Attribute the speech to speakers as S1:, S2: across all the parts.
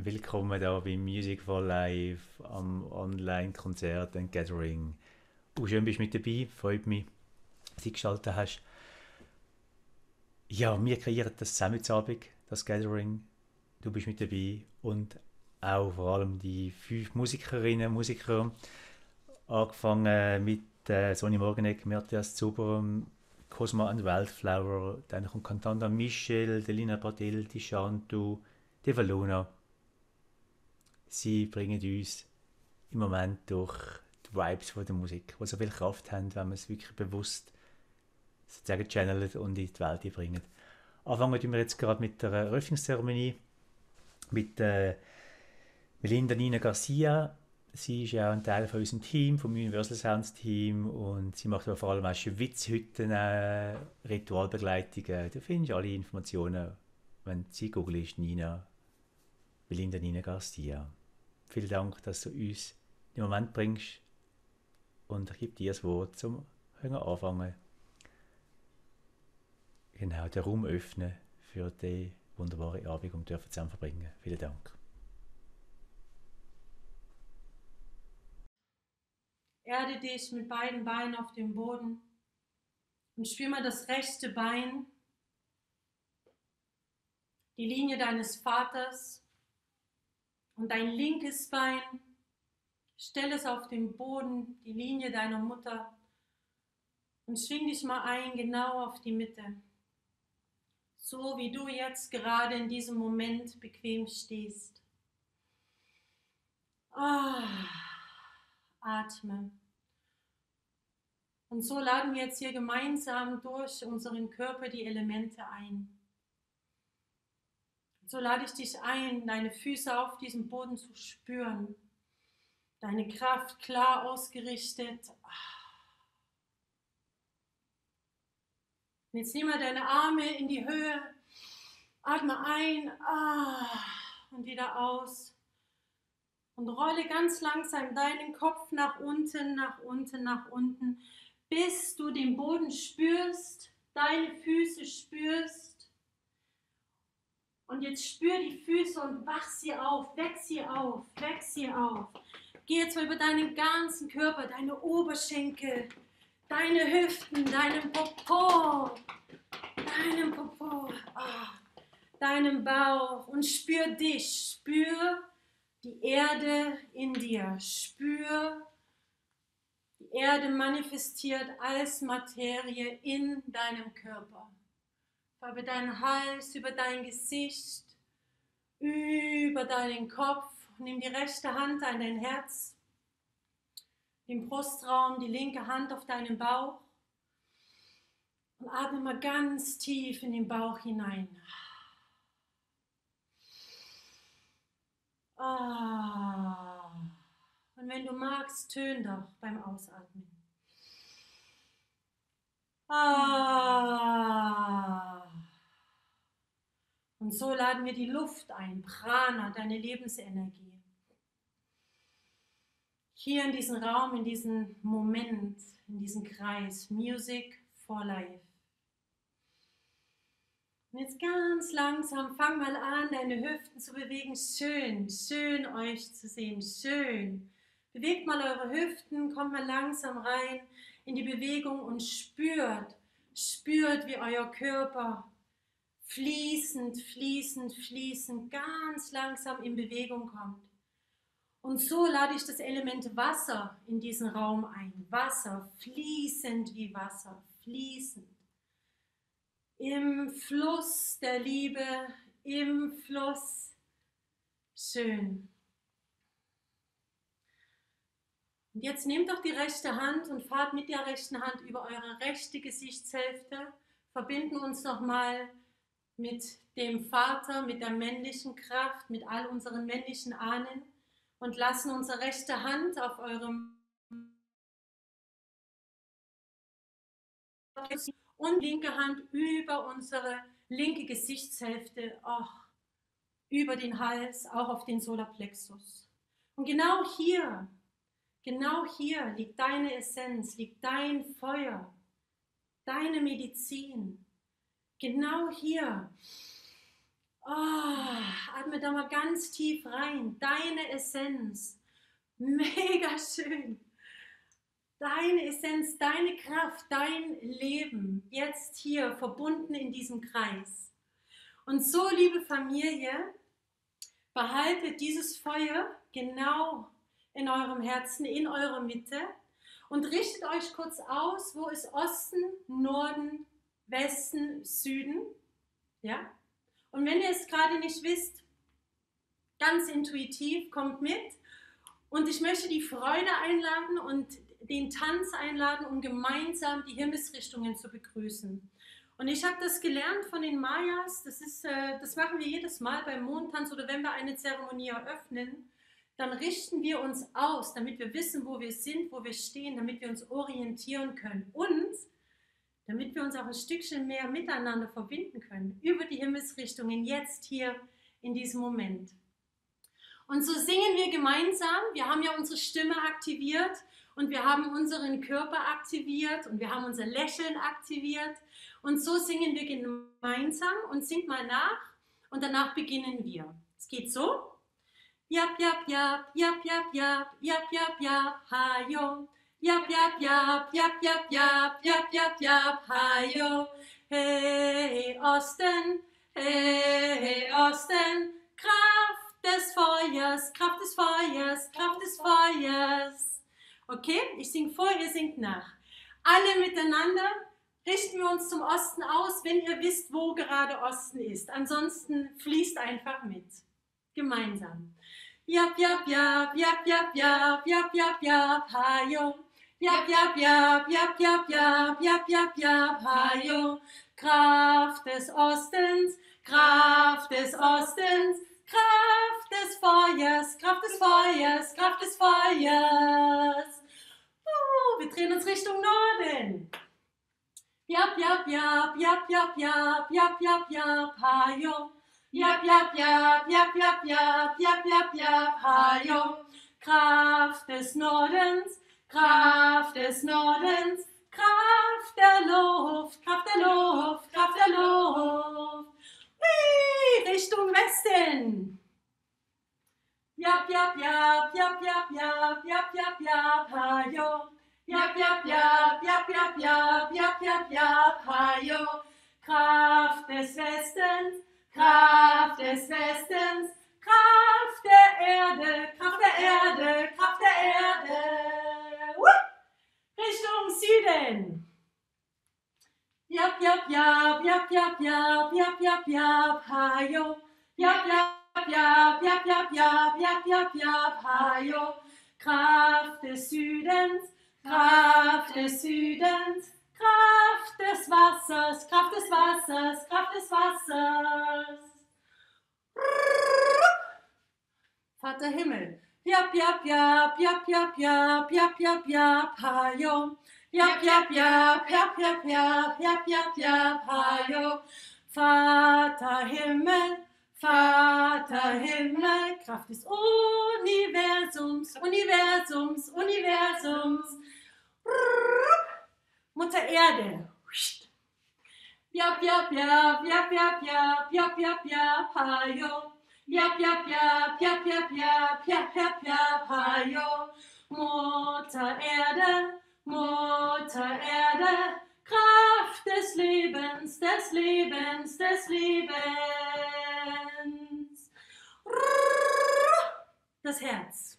S1: Willkommen da beim Music for Life, am Online-Konzert und Gathering. Und schön bist du mit dabei, freut mich, dass du geschaltet hast. Ja, wir kreieren das zusammen das Gathering. Du bist mit dabei und auch vor allem die fünf Musikerinnen und Musiker, angefangen mit äh, Sonny Morgenegg, Matthias Zuber, Cosma and Wildflower, dann kommt Cantanda Michel, Delina Patel, die Shantu, die. Sie bringen uns im Moment durch die Vibes von der Musik, die so viel Kraft haben, wenn man es wirklich bewusst sozusagen channelt und in die Welt bringen. Anfangen wir jetzt gerade mit der Eröffnungszeremonie mit äh, Melinda Nina Garcia. Sie ist ja ein Teil von unserem Team, vom Universal Sounds Team und sie macht aber vor allem auch Schwitzhütten, äh, Ritualbegleitungen. Da findest du alle Informationen, wenn sie googelst, Nina, Melinda Nina Garcia. Vielen Dank, dass du uns den Moment bringst und ich gebe dir das Wort zum Anfangen. Genau, den Raum öffnen für die wunderbare Abend und dürfen zusammen verbringen. Vielen Dank.
S2: Erde dich mit beiden Beinen auf dem Boden und spür mal das rechte Bein, die Linie deines Vaters und dein linkes Bein. Stell es auf den Boden, die Linie deiner Mutter und schwing dich mal ein genau auf die Mitte so wie du jetzt gerade in diesem Moment bequem stehst. Ah, atme. Und so laden wir jetzt hier gemeinsam durch unseren Körper die Elemente ein. So lade ich dich ein, deine Füße auf diesem Boden zu spüren, deine Kraft klar ausgerichtet. Und jetzt nimm mal deine Arme in die Höhe, atme ein ah, und wieder aus. Und rolle ganz langsam deinen Kopf nach unten, nach unten, nach unten, bis du den Boden spürst, deine Füße spürst. Und jetzt spür die Füße und wach sie auf, weck sie auf, weck sie auf. Geh jetzt mal über deinen ganzen Körper, deine Oberschenkel, deine Hüften, deinen Popo, deinen Popo, oh, deinen Bauch und spür dich, spür die Erde in dir, spür die Erde manifestiert als Materie in deinem Körper. Über deinen Hals, über dein Gesicht, über deinen Kopf. Nimm die rechte Hand an dein Herz im Brustraum, die linke Hand auf deinen Bauch und atme mal ganz tief in den Bauch hinein. Ah. Und wenn du magst, tön doch beim Ausatmen. Ah. Und so laden wir die Luft ein, Prana, deine Lebensenergie hier in diesem Raum, in diesem Moment, in diesem Kreis, Music for Life. Und jetzt ganz langsam, fang mal an, deine Hüften zu bewegen. Schön, schön euch zu sehen, schön. Bewegt mal eure Hüften, kommt mal langsam rein in die Bewegung und spürt, spürt, wie euer Körper fließend, fließend, fließend, ganz langsam in Bewegung kommt. Und so lade ich das Element Wasser in diesen Raum ein. Wasser, fließend wie Wasser, fließend. Im Fluss der Liebe, im Fluss. Schön. Und jetzt nehmt doch die rechte Hand und fahrt mit der rechten Hand über eure rechte Gesichtshälfte. Verbinden uns nochmal mit dem Vater, mit der männlichen Kraft, mit all unseren männlichen Ahnen und lassen unsere rechte Hand auf eurem und linke Hand über unsere linke Gesichtshälfte, oh, über den Hals, auch auf den Solarplexus. Und genau hier, genau hier liegt deine Essenz, liegt dein Feuer, deine Medizin. Genau hier Oh, atme da mal ganz tief rein. Deine Essenz. Mega schön. Deine Essenz, deine Kraft, dein Leben. Jetzt hier verbunden in diesem Kreis. Und so, liebe Familie, behaltet dieses Feuer genau in eurem Herzen, in eurer Mitte und richtet euch kurz aus, wo ist Osten, Norden, Westen, Süden. Ja? Und wenn ihr es gerade nicht wisst, ganz intuitiv, kommt mit. Und ich möchte die Freude einladen und den Tanz einladen, um gemeinsam die Himmelsrichtungen zu begrüßen. Und ich habe das gelernt von den Mayas. Das, ist, äh, das machen wir jedes Mal beim Mondtanz oder wenn wir eine Zeremonie eröffnen. Dann richten wir uns aus, damit wir wissen, wo wir sind, wo wir stehen, damit wir uns orientieren können. Und damit wir uns auch ein Stückchen mehr miteinander verbinden können, über die Himmelsrichtungen, jetzt hier in diesem Moment. Und so singen wir gemeinsam. Wir haben ja unsere Stimme aktiviert und wir haben unseren Körper aktiviert und wir haben unser Lächeln aktiviert. Und so singen wir gemeinsam und singt mal nach und danach beginnen wir. Es geht so. Yap, yap, yap, yap, yap, yap, yap, yap, yap, ha, yo. Yap, yap, yap, yap, yap, yap, yap, yap, yap, hajo. Hey, Osten, hey, Osten, Kraft des Feuers, Kraft des Feuers, Kraft des Feuers. Okay, ich singe vor, ihr singt nach. Alle miteinander richten wir uns zum Osten aus, wenn ihr wisst, wo gerade Osten ist. Ansonsten fließt einfach mit. Gemeinsam. Yap, yap, yap, yap, yap, yap, yap, yap, yap, hajo. Jap, jap, jap, jap, jap, jap, jap, jap, jap, hajo. Kraft des Ostens, Kraft des Ostens, Kraft des Feuers, Kraft des Feuers, Kraft des Feuers. Uh, wir drehen uns Richtung Norden. Jap, jap, jap, jap, jap, jap, jap, jap, jap, hajo. Jap, jap, jap, jap, jap, jap, jap, jap, jap, hajo. Kraft des Nordens, Kraft des Nordens, Kraft der Luft, Kraft der Luft, Kraft der Luft. Hui, Richtung Westen. Jap, jap, jap, jap, jap, jap, jap, jap, jap, hajo. Jap, jap, jap, jap, jap, jap, jap, jap, jap, hajo. Kraft des Westens, Kraft des Westens, Kraft der Erde, Kraft der Erde, Kraft der Erde. Richtung Süden. Jap, jap, jap, jap, jap, jap, jap, jap, jap, hajo. Jap, jap, jap, jap, jap, jap, jap, jap, jap, hajo. Kraft des Südens, Kraft des Südens, Kraft des Wassers, Kraft des Wassers, Kraft des Wassers. Vater Himmel, Yap, yap, yap, yap, yap, yap, yap, yap, yap, hajo. Yap, yap, yap, yap, yap, yap, yap, yap, yap, hajo. Vater Himmel, Vater Himmel, Kraft des Universums, Universums, Universums. Mutter Erde. Yap, yap, yap, yap, yap, yap, yap, yap, yap, hajo. Jap, jap, jap, jap, jap, jap, jap, jap, jap, hajo. Mutter Erde, Mutter Erde, Kraft des Lebens, des Lebens, des Lebens. Das Herz.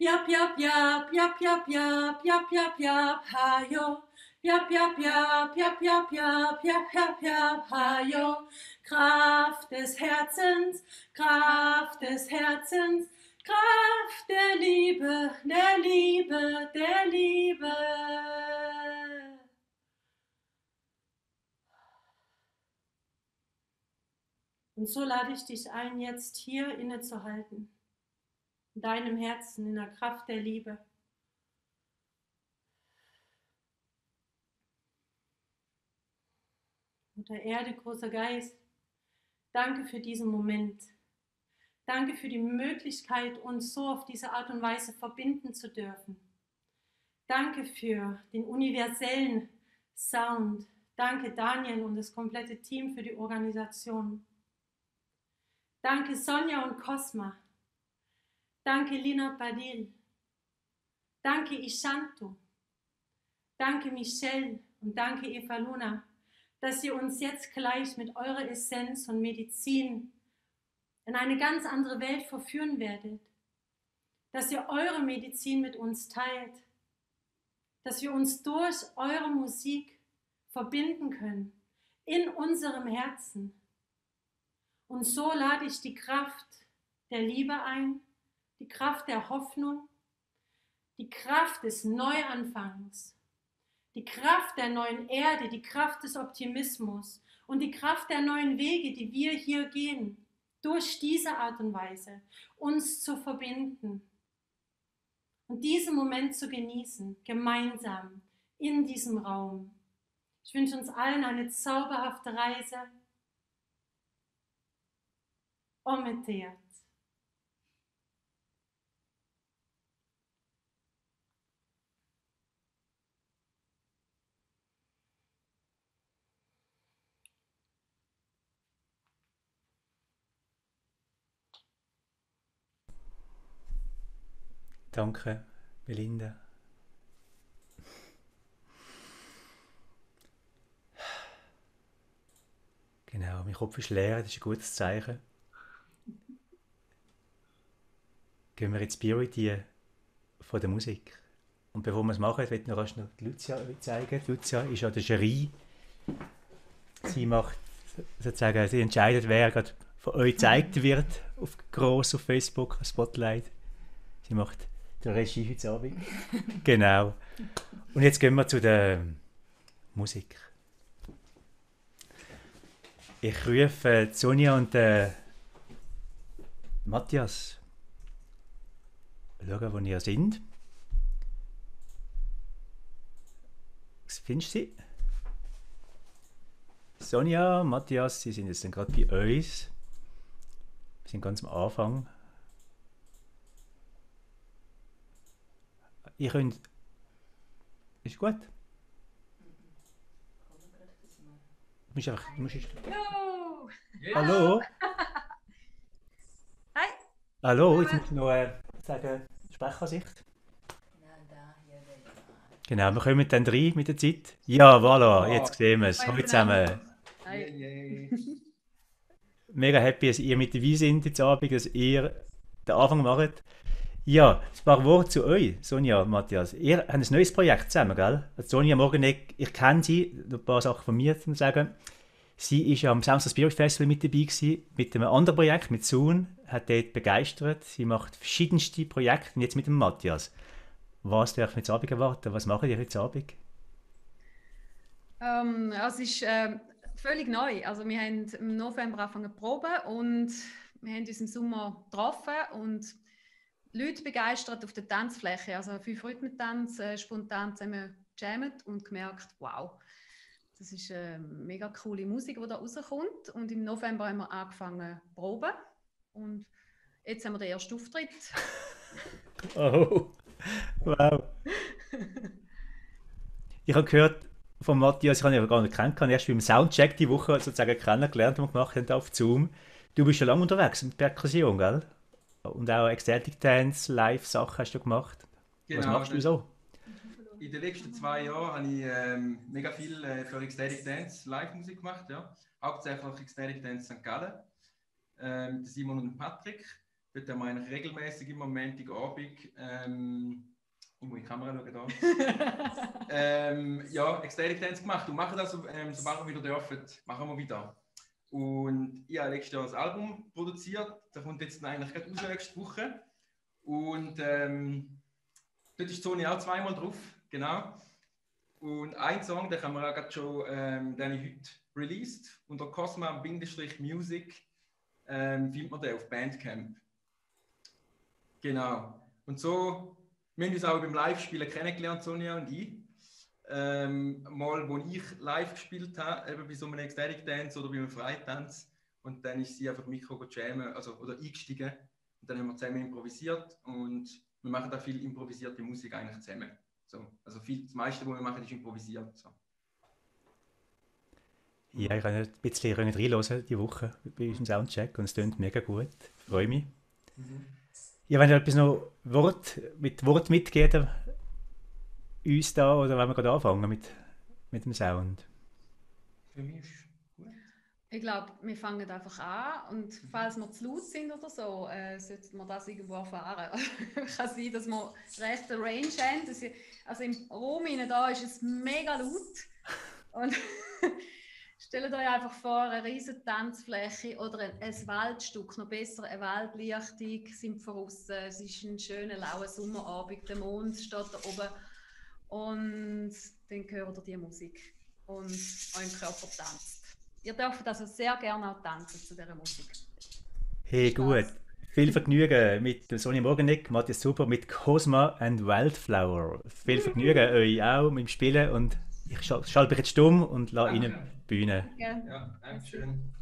S2: Jap, jap, jap, jap, jap, jap, jap, jap, jap, hajo. Jap, jap, jap, jap, jap, jap, jap, jap, jap, hajo. Kraft des Herzens, Kraft des Herzens, Kraft der Liebe, der Liebe, der Liebe. Und so lade ich dich ein, jetzt hier innezuhalten, in deinem Herzen, in der Kraft der Liebe. Mutter Erde, großer Geist, danke für diesen Moment. Danke für die Möglichkeit, uns so auf diese Art und Weise verbinden zu dürfen. Danke für den universellen Sound. Danke Daniel und das komplette Team für die Organisation. Danke Sonja und Cosma. Danke Lina Badil. Danke Ishantu. Danke Michelle und danke Eva Luna, dass ihr uns jetzt gleich mit eurer Essenz und Medizin in eine ganz andere Welt verführen werdet. Dass ihr eure Medizin mit uns teilt. Dass wir uns durch eure Musik verbinden können in unserem Herzen. Und so lade ich die Kraft der Liebe ein, die Kraft der Hoffnung, die Kraft des Neuanfangs, die Kraft der neuen Erde, die Kraft des Optimismus und die Kraft der neuen Wege, die wir hier gehen, durch diese Art und Weise uns zu verbinden und diesen Moment zu genießen, gemeinsam in diesem Raum. Ich wünsche uns allen eine zauberhafte Reise. Ometeat.
S1: Danke, Belinda. Genau, mein Kopf ist leer, das ist ein gutes Zeichen. Gehen wir ins Spirit von der Musik. Und bevor wir es machen, möchte ich noch noch Lucia zeigen. Lucia ist an der Jury. Sie macht sozusagen, sie entscheidet, wer gerade von euch gezeigt wird, auf gross auf Facebook, Spotlight. Sie macht der Regie heute Abend. genau. Und jetzt gehen wir zu der Musik. Ich rufe Sonja und äh, Matthias. Schauen, wo ihr sind. Was findest du sie? Sonja, Matthias, sie sind jetzt gerade bei uns. Wir sind ganz am Anfang. Ihr könnt. Ist gut. Du musst einfach. Du musst
S3: Hallo!
S1: Hallo?
S3: Hi!
S1: Hallo, jetzt muss ich noch äh, sagen, Sprecheransicht. Genau, wir kommen dann rein mit der Zeit. Ja, voilà, jetzt sehen wir es. Hallo zusammen.
S3: Hi!
S1: Mega happy, dass ihr mit dabei seid jetzt Abend, dass ihr den Anfang macht. Ja, ein paar Worte zu euch, Sonja und Matthias. Ihr habt ein neues Projekt zusammen, gell? Sonja Morgenegg, ich kenne sie, ein paar Sachen von mir zu sagen. Sie ist am Sounds Spirit Festival mit dabei gewesen, mit einem anderen Projekt, mit Zoom, hat dort begeistert. Sie macht verschiedenste Projekte jetzt mit dem Matthias. Was darf ich heute Abend erwarten? Was machen ihr heute Abend?
S3: Ähm, ja, es ist äh, völlig neu. Also wir haben im November angefangen zu proben und wir haben uns im Sommer getroffen und Leute begeistert auf der Tanzfläche. Also fünf Rhythmentanz, äh, spontan zusammen jammet und gemerkt, wow, das ist eine mega coole Musik, die da rauskommt. Und im November haben wir angefangen zu proben und jetzt haben wir den ersten Auftritt.
S1: Oh, wow. ich habe gehört von Matthias, ich habe ihn gar nicht kennengelernt, erst beim Soundcheck die Woche sozusagen kennengelernt, wir gemacht haben auf Zoom. Du bist schon lange unterwegs mit Perkussion, gell? Und auch Ecstatic Dance, Live-Sachen hast du gemacht. Was
S4: Genau,
S1: machst du so?
S4: In den letzten zwei Jahren habe ich ähm, mega viel äh, für Ecstatic Dance Live-Musik gemacht. Ja. Hauptsächlich Ecstatic Dance St. Gallen. Ähm, mit Simon und Patrick. Dort haben wir eigentlich regelmäßig immer am Montagabend. Ähm, ich muss in die Kamera schauen. Da. ähm, ja, Ecstatic Dance gemacht und machen das, ähm, sobald wir wieder dürfen, machen wir wieder. Und ich habe letztes Jahr ein Album produziert, das kommt jetzt eigentlich gerade raus nächste Woche. Und ähm, dort ist Sony auch zweimal drauf, genau. Und ein Song, den haben wir auch gerade schon, ähm, den ich heute released, unter Cosma-Music ähm, findet man den auf Bandcamp. Genau. Und so, wir haben uns auch beim Live-Spielen kennengelernt, Sonja und ich. Ähm, mal, wo ich live gespielt habe, eben bei so einem Ecstatic Dance oder bei einem Freitanz. Und dann ist sie einfach Mikro jammen, also, oder eingestiegen. Und dann haben wir zusammen improvisiert und wir machen da viel improvisierte Musik eigentlich zusammen. So, also viel, das meiste, was wir machen, ist improvisiert. So.
S1: Ja, ich habe ein bisschen reinhören die Woche bei unserem Soundcheck und es klingt mega gut. Ich freue mich. Mhm. Ja, wenn ihr etwas noch Wort, mit Wort mitgeben uns da oder wenn wir gerade anfangen mit, mit dem Sound?
S5: Für mich ist gut.
S3: Ich glaube, wir fangen einfach an und falls wir zu laut sind oder so, äh, sollten wir das irgendwo erfahren. Kann sein, dass wir recht eine Range haben. Also im Raum da ist es mega laut. Und Stellt euch einfach vor, eine riesige Tanzfläche oder ein, ein Waldstück, noch besser eine Waldlichtung sind voraus. Es ist ein schöner, lauer Sommerabend, der Mond steht da oben und dann hört ihr die Musik und euer Körper tanzt. Ihr dürft also sehr gerne auch tanzen zu dieser Musik.
S1: Hey, gut. Viel Vergnügen mit Sonny Morgenegg, Matthias Super, mit Cosma and Wildflower. Viel Vergnügen euch auch mit dem Spielen und ich schalte mich jetzt stumm und lasse Ihnen die Bühne.
S5: Ja, ja danke schön.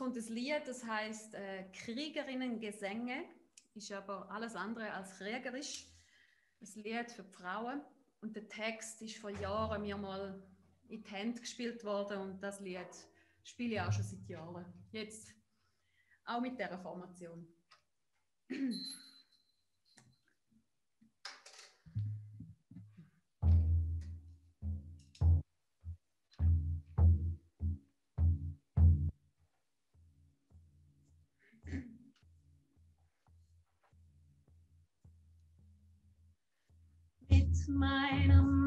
S3: Kommt das Lied, das heißt äh, Kriegerinnen-Gesänge, ist aber alles andere als kriegerisch. Ein Lied für die Frauen. Und der Text ist vor Jahren mir mal in die Hände gespielt worden und das Lied spiele ich auch schon seit Jahren. Jetzt auch mit dieser Formation.
S5: Mit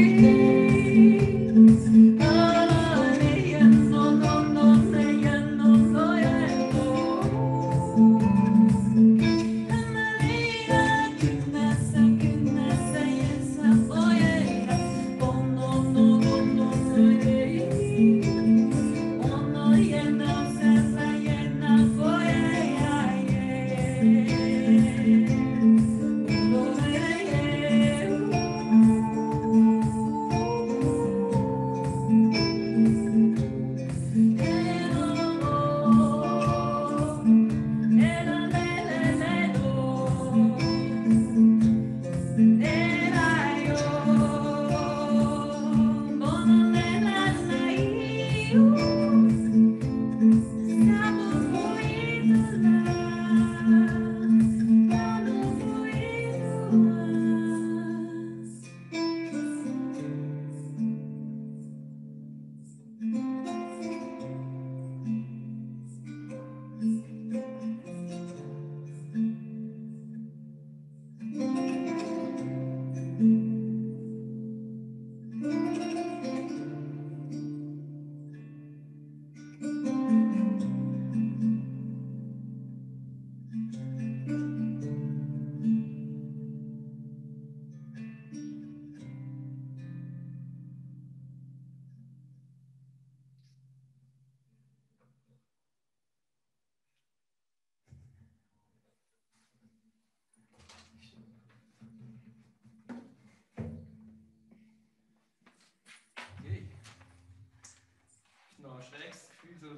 S4: everything.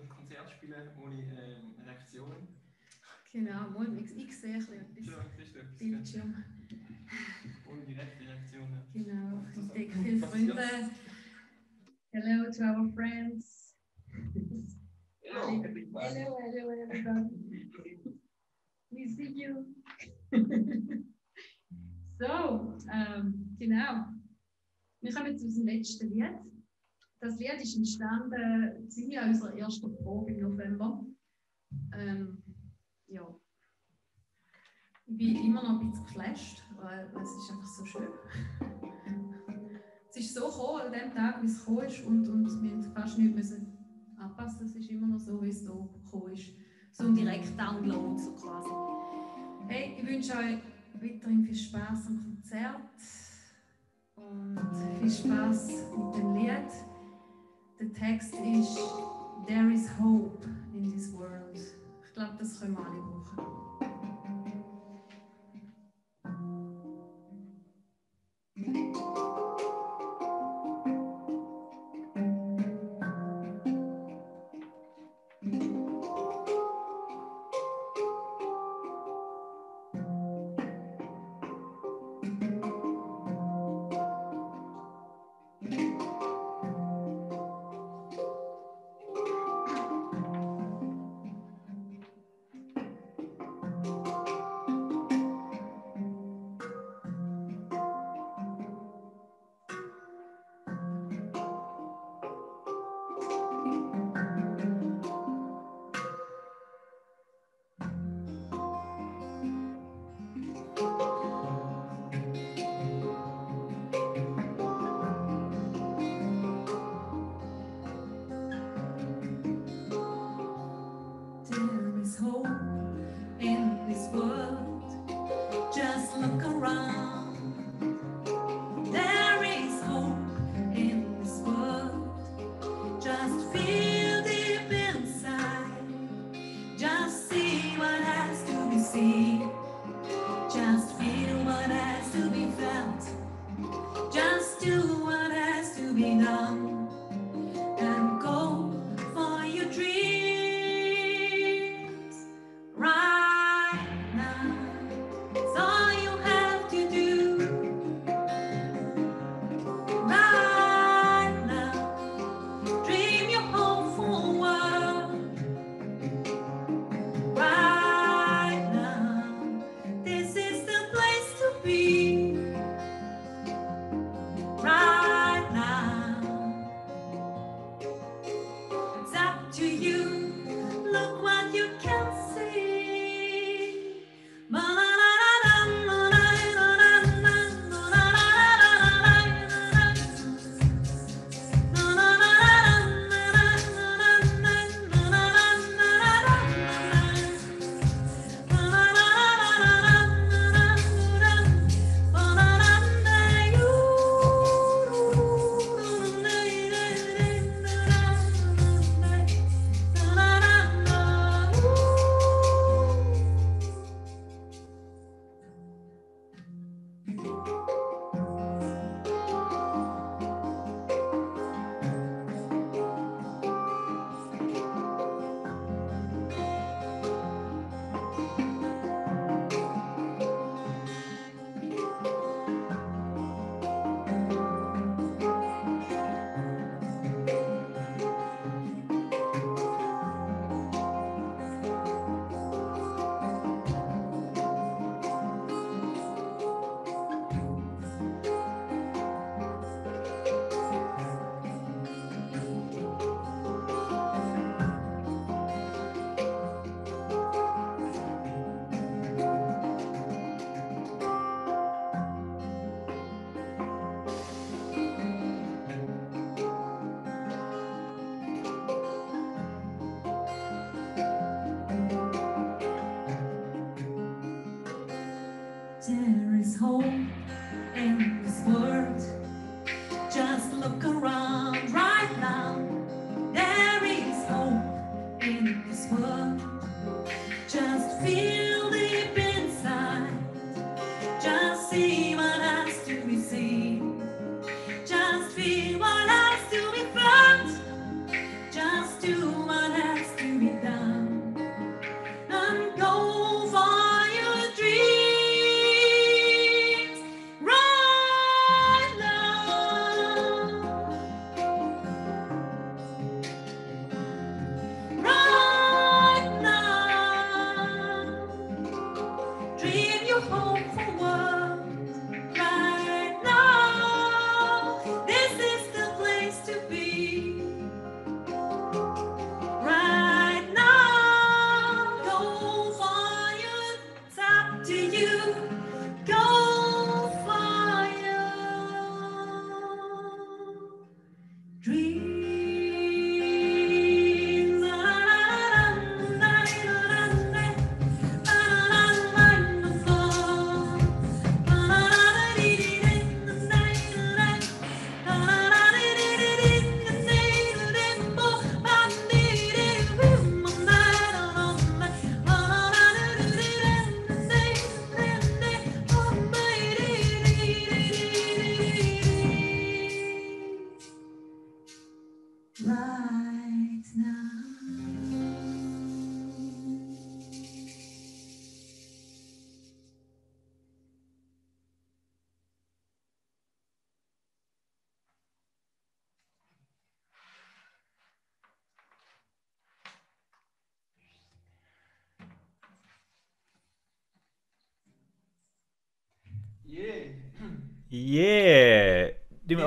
S4: Ein Konzert spielen ohne ähm, Reaktion.
S3: Genau, mal, ich, ich sehe ein bisschen
S4: Ja,
S3: etwas. Bildschirm.
S4: Ohne direkte Reaktion.
S3: Genau, ich entdecke viele Freunde. Hello to our friends.
S4: Hello,
S3: Hello, hello, everybody. We see you. so, ähm, genau. Wir kommen jetzt aus dem letzten Lied. Das Lied ist entstanden ziemlich an unserer ersten Probe im November. Ähm, ja. Ich bin immer noch ein bisschen geflasht, weil es ist einfach so schön. es ist so gekommen an dem Tag, wie es gekommen ist und, und wir mussten fast nichts anpassen. Es ist immer noch so, wie es hier gekommen ist. So ein Direkt-Download so quasi. Hey, ich wünsche euch weiterhin viel Spaß am Konzert und viel Spaß mit dem Lied. Der Text ist There is hope in this world. Ich glaube, das können wir alle brauchen.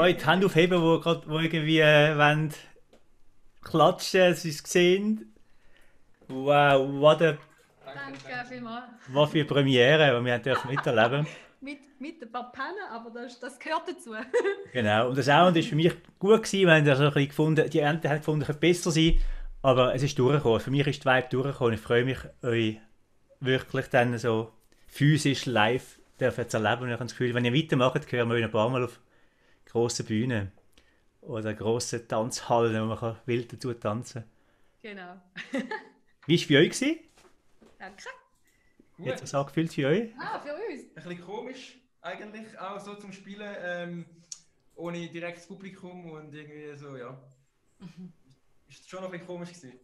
S1: Euch die Hände aufheben, die gerade wo irgendwie äh, wollen klatschen, sie es sehen. Wow, was eine,
S3: Danke vielmals.
S1: was für eine Premiere, die wir dürfen miterleben
S3: Mit, mit ein paar Pennen, aber das, das gehört dazu.
S1: Genau, und der Sound war für mich gut. Gewesen. Wir haben also ein bisschen gefunden, die Ernte hat gefunden, könnte besser sein, aber es ist durchgekommen. Für mich ist die Vibe durchgekommen. Ich freue mich, euch wirklich dann so physisch live dürfen zu erleben. Und ich habe das Gefühl, wenn ihr weitermacht, hören wir euch ein paar Mal auf grossen Bühnen oder grossen Tanzhallen, wo man kann wild dazu tanzen kann.
S3: Genau.
S1: Wie war es für euch? Gewesen?
S3: Danke.
S4: Gut.
S1: Jetzt was angefühlt für euch?
S3: Ah, für uns.
S4: Ein bisschen komisch eigentlich auch so zum Spielen, ähm, ohne direktes Publikum und irgendwie so, ja. Ist schon noch ein bisschen komisch gewesen.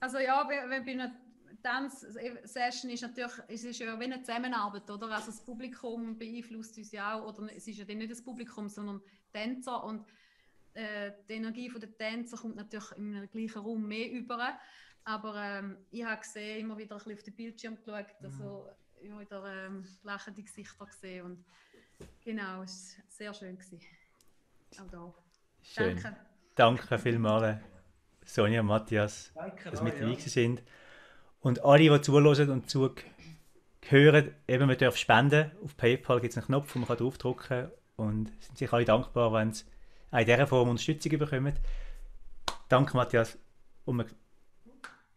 S3: Also ja, wenn bei einer Dance-Session ist natürlich, es ist ja wie eine Zusammenarbeit, oder? Also das Publikum beeinflusst uns ja auch, oder es ist ja dann nicht das Publikum, sondern Tänzer und äh, die Energie der Tänzer kommt natürlich im gleichen Raum mehr über. Aber ähm, ich habe gesehen, immer wieder ein bisschen auf den Bildschirm geschaut, also immer wieder ähm, lachende Gesichter gesehen und genau, es war sehr schön. Gewesen. Auch da.
S1: Schön.
S3: Danke.
S1: Danke vielmals, Sonja und Matthias.
S4: Danke,
S1: dass wir mit dabei
S4: ja.
S1: sind. Und alle, die zuhören und zuhören, eben, man darf spenden. Auf PayPal gibt es einen Knopf, wo man kann draufdrücken kann. Und sind sich alle dankbar, wenn sie auch in dieser Form Unterstützung bekommen. Danke, Matthias. Und wir-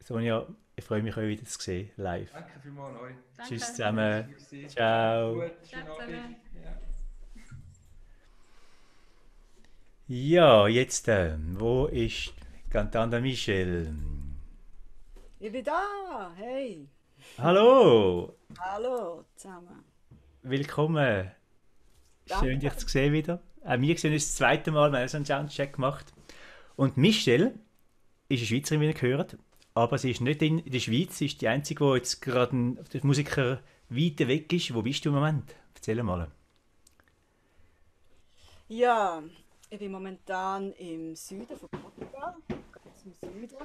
S1: Sonja, ich freue mich, euch wieder zu sehen, live.
S4: Danke vielmals an euch.
S3: Danke.
S1: Tschüss zusammen. Ciao.
S4: Gut,
S3: zusammen.
S4: Ja.
S1: Ja, jetzt, äh, wo ist Cantanda Michel?
S6: Ich bin da. Hey.
S1: Hallo,
S6: Hallo zusammen.
S1: willkommen. Schön,
S6: Danke.
S1: dich zu sehen wieder. Auch wir sehen uns das zweite Mal, wir haben so einen Soundcheck gemacht. Und Michelle ist eine Schweizerin, wie ihr gehört, aber sie ist nicht in der Schweiz, sie ist die Einzige, die jetzt gerade ein der Musiker weit weg ist. Wo bist du im Moment? Erzähl mal.
S6: Ja, ich bin momentan im Süden von Portugal. Ganz im Süden.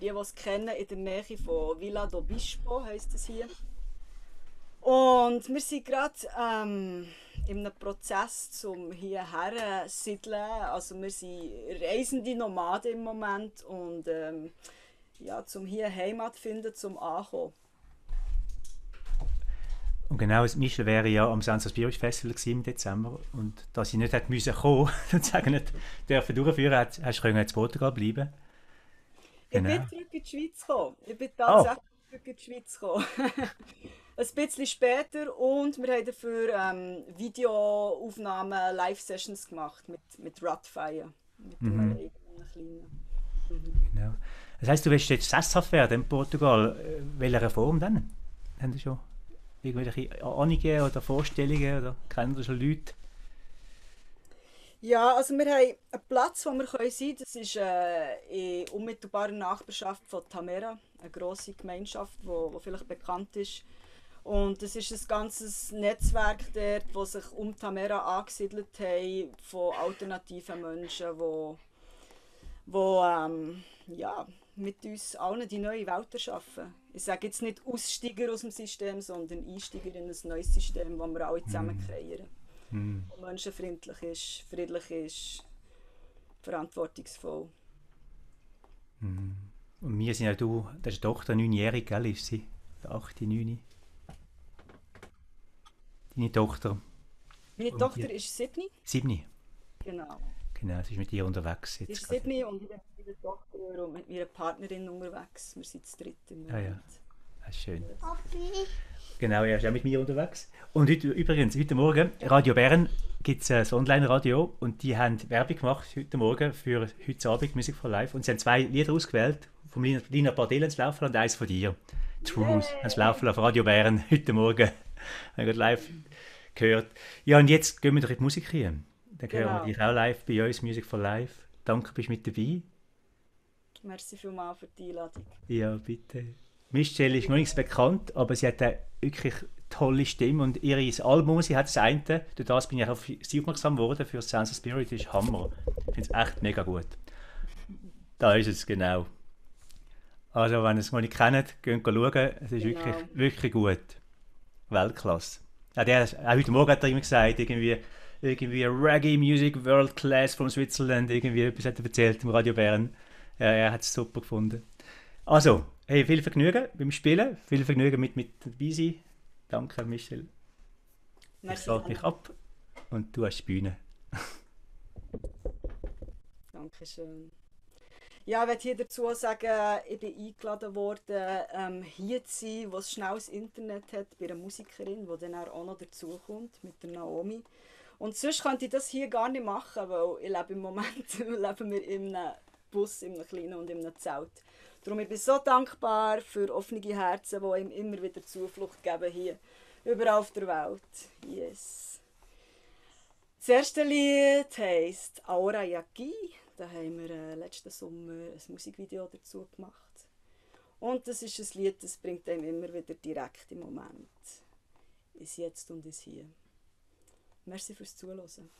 S6: Die, die es kennen, in der Nähe von Vila do Bispo heisst es hier. Und wir sind gerade ähm, in einem Prozess, um hierher zu siedeln. Also wir sind reisende Nomaden im Moment und ähm, ja, zum hier Heimat finden, zum Ankommen.
S1: Und genau, das Michel wäre ja am Sansa Spirit Festival im Dezember. Und da sie nicht müssen kommen, sozusagen nicht dürfen durchführen, hat- hast du können in Portugal bleiben.
S6: Ich
S1: Genau.
S6: bin zurück in die Schweiz gekommen. Ich bin tatsächlich zurück in die Schweiz gekommen. Ein bisschen später und wir haben dafür ähm, Videoaufnahmen, Live-Sessions gemacht mit, mit Rutfire. Mit
S1: Mhm.
S6: einem kleinen.
S1: Genau. Das heisst, du willst jetzt sesshaft werden in Portugal. Äh, Welcher Form dann? Haben Sie schon irgendwelche Ahnungen oder Vorstellungen oder kennen Sie schon Leute?
S6: Ja, also wir haben einen Platz, wo wir sein können. Das ist äh, in unmittelbarer Nachbarschaft von Tamera, eine grosse Gemeinschaft, die wo, wo vielleicht bekannt ist. Und es ist ein ganzes Netzwerk dort, wo sich um Tamera angesiedelt haben von alternativen Menschen, wo, wo ähm, ja, mit uns allen die neue Welt erschaffen. Ich sage jetzt nicht Aussteiger aus dem System, sondern Einsteiger in ein neues System, das wir alle zusammen kreieren
S1: Hm.
S6: wo menschenfreundlich ist, friedlich ist, verantwortungsvoll.
S1: Und wir sind ja du, das ist eine Tochter, neunjährig, gell, ist sie? Achte, neune. Deine Tochter,
S6: Meine
S1: Und
S6: Tochter
S1: ihr-
S6: ist Sydney,
S1: siebni.
S6: genau.
S1: Genau, sie ist mit ihr unterwegs
S6: Sie
S1: jetzt.
S6: ist. Sydney und ich bin mit meiner Tochter und mit meiner Partnerin unterwegs. Wir sind zu dritt im
S1: Ja, ja.
S6: Moment.
S1: Das ist schön. Genau, er ist auch mit mir unterwegs. Und heute, übrigens, heute Morgen, Radio Bern gibt es ein Online-Radio und die haben Werbung gemacht heute Morgen für heute Abend Musik for Live. Und sie haben zwei Lieder ausgewählt, von Lina, Lina Bardell ins Laufen und eins von dir. Truth, ans Laufen auf Radio Bern heute Morgen. Haben wir live gehört. Ja, und jetzt gehen wir doch in die Musik rein. Dann hören wir
S6: Genau.
S1: dich auch live bei uns, Music for Live. Danke, bist du mit dabei.
S6: Merci vielmals für die Einladung.
S1: Ja, bitte. Michelle ist noch nichts bekannt, aber sie hat eine wirklich tolle Stimme und ihr Album, sie hat das eine, durch das bin ich auf sie aufmerksam geworden, für Sense of Spirit, ist Hammer. Ich finde es echt mega gut. Da ist es, genau. Also, wenn ihr es noch nicht kennt, geht schauen, es ist
S6: Genau.
S1: wirklich, wirklich gut. Weltklasse. Ja, der, auch heute Morgen hat er immer gesagt, irgendwie, irgendwie Reggae Music World Class from Switzerland, irgendwie etwas hat er erzählt im Radio Bern. Ja, er hat es super gefunden. Also, hey, viel Vergnügen beim Spielen, viel Vergnügen mit, mit dabei sein. Danke, Michel. Ich
S6: Merci.
S1: schalte mich ab und du hast die Bühne.
S6: Dankeschön. Ja, ich möchte hier dazu sagen, ich bin eingeladen worden, ähm, hier zu sein, wo es schnell das Internet hat, bei einer Musikerin, die dann auch noch dazukommt, mit der Naomi. Und sonst könnte ich das hier gar nicht machen, weil ich lebe im Moment leben wir in einem Bus, in einem kleinen und in einem Zelt. Darum ich bin so dankbar für offene Herzen, die ihm immer wieder Zuflucht geben hier, überall auf der Welt. Yes. Das erste Lied heisst Aura y aquí. Da haben wir äh, letzten Sommer ein Musikvideo dazu gemacht. Und das ist ein Lied, das bringt einem immer wieder direkt im Moment. Ist jetzt und ist hier. Merci fürs Zuhören.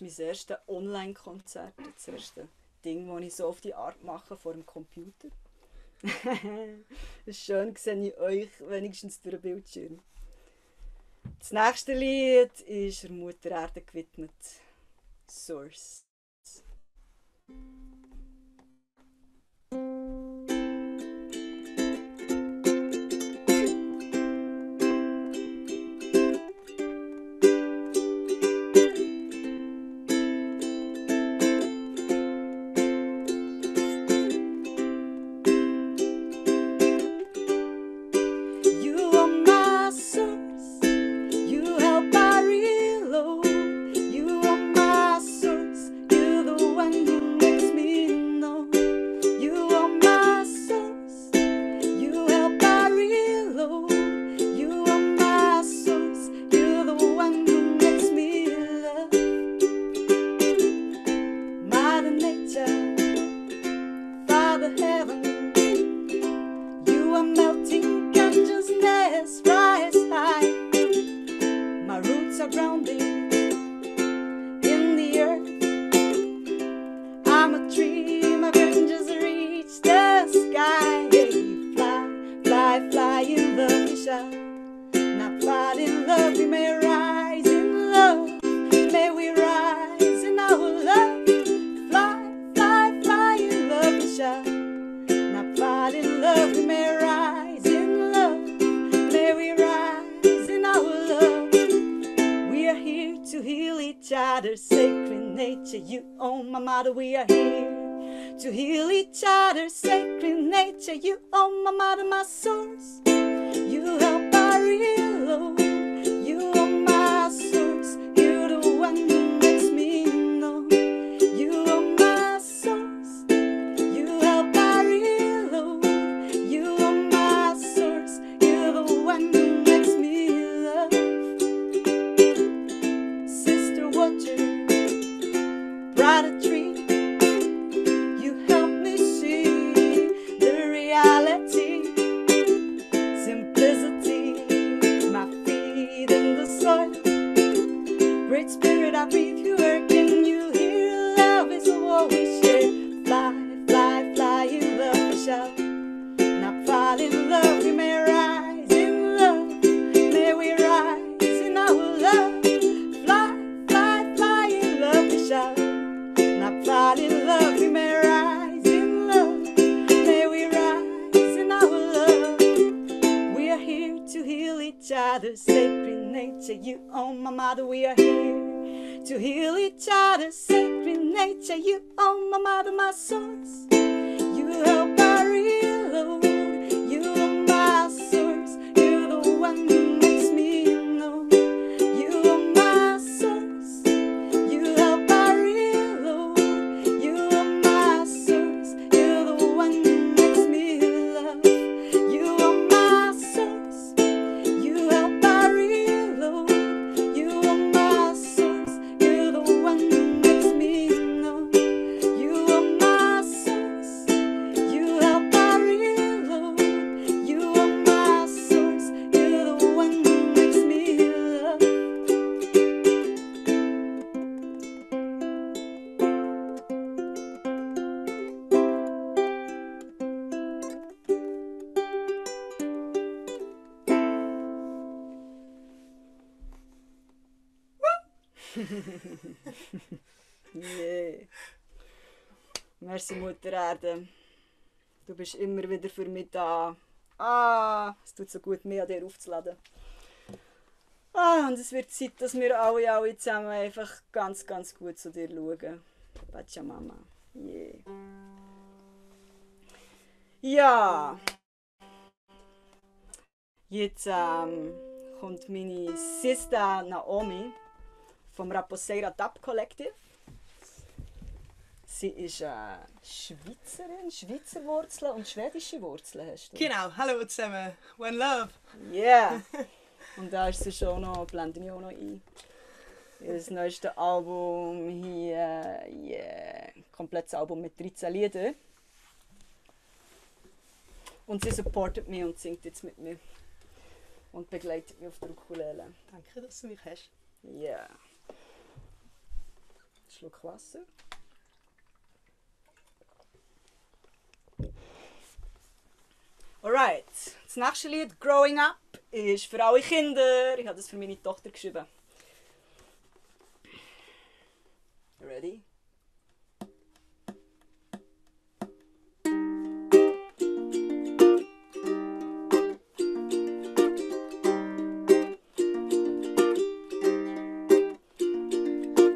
S6: Ist mein erstes Online-Konzert, das erste Ding, das ich so auf die Art mache vor dem Computer. Schön, sehe ich euch wenigstens durch den Bildschirm. Das nächste Lied ist der Mutter Erde gewidmet. Source. Sacred nature. You own my mother, my source. You own my mother, my source. Mutter Erde. Du bist immer wieder für mich da. Ah, es tut so gut, mich an dir aufzuladen. Ah, und es wird Zeit, dass wir alle, alle zusammen einfach ganz, ganz gut zu dir schauen. Pachamama. Yeah. Ja. Jetzt ähm, kommt meine Sister Naomi vom Raposeira Dub Collective. Sie ist äh, Schweizerin, Schweizer Wurzeln und schwedische Wurzeln hast du.
S7: Genau, hallo zusammen. One Love.
S6: Yeah! Und da ist sie schon noch, blende ich auch noch ein. Das neueste Album hier, yeah, komplettes Album mit 13 Liedern. Und sie supportet mich und singt jetzt mit mir. Und begleitet mich auf der Ukulele.
S7: Danke, dass du mich hast.
S6: Yeah. Schluck Wasser. Alright, das nächste Lied, Growing Up, ist für alle Kinder. Ich habe das für meine Tochter geschrieben. Ready?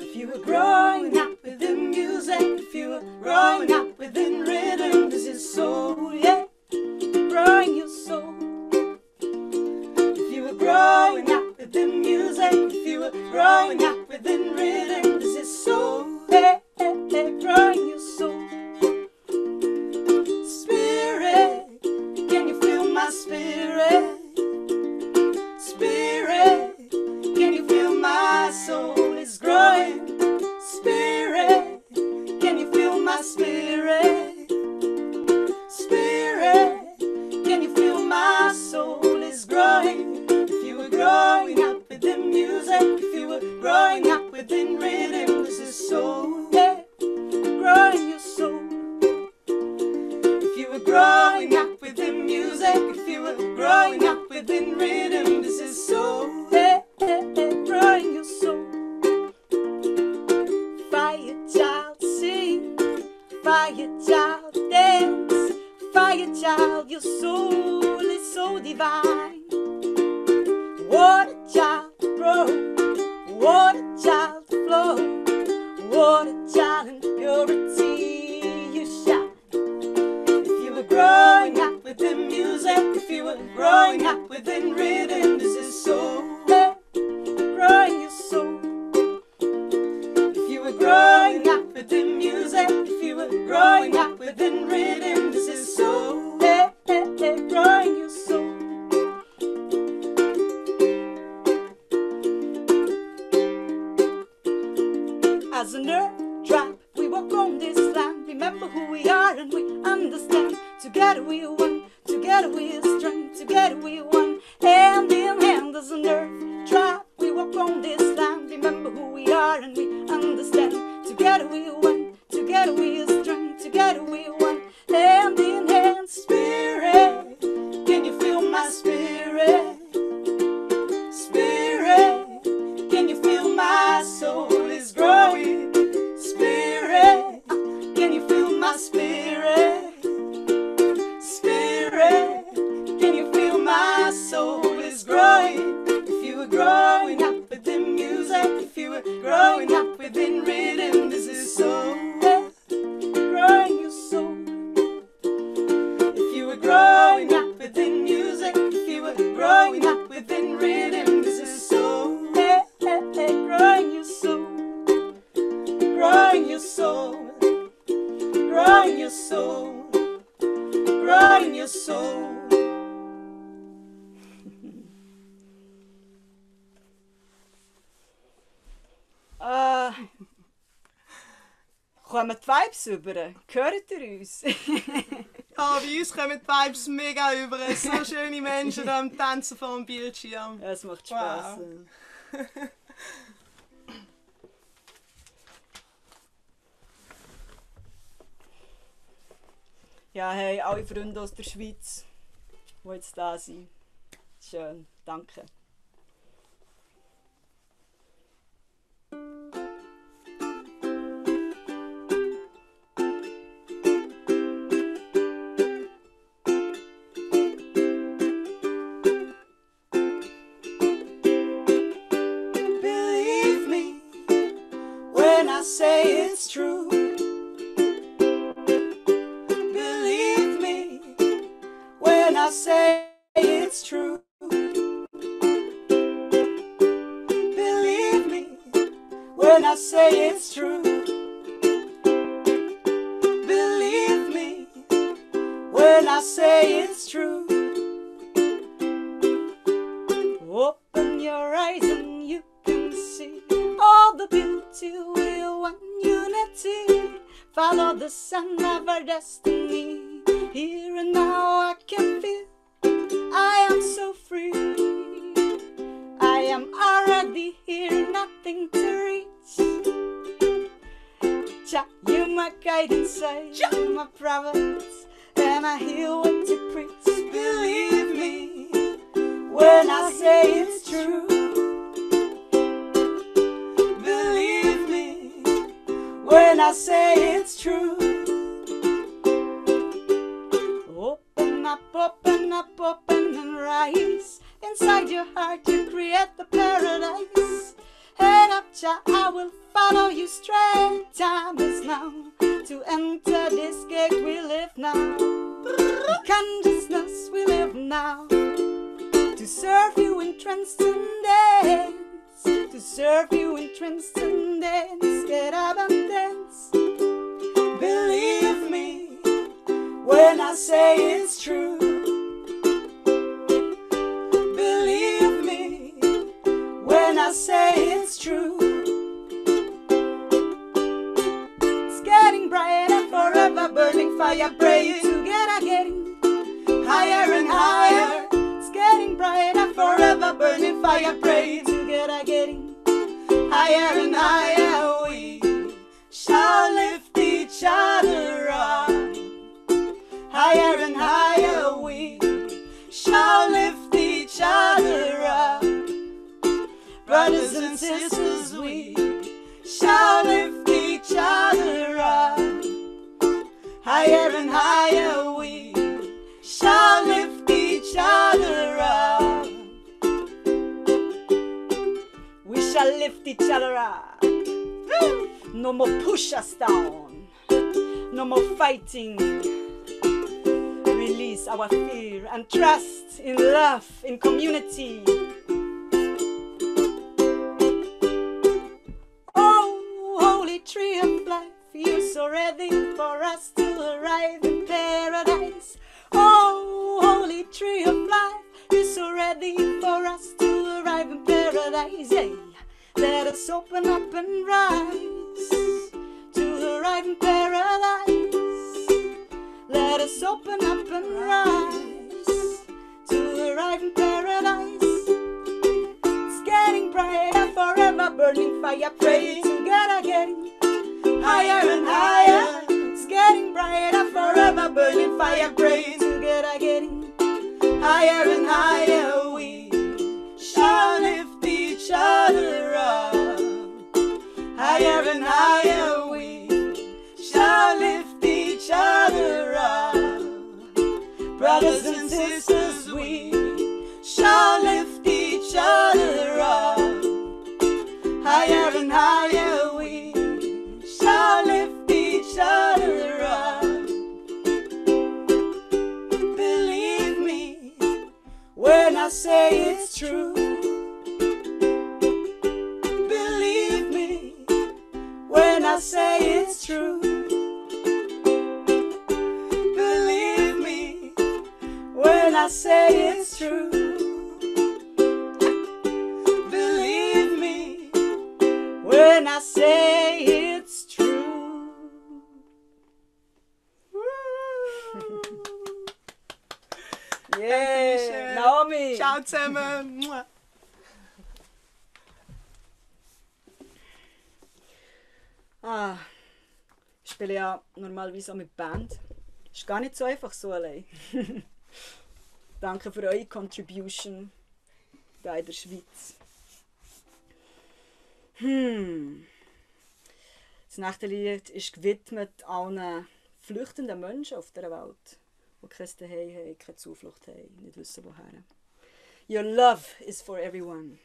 S6: If you were growing up the music, if you were growing up growing up. with the music if you were growing up within rhythm. Vibes über. Hört ihr uns?
S7: ja, ah, bei uns kommen die Vibes mega über. So schöne Menschen am Tanzen vor dem Bildschirm.
S6: Ja, es macht Spass.
S7: Wow.
S6: ja, hey, alle Freunde aus der Schweiz, die jetzt da sind. Schön, danke. I say it's true. Believe me when I say it's true. Believe me when I say it's true. yeah, Naomi.
S7: Ciao zusammen.
S6: Ah, ich spiele ja normalerweise auch mit Band. Ist gar nicht so einfach so allein. Danke für eure Contribution hier in der Schweiz. Hm. Das Nächstenlied ist gewidmet allen flüchtenden Menschen auf der Welt, die kein Zuhause haben, keine Zuflucht haben, nicht wissen woher. Your love is for everyone.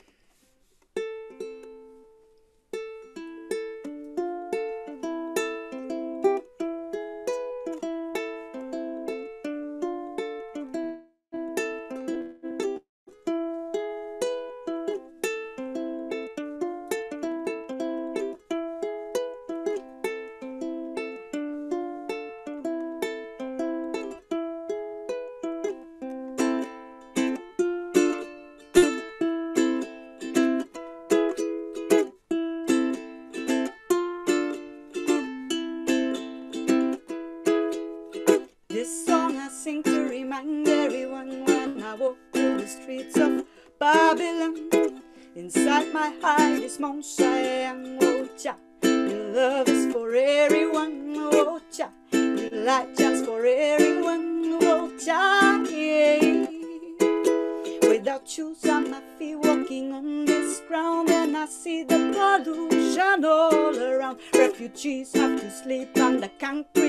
S6: canto.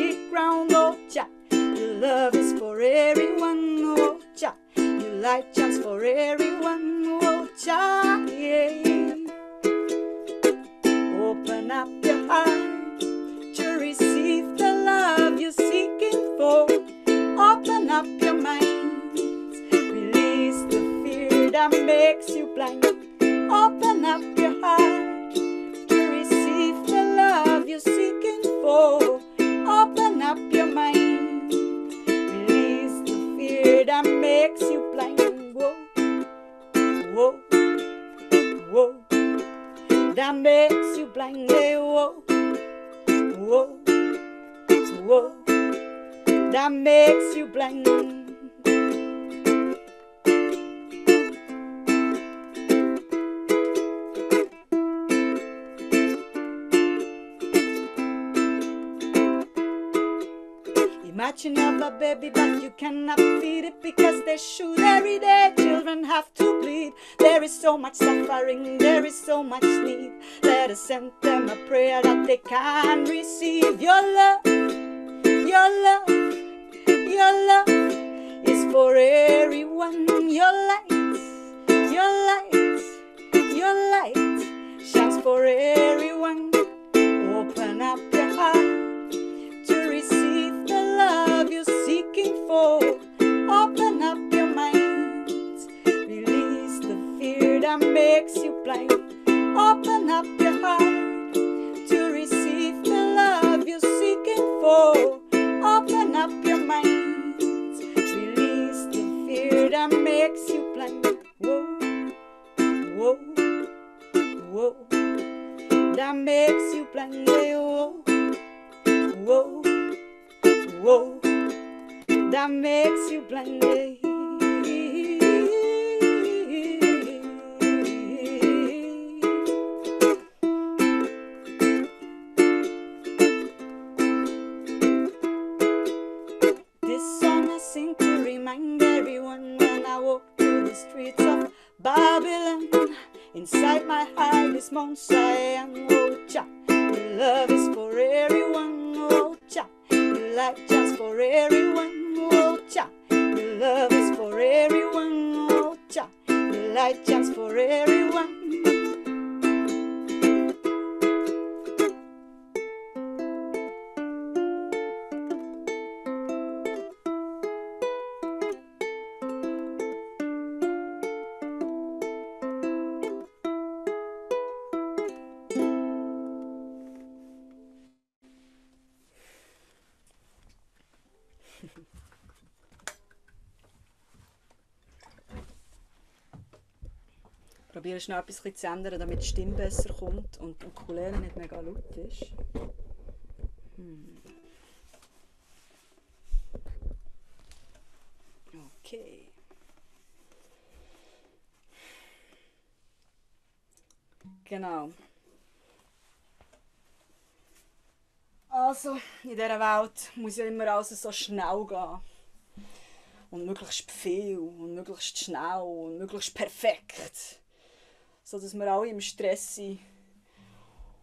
S6: Suffering, there is so much need. Let us send them a prayer that they can receive your love, your love, your love is for everyone. Your light, your light, your light shines for everyone. Makes you blind. Open up your heart to receive the love you're seeking for. Open up your mind, release the fear that makes you blind. Whoa, whoa, whoa, that makes you blind. Whoa whoa, whoa, that makes you blind. Babylon. Inside my heart is Mount Zion, oh Jah. Your love is for everyone, oh Jah. Your light shines for everyone, oh Jah. Your love is for everyone, oh Jah. Your light shines for everyone. Probiere schnell etwas zu ändern, damit die Stimme besser kommt und die Ukulele nicht mega laut ist. Hm. Okay. Genau. Also, in dieser Welt muss ja immer alles so schnell gehen. Und möglichst viel und möglichst schnell und möglichst perfekt so dass wir alle im Stress sind.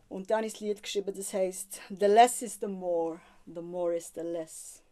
S6: Und dann ist das Lied geschrieben, das heißt The less is the more, the more is the less.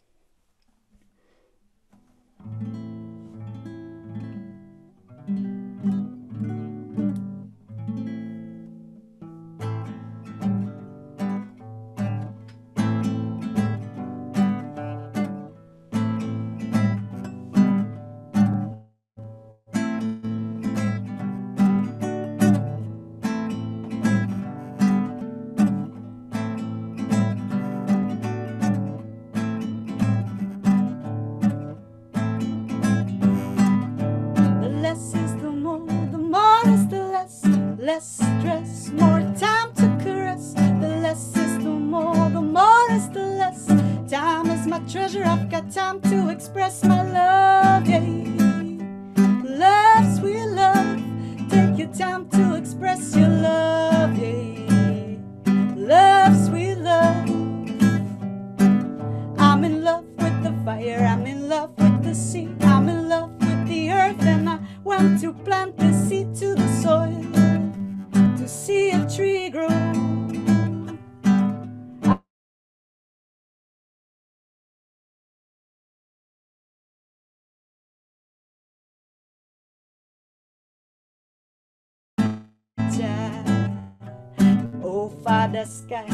S6: Sky.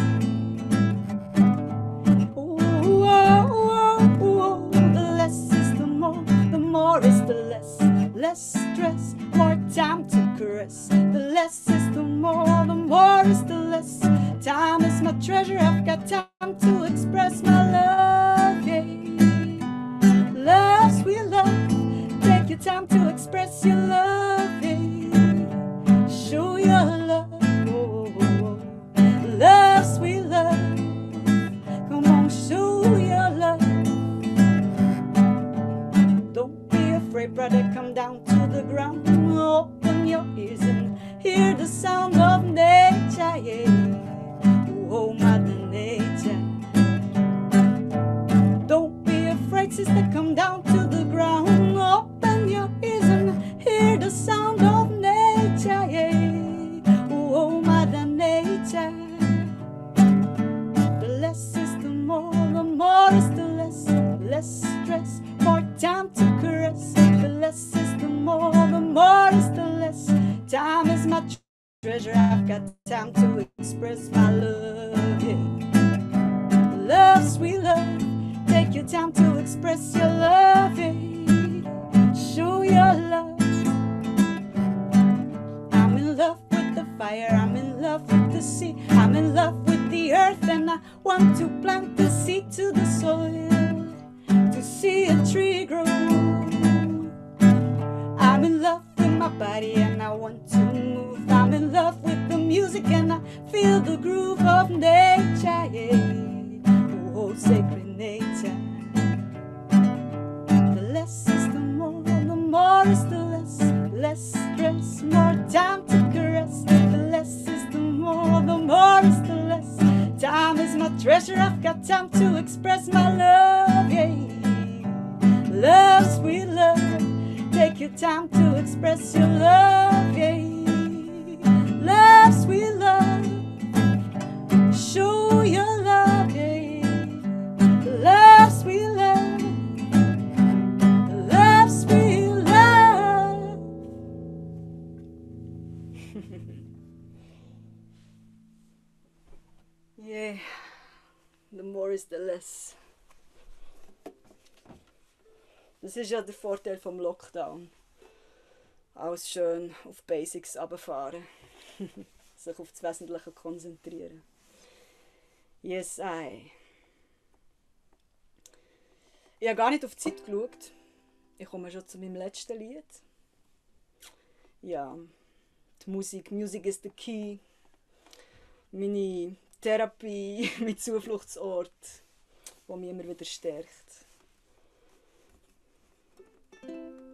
S6: Oh, oh, oh, oh, the less is the more, the more is the less. Less stress, more time to caress. The less is the more, the more is the less. Time is my treasure, I've got time to express my love. Yeah. Love, sweet love, take your time to express your love. Brother. Come down to the ground. Open your ears and hear the sound of nature. Yeah. Oh, Mother Nature. Don't be afraid, sister. Come down to the ground. Open your ears and hear the sound of nature. Yeah. Oh, Mother Nature. The less is the more, the more is the less. Less stress, more time to less is the more, the more is the less. Time is my treasure. I've got time to express my love. Yeah. Love, sweet love. Take your time to express your love. Yeah. Show your love. I'm in love with the fire, I'm in love with the sea, I'm in love with the earth, and I want to plant the seed to the soil to see a tree grow. I'm in love with my body, and I want to move. I'm in love with the music, and I feel the groove of nature. Yeah. Oh, sacred nature. The less is the more, and the more is the less. Less stress, more time to caress. The less is the more, the more is the less. Time is my treasure, I've got time to express my love. Yeah. Love, sweet love. Take your time to express your love. Yeah. Love, sweet love. Show your love. Yeah. Love, sweet love. Love, sweet love. yeah, the more is the less. Das ist ja der Vorteil vom Lockdown. Alles schön auf Basics runterfahren. Sich auf das Wesentliche konzentrieren. Yes, I. Ich habe gar nicht auf die Zeit geschaut. Ich komme schon zu meinem letzten Lied. Ja, die Musik. Music is the key. Meine Therapie, mein Zufluchtsort, wo mich immer wieder stärkt. Thank you.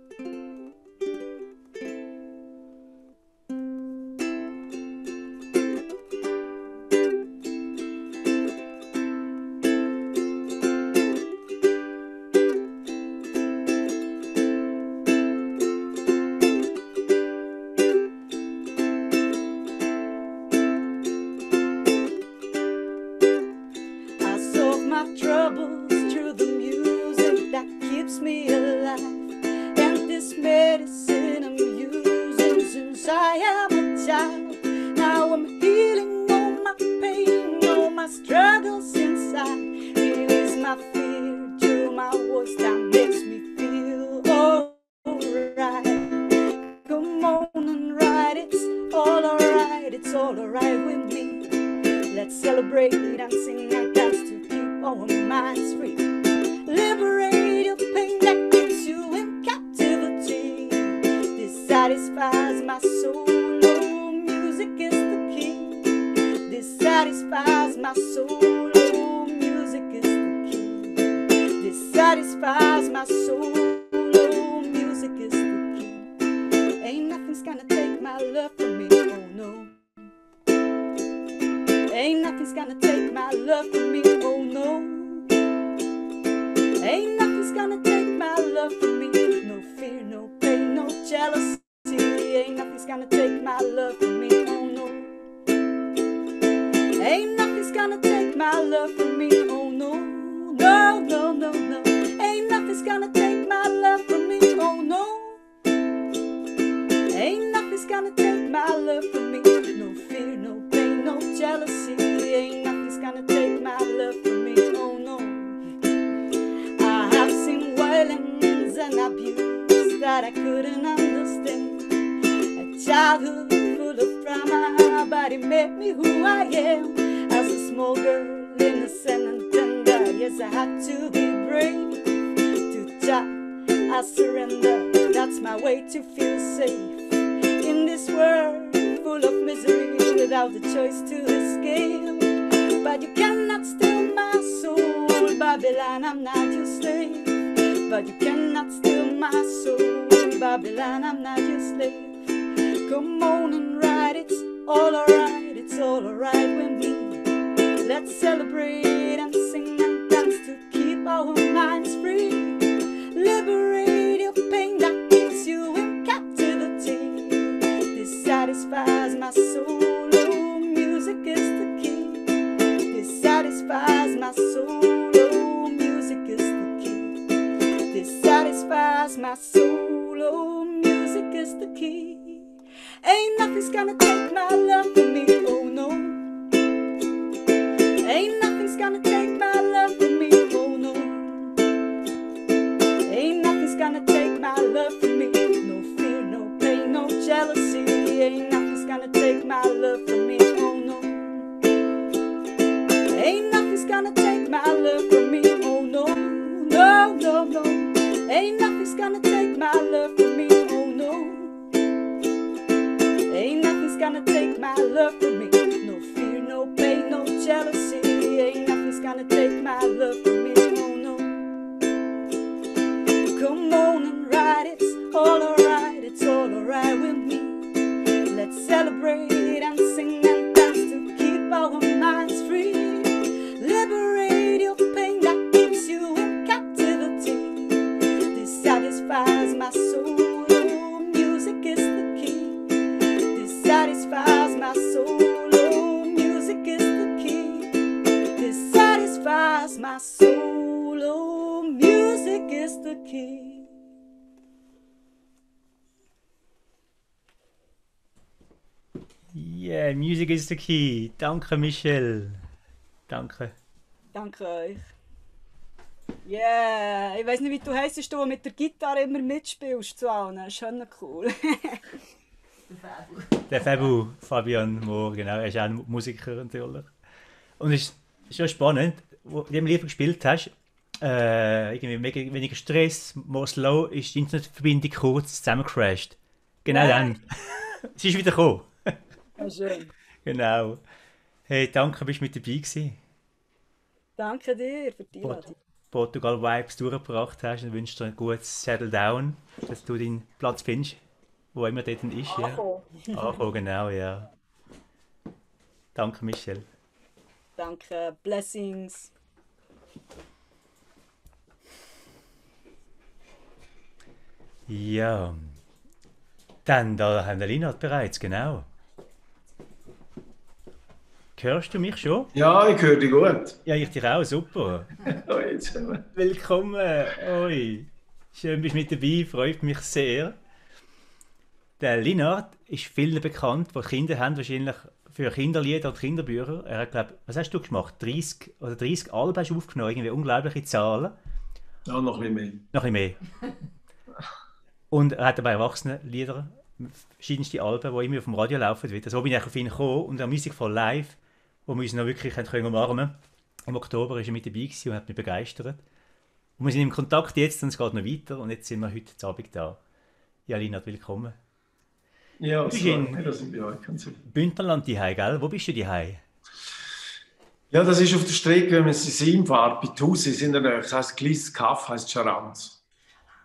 S6: But made me who I am. As a small girl, innocent and tender, yes, I had to be brave. To Jah, I surrender. That's my way to feel safe in this world full of misery without the choice to escape. But you cannot steal my soul, Babylon, I'm not your slave. But you cannot steal my soul, Babylon, I'm not your slave. Come on all alright, it's all alright with me. Let's celebrate and sing and dance to keep our minds free. Liberate your pain that keeps you in captivity. This satisfies my soul. Oh, music is the key. This satisfies my soul. Oh, music is the key. This satisfies my soul. Oh, music is the key. Ain't nothing's gonna take my love from me. Oh no. Ain't nothing's gonna take my love from me. Oh no. Ain't nothing's gonna take my love from me. No fear, no pain, no jealousy. Ain't nothing's gonna take my love from me. Oh no. Ain't nothing's gonna take my love from me. Oh no. No, no, no. Ain't nothing's gonna love from me. No fear, no pain, no jealousy. Ain't nothing's gonna take my love from me. Oh no. Come on and ride, it's all alright, it's all alright with me. Let's celebrate
S1: Yeah, Music is the key. Danke, Michelle. Danke.
S6: Danke euch. Yeah, ich weiß nicht, wie du heisst, du mit der Gitarre immer mitspielst zu allen. Schon cool.
S1: Der Fabu, Fabian Mohr, genau, er ist auch ein Musiker natürlich. Und es ist schon spannend, wo du im Lied gespielt hast, äh, irgendwie mega weniger Stress, more slow, ist die Internetverbindung kurz zusammengecrashed. Genau dann. Sie ist wieder gekommen.
S6: Ja, schön.
S1: Genau. Hey, danke, bist du mit dabei gewesen.
S6: Danke dir für die. Einladung.
S1: Portugal Vibes durchgebracht hast und wünsche dir ein gutes Settle Down, dass du deinen Platz findest, wo immer dort ist. Ja.
S6: Ankommen.
S1: Ankommen, genau, ja. Danke, Michelle.
S6: Danke. Blessings.
S1: Ja. Dann, da haben wir Linat bereits, genau. Hörst du mich schon?
S8: Ja, ich höre dich gut.
S1: Ja, ich dich auch, super.
S8: Oh,
S1: Willkommen, oi. Schön, bist du mit dabei, freut mich sehr. Der Linard ist vielen bekannt, die Kinder haben, wahrscheinlich für Kinderlieder und Kinderbücher. Er hat, glaube was hast du gemacht? 30 oder 30 Alben hast du aufgenommen, irgendwie unglaubliche Zahlen.
S8: Ja, noch ein bisschen mehr.
S1: Noch ein bisschen mehr. Und er hat dabei Erwachsenenlieder, verschiedenste Alben, die immer auf dem Radio laufen. Wieder. So bin ich auf ihn gekommen und an Musik von Live, wo wir uns noch wirklich können umarmen Im Oktober war er mit dabei gewesen und hat mich begeistert. Und wir sind im Kontakt jetzt und es geht noch weiter und jetzt sind wir heute Abend da. Ja, Linat, willkommen.
S8: Ja, so,
S1: in-
S8: ja, das sind wir sicher.
S1: Bündnerland die gell? Wo bist du die
S8: Ja, das ist auf der Strecke, wenn man sie sehen fährt, bei Tusi, sind der, das heißt Gliss Kaff, heißt Charanz.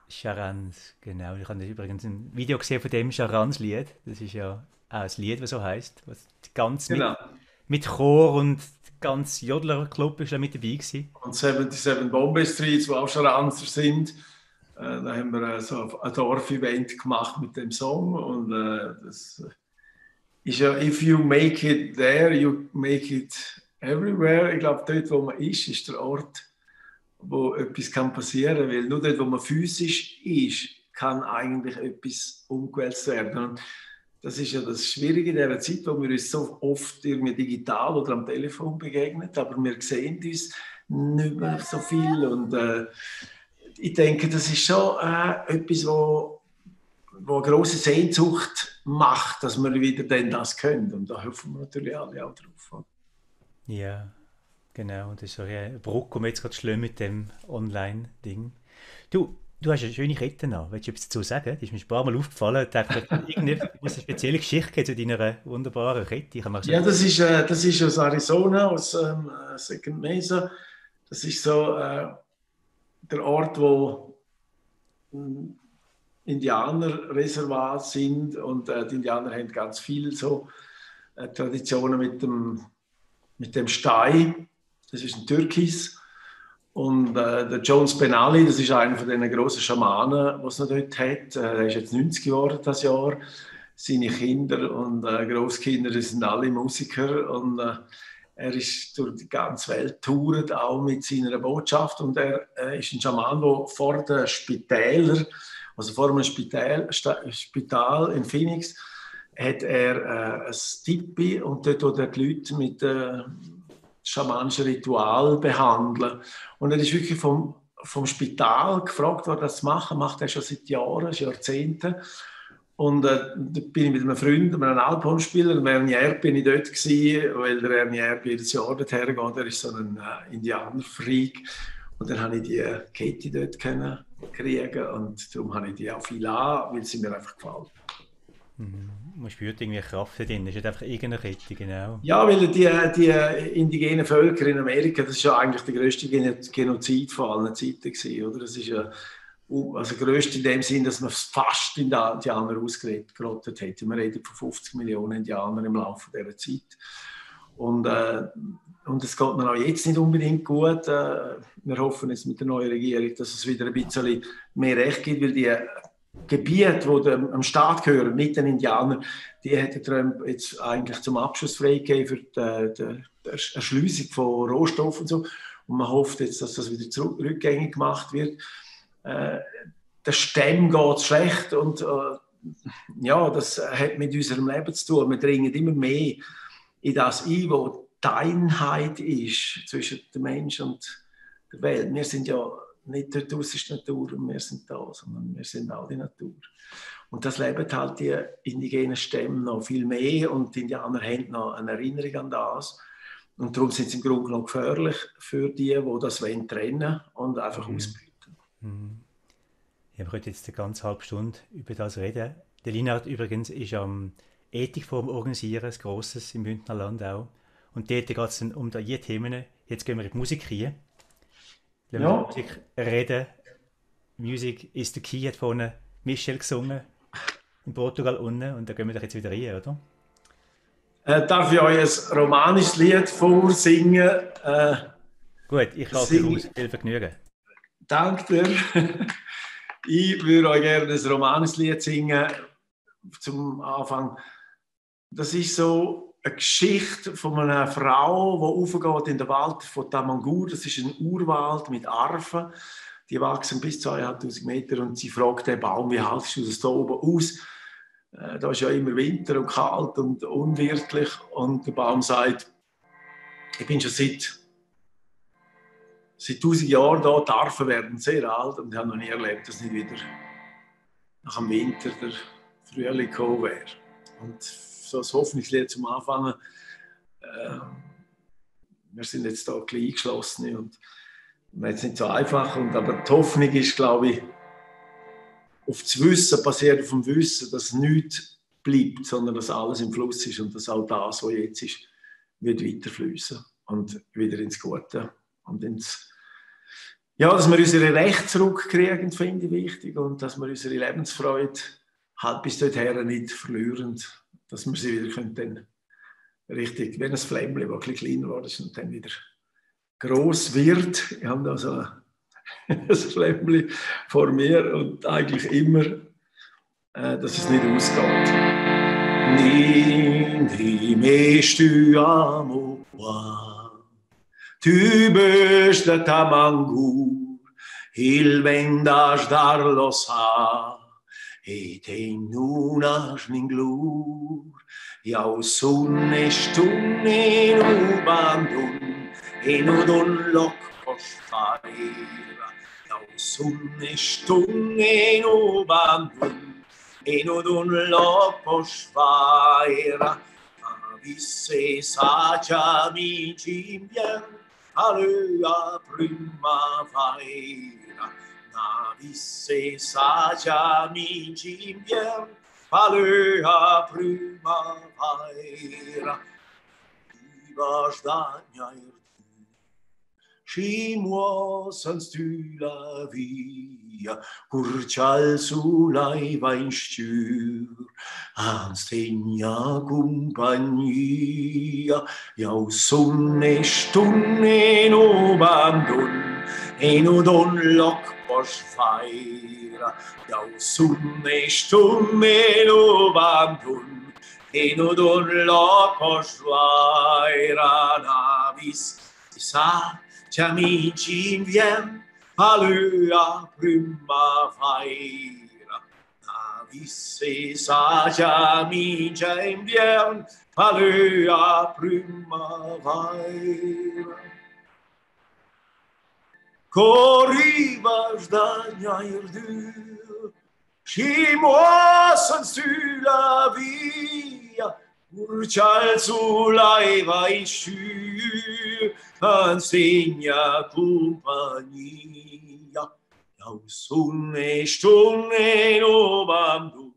S1: Charans, genau. Ich habe übrigens ein Video gesehen von dem Charans-Lied. Das ist ja auch ein Lied, das so heißt. Was ganz mit,
S8: Genau.
S1: mit Chor und ganz Jodler-Club ist da mit dabei gewesen.
S8: Und 77 Bombay Streets, wo auch Charanzer sind. Äh, da haben wir so ein Dorf-Event gemacht mit dem Song und äh, das ist ja, if you make it there, you make it everywhere. Ich glaube, dort, wo man ist, ist der Ort, wo etwas kann passieren kann, weil nur dort, wo man physisch ist, kann eigentlich etwas umgewälzt werden. Und das ist ja das Schwierige in dieser Zeit, wo wir uns so oft irgendwie digital oder am Telefon begegnen, aber wir sehen uns nicht mehr so viel. Und äh, ich denke, das ist schon äh, etwas, wo, wo eine große Sehnsucht macht, dass wir wieder denn das können. Und da hoffen wir natürlich alle auch drauf.
S1: Ja, genau. Und das ist so eine Brücke, um jetzt gerade schlimm mit dem Online-Ding. Du, Du hast eine schöne Kette an. Willst du etwas dazu sagen? Das ist mir ein paar Mal aufgefallen. Ich dachte, irgendeine eine spezielle Geschichte zu deiner wunderbaren Kette.
S8: ja, das ist, äh, das ist aus Arizona, aus ähm, Second Mesa. Das ist so äh, der Ort, wo hm, Indianerreservat sind und äh, die Indianer haben ganz viel so äh, Traditionen mit dem, mit dem Stein. Das ist ein Türkis und äh, der Jones Benali, das ist einer von den großen Schamanen, was er dort hat. Äh, er ist jetzt 90 geworden das Jahr. Seine Kinder und äh, Großkinder sind alle Musiker und äh, er ist durch die ganze Welt touret, auch mit seiner Botschaft. Und er äh, ist ein Schaman, der vor den Spitälern, also vor einem Spital, Spital in Phoenix, hat er äh, ein Tipi und dort, wo er die Leute mit äh, schamanische Ritual behandeln. Und er ist wirklich vom, vom Spital gefragt worden, das zu machen. Macht er schon seit Jahren, Jahrzehnten. Und äh, da bin ich mit einem Freund, einem Alphornspieler, dem Ernier, bin ich dort gewesen, weil der Ernier jedes Jahr dort hergeht. Er ist so ein äh, Indianerfreak. Und dann habe ich die Kette dort kriegen und darum habe ich die auch viel an, weil sie mir einfach gefallen.
S1: Mhm. Man spürt irgendwie Kraft drin, das ist einfach irgendeine Kette, genau.
S8: Ja, weil die, die indigenen Völker in Amerika, das ist ja eigentlich der größte Genozid von allen Zeiten gewesen, oder? Das ist ja also größte in dem Sinn, dass man fast Indianer ausgerottet hätte. Wir reden von 50 Millionen Indianern im Laufe dieser Zeit. Und, äh, und es geht mir auch jetzt nicht unbedingt gut. Äh, wir hoffen jetzt mit der neuen Regierung, dass es wieder ein bisschen mehr Recht gibt, weil die Gebiete, die dem Staat gehören, nicht den Indianern, die hätte Trump jetzt eigentlich zum Abschluss freigegeben für die, die, die Erschliessung von Rohstoffen und so. Und man hofft jetzt, dass das wieder zurück, rückgängig gemacht wird. Äh, der Stämm geht schlecht und äh, ja, das hat mit unserem Leben zu tun. Wir dringen immer mehr in das ein, wo die Einheit ist zwischen dem Mensch und der Welt. Wir sind ja nicht ist die Natur und wir sind da, sondern wir sind auch die Natur. Und das leben halt die indigenen Stämme noch viel mehr und die Indianer haben noch eine Erinnerung an das. Und darum sind sie im Grunde genommen gefährlich für die, die das wollen, trennen und einfach mhm. ausbeuten.
S1: Ich habe heute jetzt eine ganze halbe Stunde über das reden. Der Linhard übrigens ist am Ethikforum organisieren, ein grosses im Bündnerland auch. Und dort geht es um diese Themen. Jetzt gehen wir in die Musik rein. Wenn ja. wir Musik reden, Music is the key, hat vorne Michel gesungen, in Portugal unten, und da gehen wir doch jetzt wieder rein, oder?
S8: Äh, darf ich euch ein romanisches Lied vorsingen? Äh,
S1: Gut, ich lasse aus. Viel Vergnügen.
S8: Danke dir. ich würde euch gerne ein romanisches Lied singen zum Anfang. Das ist so eine Geschichte von einer Frau, die aufgeht in den Wald von Tamangur. Das ist ein Urwald mit Arfen. Die wachsen bis 2500 Meter und sie fragt den Baum, wie hältst du das da oben aus? Äh, da ist ja immer Winter und kalt und unwirtlich. Und der Baum sagt, ich bin schon seit, seit 1000 Jahren da, die Arfen werden sehr alt und ich habe noch nie erlebt, dass nicht wieder nach dem Winter der Frühling gekommen wäre. Und so ein Hoffnungslied zum Anfangen. Äh, wir sind jetzt da ein eingeschlossen und es ist nicht so einfach. Und, aber die Hoffnung ist, glaube ich, auf das Wissen, basiert auf dem Wissen, dass nichts bleibt, sondern dass alles im Fluss ist und dass auch das, was jetzt ist, wird weiterfließen und wieder ins Gute und ins ja, dass wir unsere Rechte zurückkriegen, finde ich wichtig und dass wir unsere Lebensfreude halt bis dorthin nicht verlieren dass wir sie wieder können dann richtig, wie ein Flämmchen, das ein kleiner war und dann wieder groß wird. Wir haben da so das Flämmchen vor mir und eigentlich immer, äh, dass es nicht ausgeht. Nindi mestu amoa, ty byś de tamangur, il vendas dar losa, et in unas minglur, iau sunne stunne in ubandun, in udun loc costariva, iau e stunne in ubandun, in udun loc costariva, avisse sacia amici mi bianco, Alléluia, prima valera, navisse saja minci bien, Alléluia, prima valera, vivas d'agna irtu, si muo sans tu la via, curcial su laiva in sciur, anstegna compagnia, jau sunne stunne no bandun, e no don loc pos faira, jau sunne stunne no bandun, e no don loc pos faira, navis sa, ci amici in vien, primavera, navisse sa ci amici in vien, alua primavera. Corriva ždanja ir du, și moi sans tu la via, Urcial sulaiva in sciur, insegna compagnia. Jau sunne stunne no bandu,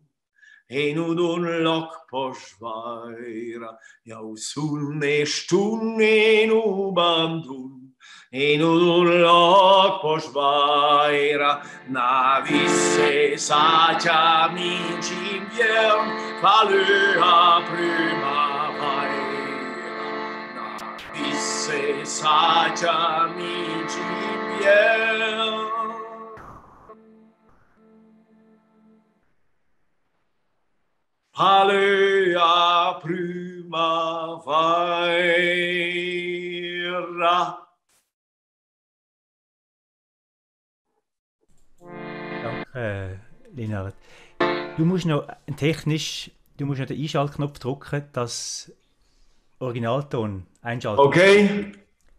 S8: e nu don loc poșvaira. Jau sunne stunne no bandu, e nu don loc poșvaira. Navisse sacia minci in viern, valua primavera. Navisse sacia minci in viern. Alea primavera.
S1: Danke, Linard. Du musst noch technisch, du musst noch den Einschaltknopf drücken, das Originalton einschalten.
S8: Okay,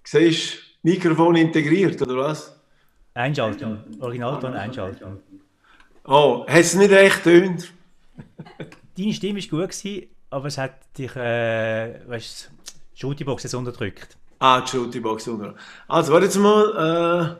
S8: siehst du, Mikrofon integriert, oder was?
S1: Einschalten. Originalton einschalten.
S8: Oh, hat es nicht recht tönt?
S1: Deine Stimme war gut, gewesen, aber es hat dich, äh, weißt du, die Shootybox jetzt unterdrückt.
S8: Ah, die Schulterbox unter. Also, warte jetzt mal.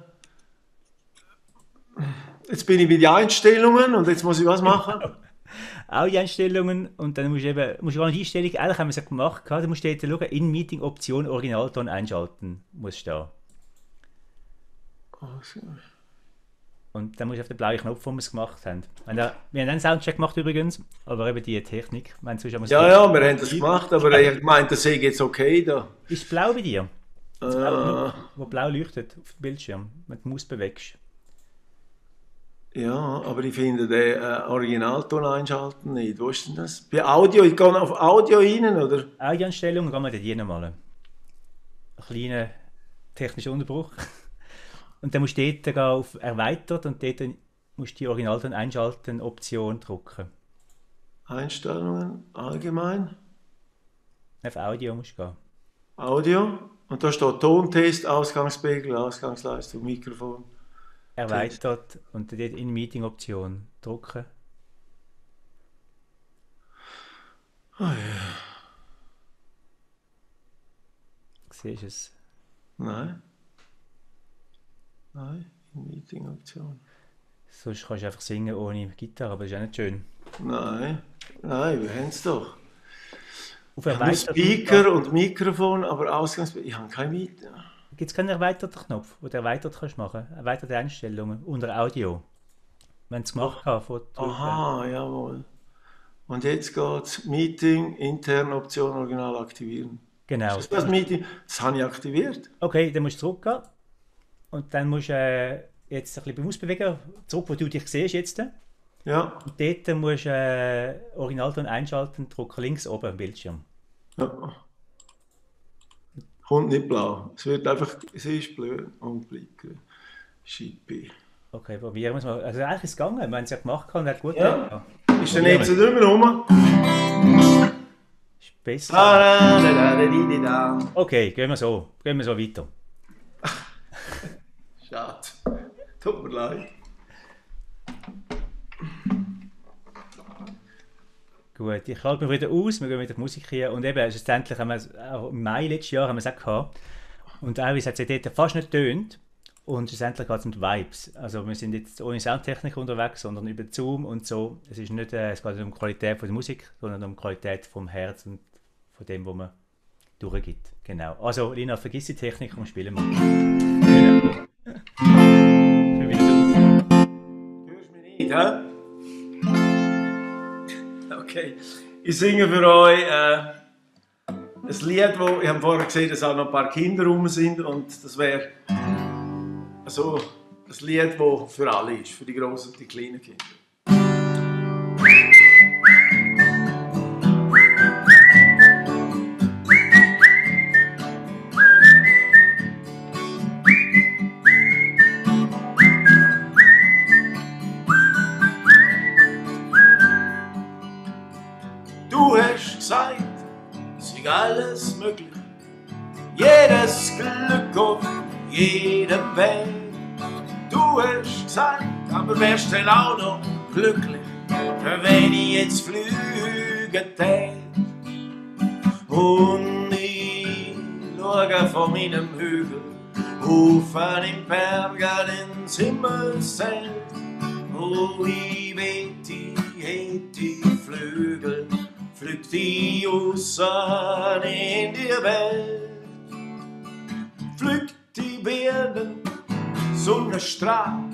S8: Äh, jetzt bin ich bei den Einstellungen und jetzt muss ich was machen?
S1: Auch die Einstellungen und dann musst du eben, musst du gar nicht Einstellung, eigentlich haben wir es ja gemacht, du musst dort schauen, in Meeting Option Originalton einschalten, muss stehen. Und dann musst du auf den blauen Knopf, wo wir es gemacht haben. Wenn da, wir haben einen Soundcheck gemacht übrigens, aber eben die Technik. Wenn sonst haben
S8: Ja, ja, wir haben das gemacht, aber ich meinte, das sei jetzt okay da.
S1: Ist blau bei dir?
S8: Äh,
S1: Wo blau leuchtet auf dem Bildschirm, wenn du die Maus bewegst.
S8: ja, aber ich finde den äh, Originalton einschalten nicht. Wo ist denn das? Bei Audio, ich gehe auf Audio rein, oder?
S1: Audioeinstellungen, gehen wir dort hier nochmal. Ein kleiner technischer Unterbruch. Und dann musst du dort auf Erweitert und dort musst du die Originalton einschalten Option drücken.
S8: Einstellungen, allgemein,
S1: Auf Audio musst du gehen.
S8: Audio. Und da steht Tontest, Ausgangspegel, Ausgangsleistung, Mikrofon.
S1: Erweitert und dann dort in Meeting Option drücken. Siehst du es?
S8: Nein. Nein, Meeting-Option.
S1: Sonst kannst du einfach singen ohne Gitarre, aber das ist auch nicht schön.
S8: Nein, nein, wir haben es doch.
S1: Auf
S8: Ich habe Speaker und Mikrofon, aber Ausgangspegel. Ich habe kein Meeting.
S1: Gibt es keinen erweiterten Knopf, wo du erweitert kannst machen? Erweiterte Einstellungen unter Audio. Wenn es gemacht hast, von
S8: Aha, jawohl. Und jetzt geht es Meeting, interne Option, Original aktivieren.
S1: Genau.
S8: Ist das Meeting? Das habe ich aktiviert.
S1: Okay, dann musst du zurückgehen. Und dann musst du äh, jetzt ein bisschen bewusst bewegen, zurück, wo du dich siehst jetzt.
S8: Ja,
S1: Und dort musst du äh, Originalton einschalten, drück links oben am Bildschirm.
S8: ja. Kommt nicht blau. Es wird einfach, es ist blöd und bleibt grün. Schippi.
S1: Okay, probieren wir es mal. Also eigentlich ist es gegangen, haben es ja gemacht und hat gut
S8: Ja.
S1: geklappt.
S8: Ist der Netz nicht immer rum?
S1: Ist besser.
S8: Da.
S1: Okay, gehen wir so. Gehen wir so weiter.
S8: Tut mir leid.
S1: Gut, ich halte mich wieder aus, wir gehen wieder die Musik hier. Und eben, schlussendlich haben wir es, auch im Mai letztes Jahr haben wir es auch gehabt. Und auch, es hat sich dort fast nicht tönt. Und schlussendlich geht es um die Vibes. Also wir sind jetzt ohne Soundtechnik unterwegs, sondern über Zoom und so. Es, ist nicht, äh, es geht nicht um die Qualität von der Musik, sondern um die Qualität vom Herz und von dem, was man durchgibt. Genau. Also Lina, vergiss die Technik und spielen wir. Genau.
S8: Hä? Okay. Ich singe für euch äh, ein Lied, wo ich habe vorher gesehen, dass auch noch ein paar Kinder rum sind und das wäre so ein Lied, das für alle ist, für die großen und die kleinen Kinder. Ist alles möglich. Jedes Glück auf jedem Weg. Du hast gesagt, aber wärst dann auch noch glücklich, wenn ich jetzt tät. Und ich schaue von meinem Hügel auf einen Berg ins Himmelszelt. Oh, ich wette, ich hätte Flügel, die außen in die Welt. Flügt die Birnen, Sonnenstrahl,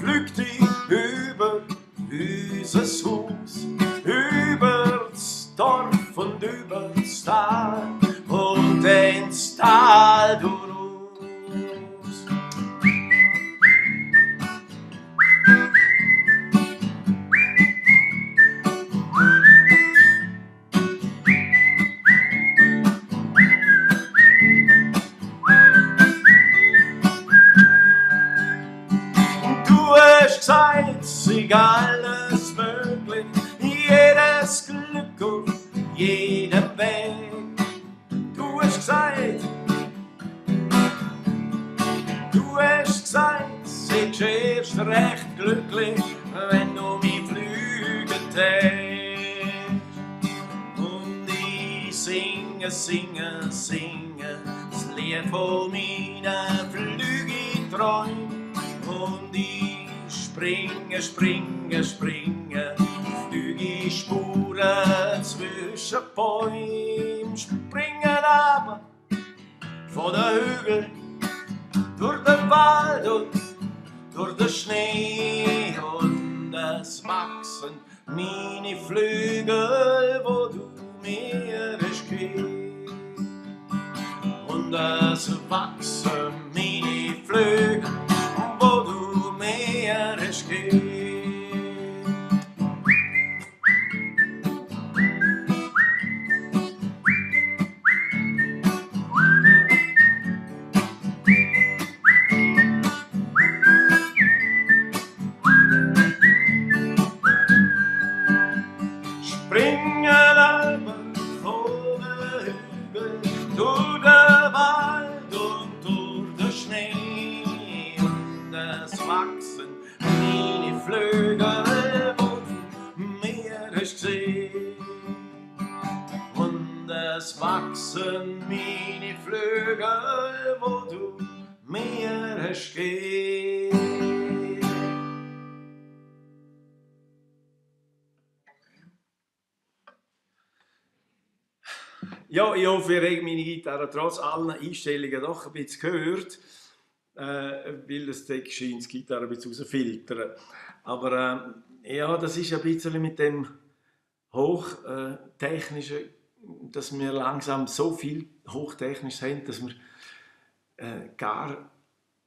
S8: flügt die über unser Haus, über das Dorf und über das Tal und ins Tal ist alles möglich, jedes Glück auf jedem Weg. Du hast gesagt, du hast gesagt, sind erst recht glücklich, wenn du mich flügen tätst. Und ich singe, singe, singe das Lied von meinen Flügelträumen. Und ich springe, springe, springe, flüge Spuren zwischen Bäumen, springe aber von den Hügeln, durch den Wald und durch den Schnee und es wachsen meine Flügel, wo du mir hast. Und es wachsen meine Flügel, wo du mir hast gegeben. Und es wachsen meine Flügel, wo du mir hast. Ja, ich hoffe, ihr habt meine Gitarre trotz allen Einstellungen doch ein bisschen gehört, äh, weil das Deck scheint die Gitarre ein bisschen rauszufiltern. Aber äh, ja, das ist ein bisschen mit dem Hochtechnischen, dass wir langsam so viel Hochtechnisches haben, dass wir äh, gar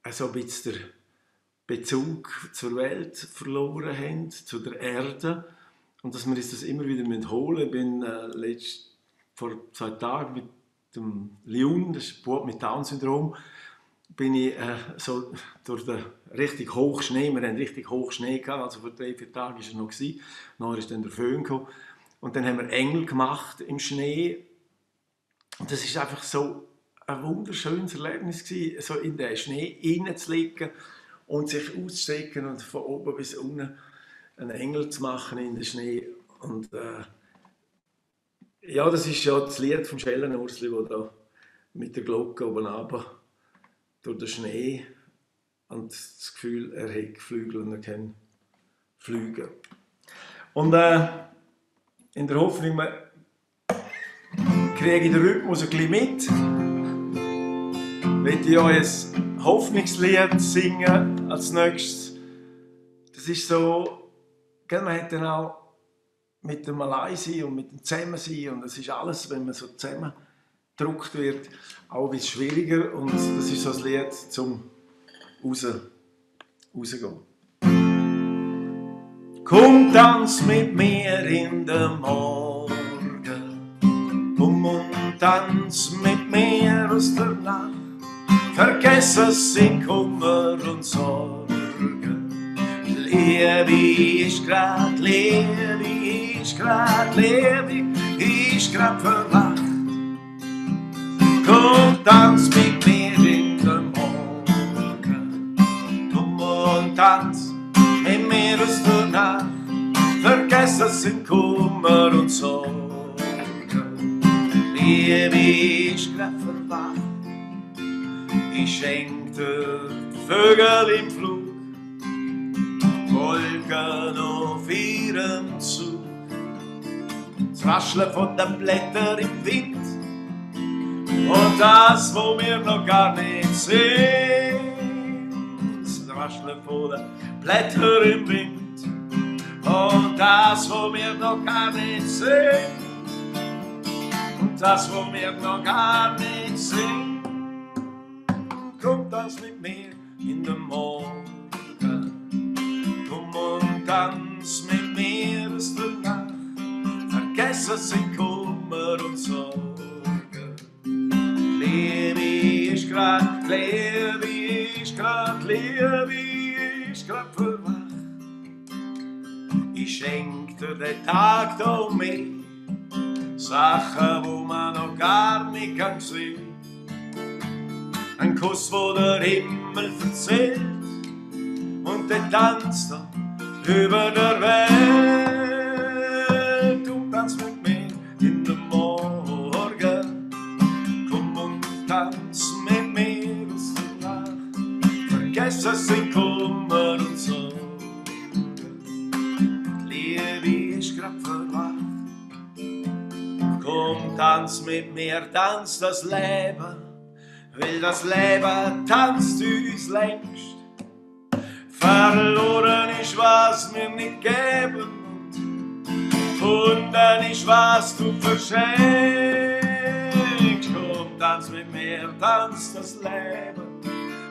S8: äh, so ein bisschen Bezug zur Welt verloren haben, zu der Erde. Und dass wir uns das immer wieder holen. Ich bin äh, letzt, vor zwei Tagen mit dem Leon, das ist ein Bub mit Down-Syndrom, bin ich äh, so durch den richtig hohen Schnee, wir hatten richtig hoch Schnee, gehabt, also vor drei, vier Tagen war er noch, dann der Föhn gekommen. Und dann haben wir Engel gemacht im Schnee. Und das ist einfach so ein wunderschönes Erlebnis gewesen, so in den Schnee hineinzulegen und sich auszustrecken und von oben bis unten einen Engel zu machen in den Schnee. Und äh, ja, das ist ja das Lied vom Schellenursli, wo da mit der Glocke oben runter durch den Schnee und das Gefühl, er hat Flügel und er kann fliegen. Und äh, in der Hoffnung, man kriege ich den Rhythmus ein bisschen mit, möchte ich euch ein Hoffnungslied singen als nächstes. Das ist so, gell, man hat dann auch mit dem Alleinsein und mit dem Zusammensein und es ist alles, wenn man so zusammen gedruckt wird, auch ein bisschen schwieriger und das ist so ein Lied zum raus, rausgehen. Komm, tanz mit mir in den Morgen, komm und tanz mit mir aus der Nacht, vergess es in Kummer und Sorgen. Liebe ist grad, Liebe ist grad, Liebe ist grad verwacht. Komm, tanz mit mir in den Morgen. Komm und tanz mit mir aus der Nacht. Vergess es in Kummer und Sorgen. Liebe ist grad verwacht. Ich schenk dir Vögel im Flug, Wolken auf ihrem Zug. Das Rascheln von den Blättern im Wind und das, wo wir noch gar nicht sehen, das Rascheln von den Blättern im Wind. Und das, wo wir noch gar nicht sehen, und das, wo wir noch gar nicht sehen, kommt das mit mir in den Morgen. Komm und tanz mit mir aus der Nacht, vergess es in Kummer und Sorgen. Liebe ist grad, Liebe ist grad, Liebe ist grad verwacht. Ich schenk dir den Tag da mit, Sachen, wo man noch gar nicht kann sehen. Ein Kuss, wo der Himmel verzählt und der tanzt da über der Welt. Du tanzt mit mir in den Morgen, komm und tanz mit mir aus der Nacht. Vergess es Kummer Komm, tanz mit mir, tanz das Leben, weil das Leben tanzt uns längst. Verloren ist, was wir nicht geben und dann ist, was du verschenkst. Komm, tanz mit mir, tanz das Leben,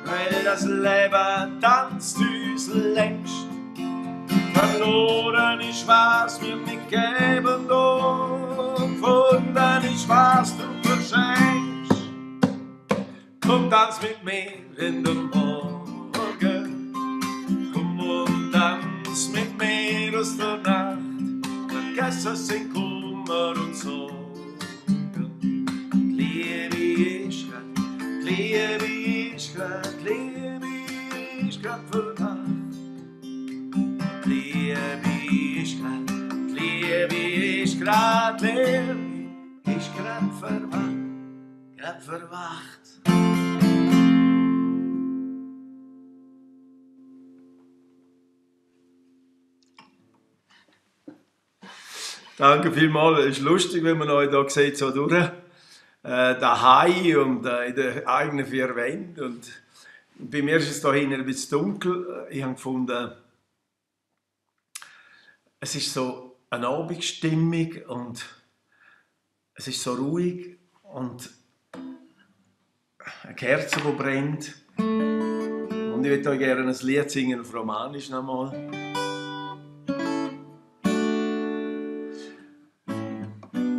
S8: weil das Leben tanzt uns längst. Verloren ist, was wir nicht geben und dann ist, was du verschenkst. Komm, tanz mit mir in den Morgen. Komm und tanz mit mir aus der Nacht. Vergess es in Kummer und Sorgen. Liebe grad, Liebe ist ist grad, Liebe ist grad verwacht, grad verwacht. Danke vielmals. Es ist lustig, wenn man euch hier sieht, so durch äh, daheim und äh, in den eigenen vier Wänden. Und bei mir ist es da hinten ein bisschen dunkel. Ich habe gefunden, es ist so eine Abendstimmung und es ist so ruhig und eine Kerze, die brennt. Und ich würde euch gerne ein Lied singen auf Romanisch nochmal.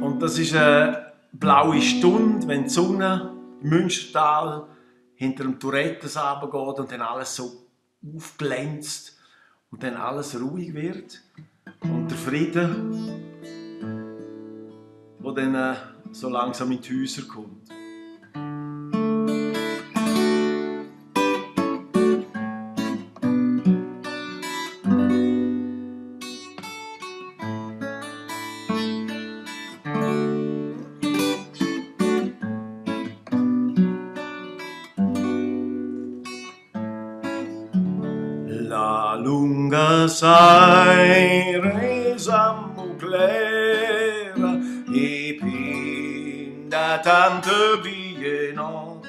S8: Und das ist eine blaue Stunde, wenn die Sonne im Münstertal hinter dem Tourettes runtergeht und dann alles so aufglänzt und dann alles ruhig wird. Und der Frieden, der dann äh, so langsam in die Häuser kommt. Sai resa muclera e pinda tanto vie not.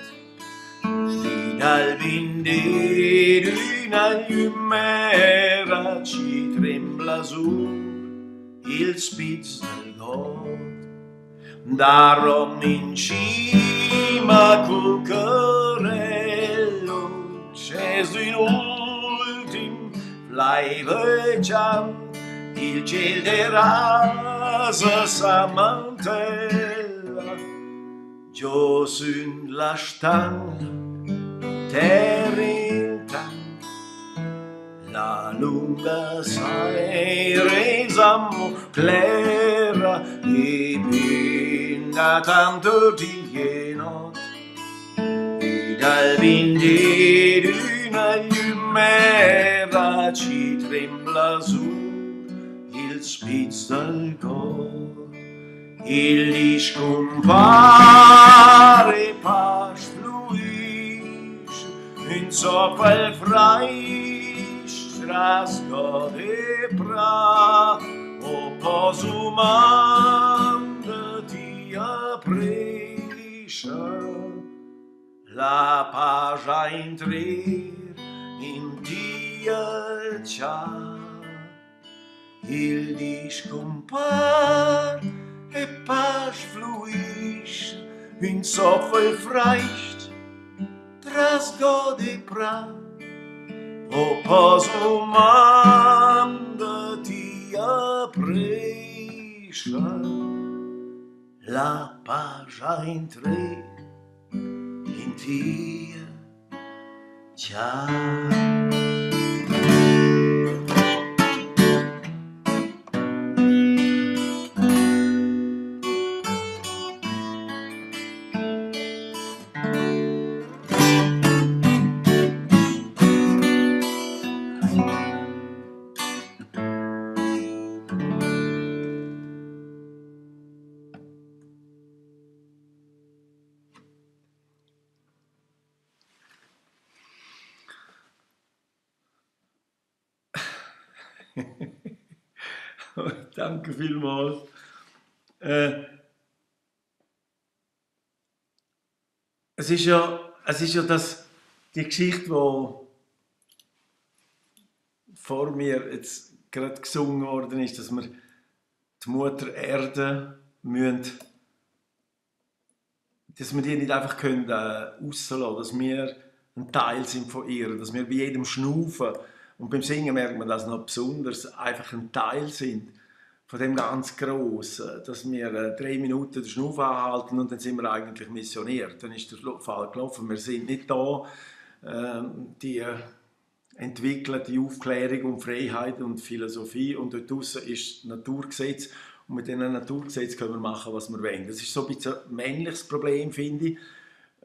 S8: Di dal vinde d'una lumera ci trembla su il spitz del god darom in cima col carello sceso in ultim caiveceam İlcil rază să mă jo în la ștan Terinta La lunga sai rezam Clera Libinda tanto di genot Id al vindi d'una lumera cina su il spitz del cor il li scompare pas fluisce in sopra il freisch trasgo de pra o posumanda ti aprisce la paja intrir in dia ciao il discompar e pas fluisce in sofel freicht tras gode pra o posumanda ti aprisce la paja intrir in dia ciao Danke vielmals. Äh, es ist ja, es ist ja das, die Geschichte, die vor mir jetzt gerade gesungen worden ist, dass wir die Mutter Erde müssen, dass wir die nicht einfach können, äh, rauslassen dass wir ein Teil sind von ihr, dass wir bei jedem Schnaufen und beim Singen merkt man das noch besonders, einfach ein Teil sind von dem ganz Grossen, dass wir äh, drei Minuten den Schnuff anhalten und dann sind wir eigentlich missioniert. Dann ist der Fall gelaufen. Wir sind nicht da, ähm, die äh, entwickeln die Aufklärung und Freiheit und Philosophie und dort draussen ist Naturgesetz und mit diesen Naturgesetz können wir machen, was wir wollen. Das ist so ein bisschen ein männliches Problem, finde ich.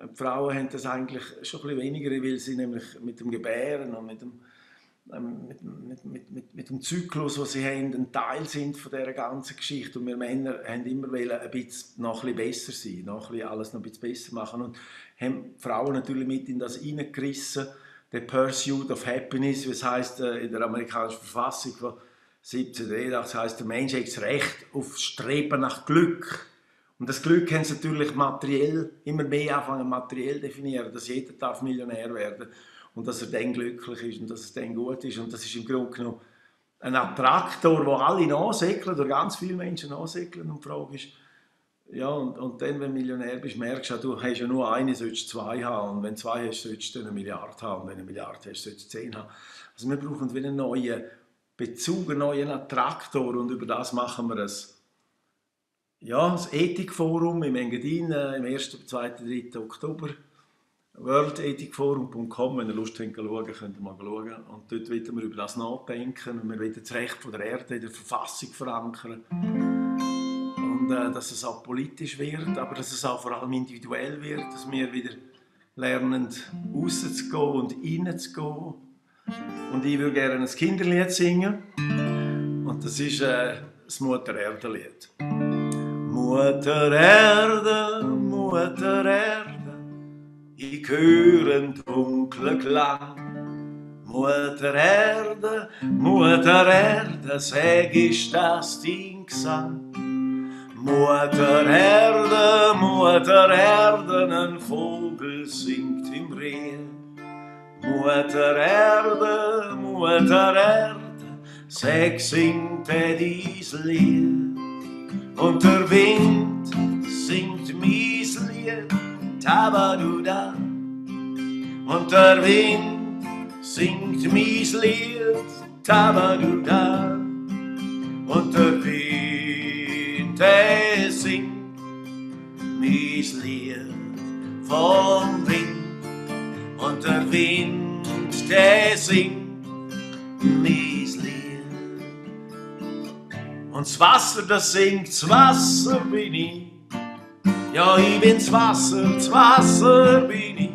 S8: Die Frauen haben das eigentlich schon ein bisschen weniger, weil sie nämlich mit dem Gebären und mit dem mit, mit, mit, mit, mit dem Zyklus, den sie haben, ein Teil sind von dieser ganzen Geschichte. Und wir Männer haben immer wollen, ein bisschen noch ein bisschen besser sein, noch ein bisschen alles noch ein bisschen besser machen. Und haben Frauen natürlich mit in das hineingerissen, der Pursuit of Happiness, wie es heisst äh, in der amerikanischen Verfassung von 1783, heißt der Mensch hat das Recht auf Streben nach Glück. Und das Glück haben sie natürlich materiell, immer mehr anfangen materiell definieren, dass jeder darf Millionär werden und dass er dann glücklich ist und dass es dann gut ist. Und das ist im Grunde genommen ein Attraktor, wo alle nachsäckeln, oder ganz viele Menschen nachsäckeln. Und die Frage ist, Ja, und, und dann, wenn du Millionär bist, merkst du, du hast ja nur eine, sollst zwei haben. Und wenn du zwei hast, sollst du eine Milliarde haben. Und wenn du eine Milliarde hast, sollst du zehn haben. Also wir brauchen wieder einen neuen Bezug, einen neuen Attraktor. Und über das machen wir es. Ja, das Ethikforum im Engadin äh, im 1., 2., 3. Oktober. worldethicforum.com, wenn ihr Lust habt, schauen, könnt ihr mal schauen. Und dort wollen wir über das nachdenken und wir wollen das Recht von der Erde in der Verfassung verankern. Und äh, dass es auch politisch wird, aber dass es auch vor allem individuell wird, dass wir wieder lernen, rauszugehen und reinzugehen. Und ich würde gerne ein Kinderlied singen. Und das ist äh, das Mutter Erde-Lied. Mutter Erde, Mutter Erde, ich höre einen dunklen Klang. Mutter Erde, Mutter Erde, sag ich das dein Gesang? Mutter Erde, Mutter Erde, ein Vogel singt im Reh. Mutter Erde, Mutter Erde, sag singt er dies Lied. Und der Wind singt Tabaduda. Und der Wind singt mies Lied, Tabaduda. Und der Wind, der singt mies Lied vom Wind. Und der Wind, der singt mies Lied. Und das Wasser, das singt, das Wasser bin ich. Ja, ich bin's Wasser, das Wasser bin ich.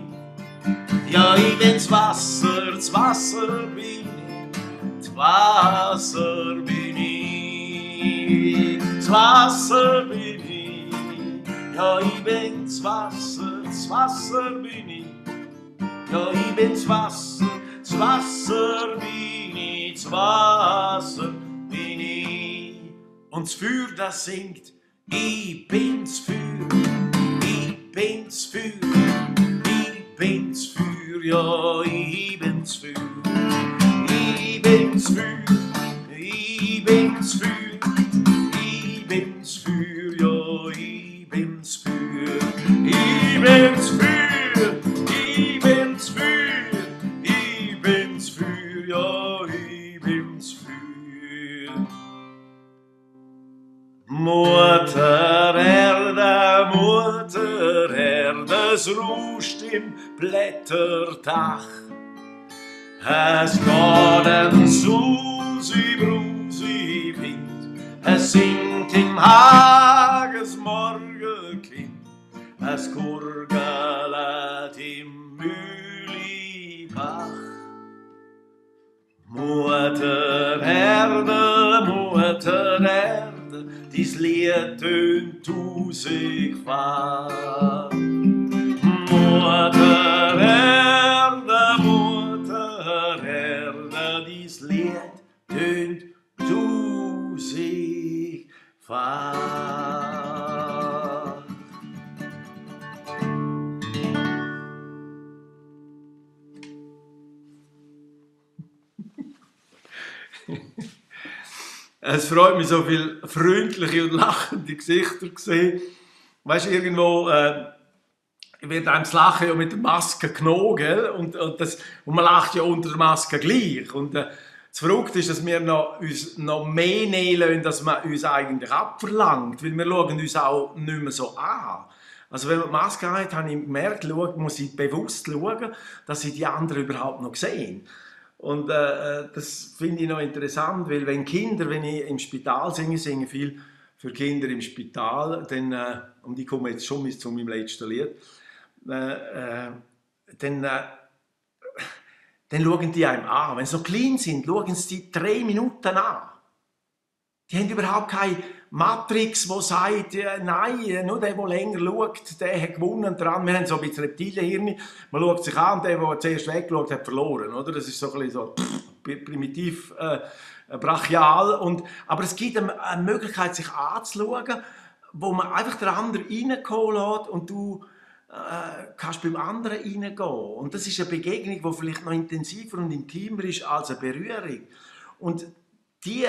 S8: Ja, ich bin's Wasser, das Wasser bin ich. Wasser bin ich. Wasser bin ich. Ja, ich bin's Wasser, das Wasser bin ich. Ja, ich bin's Wasser, das Wasser bin ich. Wasser bin ich. Und das Feuer, das singt, ich bin's Feuer, ich bin's Feuer, ich bin's Feuer, ja, ich bin's Feuer, ich bin's Feuer, Blätterdach. Es geht ein Susi, Brusi Wind, es singt im Hagesmorgenkind, es gurgelt im Mühlibach. Mutter Erde, Mutter Erde, dies Lied tönt tausendfach. Mutter Erde, Mutter Erde, dies Lied tönt tausendfach. Es freut mich, so viele freundliche und lachende Gesichter zu sehen. Weißt du, irgendwo äh, wird einem das Lachen ja mit der Maske genommen? Und, und, das, und man lacht ja unter der Maske gleich. Und äh, das Verrückte ist, dass wir noch, uns noch mehr nehmen dass man uns eigentlich abverlangt. Weil wir schauen uns auch nicht mehr so an. Also wenn man die Maske hat, habe ich gemerkt, schau, muss ich bewusst schauen, dass ich die anderen überhaupt noch sehen. Und äh, das finde ich noch interessant, weil wenn Kinder, wenn ich im Spital singe, singe viel für Kinder im Spital, dann, äh, und ich komme jetzt schon bis zu meinem letzten Lied, äh, äh, dann, äh, dann schauen die einem an. Wenn sie so klein sind, schauen sie die drei Minuten an. Die haben überhaupt keine Matrix, die sagt, äh, nein, äh, nur der, der länger schaut, der hat gewonnen. Dran. Wir haben so ein bisschen Reptilienhirn. Man schaut sich an, der, der zuerst weggeschaut hat, verloren. Oder? Das ist so ein bisschen so primitiv, äh, brachial. Und, aber es gibt eine, eine Möglichkeit, sich anzuschauen, wo man einfach den anderen reinkommen lässt und du äh, kannst beim anderen reingehen. Und das ist eine Begegnung, die vielleicht noch intensiver und intimer ist als eine Berührung. Und die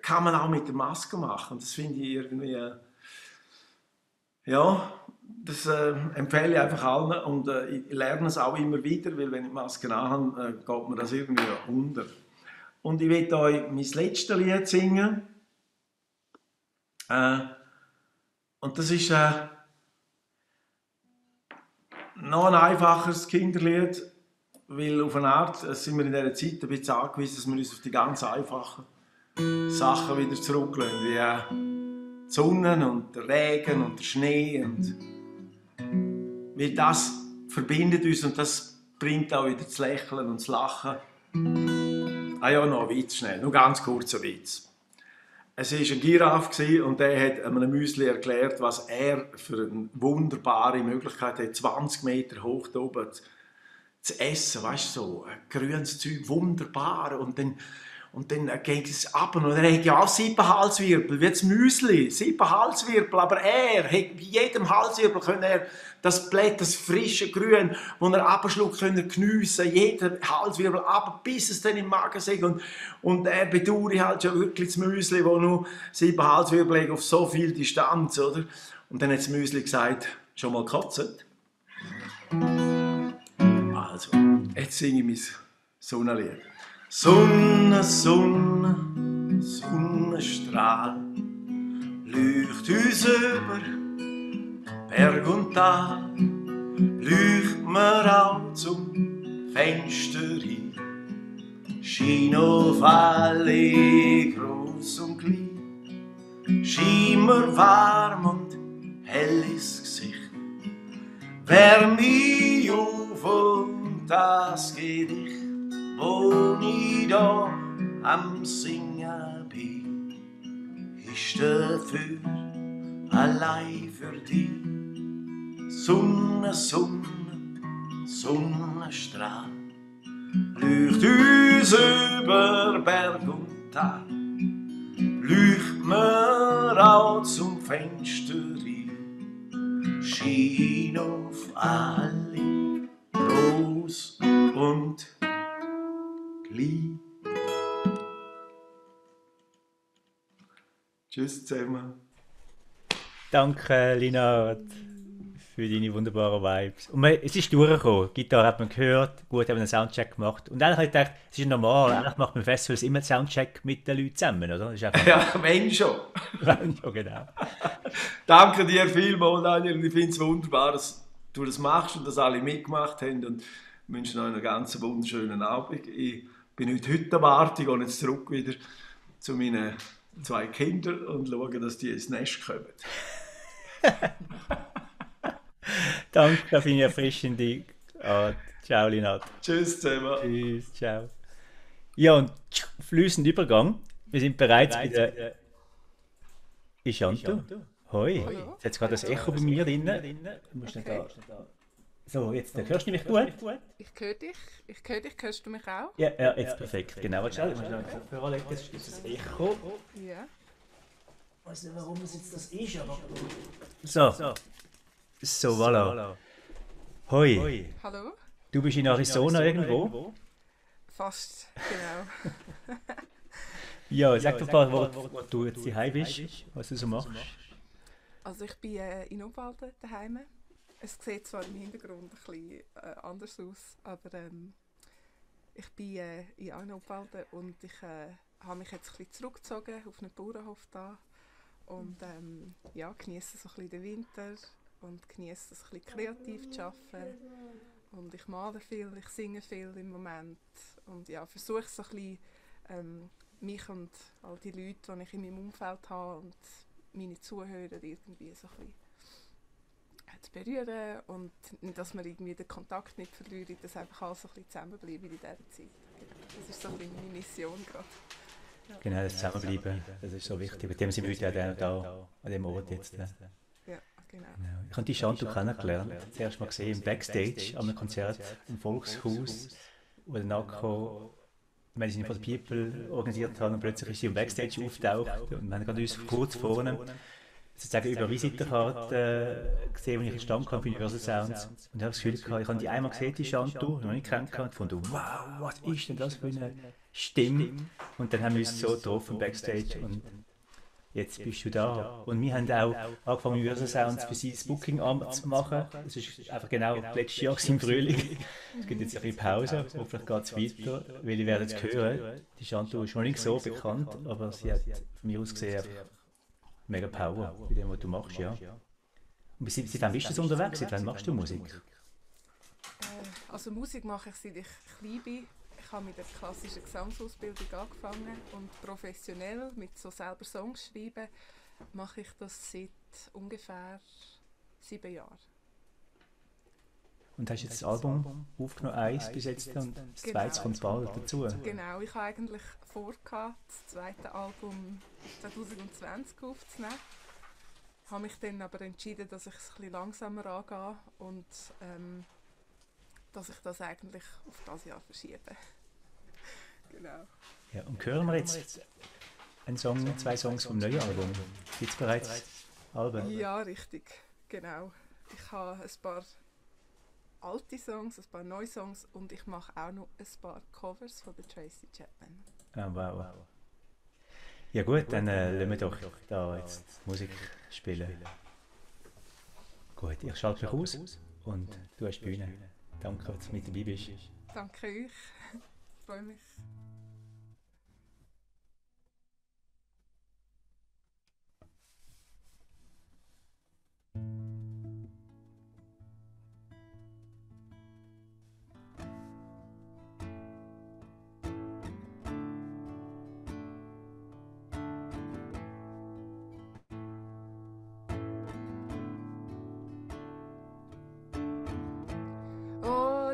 S8: kann man auch mit der Maske machen. Das finde ich irgendwie. Äh, ja, das äh, empfehle ich einfach allen und äh, ich lerne es auch immer wieder, weil wenn ich Masken anhabe, geht mir das irgendwie unter. Und ich will euch mein letztes Lied singen. Und das ist äh, noch ein einfacheres Kinderlied, weil auf eine Art äh, sind wir in dieser Zeit ein bisschen angewiesen, dass wir uns auf die ganz einfachen Sachen wieder zurücklehnen, wie äh, die Sonne und der Regen und der Schnee und weil das verbindet uns und das bringt auch wieder das Lächeln und das Lachen. Ah ja, noch ein Witz schnell, nur ganz kurzer Witz. Es war ein Giraffe und der hat einem Müsli erklärt, was er für eine wunderbare Möglichkeit hat, 20 Meter hoch oben zu, zu essen. Weißt du, so ein grünes Zeug, wunderbar. Und dann, und dann ging es ab und er hat ja auch sieben Halswirbel, wie das Müsli, sieben Halswirbel. Aber er, hat bei jedem Halswirbel können er das Blatt, das frische Grün, das er abschluckt, können geniessen, jeden Halswirbel ab, bis es dann im Magen ist. Und, und er bedauert halt schon wirklich das Müsli, wo nur sieben Halswirbel auf so viel Distanz, oder? Und dann hat das Müsli gesagt, schon mal gekotzt? Also, jetzt singe ich mein Sonnenlied. Sonne, Sonne, Sonnenstrahl, leucht uns über Berg und Tal, leucht mir auch zum Fenster hin. Schien auf alle, groß und klein, schien mir warm und hell ins Gesicht. Wärm mich auf und das Gedicht wo ich da am Singen bin, ist dafür allein für dich. Sonne, Sonne, Sonnenstrahl, leucht uns über Berg und Tal, leucht mir auch zum Fenster rein, schien auf alle, groß und klein. Tschüss zusammen.
S1: Danke, Linard, für deine wunderbaren Vibes. Und man, es ist durchgekommen. Die Gitarre hat man gehört, gut haben wir einen Soundcheck gemacht. Und eigentlich habe ich gedacht, es ist normal. Eigentlich macht man Festivals immer einen Soundcheck mit den Leuten zusammen, oder?
S8: Ja, wenn schon.
S1: ja, genau.
S8: Danke dir vielmals, Daniel. Ich finde es wunderbar, dass du das machst und dass alle mitgemacht haben. Und wünsche euch einen ganz wunderschönen Abend. Ich bin heute heute warte, ich gehe jetzt zurück wieder zu meinen zwei Kindern und schaue, dass die ins Nest kommen.
S1: Danke für deine erfrischende Art. Ciao, Linard.
S8: Tschüss zusammen.
S1: Tschüss, ciao. Ja, und fließend Übergang. Wir sind bereits bei der Ishanto. Hoi. Jetzt hat gerade das Echo bei mir drin. Du musst nicht da. So, jetzt äh, hörst du mich gut?
S9: Ich höre dich. Ich höre dich. Hörst du mich auch?
S1: Ja, ja jetzt perfekt. Genau, warte schnell. Ich muss noch einen Kopfhörer legen. Jetzt ist das Echo.
S9: Ja.
S1: Ich weiß nicht, warum es jetzt das ist, aber... So. So, voilà. Hoi.
S9: Hallo?
S1: Du bist in Arizona irgendwo?
S9: Fast, genau.
S1: Ja, sag doch mal, wo, wo du jetzt daheim bist, was du so machst.
S9: Also ich bin äh, in Obwalden daheim. Es sieht zwar im Hintergrund ein bisschen äh, anders aus, aber ähm, ich bin äh, in allen Obwalden und ich äh, habe mich jetzt ein bisschen zurückgezogen auf einen Bauernhof da und ähm, ja, genieße so ein bisschen den Winter und genieße es ein bisschen kreativ zu arbeiten. Und ich male viel, ich singe viel im Moment und ja, versuche so ein bisschen ähm, mich und all die Leute, die ich in meinem Umfeld habe und meine Zuhörer irgendwie so ein bisschen zu berühren und nicht, dass man irgendwie den Kontakt nicht verliert, dass einfach alles so ein bisschen zusammenbleiben in dieser Zeit. Das ist so ein bisschen meine Mission gerade.
S1: Genau, das Zusammenbleiben, das ist so wichtig. Mit dem sind wir heute auch da, an dem Ort jetzt.
S9: Ja, genau.
S1: Ich habe die Chantu kennengelernt, das erste Mal gesehen im Backstage an einem Konzert im Volkshaus, wo der Nako Medicine for the People organisiert hat und plötzlich ist sie im Backstage auftaucht und wir haben gerade uns kurz vorne sozusagen über Visitenkarte äh, gesehen, als ich entstanden kam für Universal Sounds und ich habe das Gefühl gehabt, ich habe die einmal gesehen, die Chantu, noch nicht kennengelernt und gefunden, wow, was ist denn das für eine Stimme? Und dann haben wir uns so getroffen Backstage und jetzt bist du da. Und wir haben auch angefangen, Universal Sounds für sein Booking zu machen. Das ist einfach genau letztes Jahr im Frühling. Es gibt jetzt ein bisschen Pause, hoffentlich geht es weiter, weil ihr werdet es hören. Die Chantal ist noch nicht so bekannt, aber sie hat von mir aus gesehen einfach mega Power bei dem, was du machst, ja. Und seit, seit wann bist du so unterwegs? Seit wann machst du Musik?
S10: Äh, also Musik mache ich seit ich klein bin. Ich habe mit der klassischen Gesangsausbildung angefangen und professionell mit so selber Songs schreiben mache ich das seit ungefähr sieben Jahren.
S1: Und hast jetzt das Album aufgenommen, eins bis jetzt, und das zweite kommt bald dazu.
S10: Genau, ich habe eigentlich vor, gehabt, das zweite Album 2020 aufzunehmen. habe mich dann aber entschieden, dass ich es ein bisschen langsamer angehe und ähm, dass ich das eigentlich auf das Jahr verschiebe. genau.
S1: Ja, und hören wir jetzt einen Song, zwei Songs vom neuen Album? Gibt es bereits Alben?
S10: Ja, richtig, genau. Ich habe ein paar alte Songs, ein paar neue Songs und ich mache auch noch ein paar Covers von der Tracy Chapman.
S1: Ah, wow, wow. Ja gut, dann äh, lassen wir doch da jetzt Musik spielen. Gut, ich schalte mich aus und du hast die Bühne. Danke, dass du mit dabei bist.
S10: Danke euch. Ich freue mich.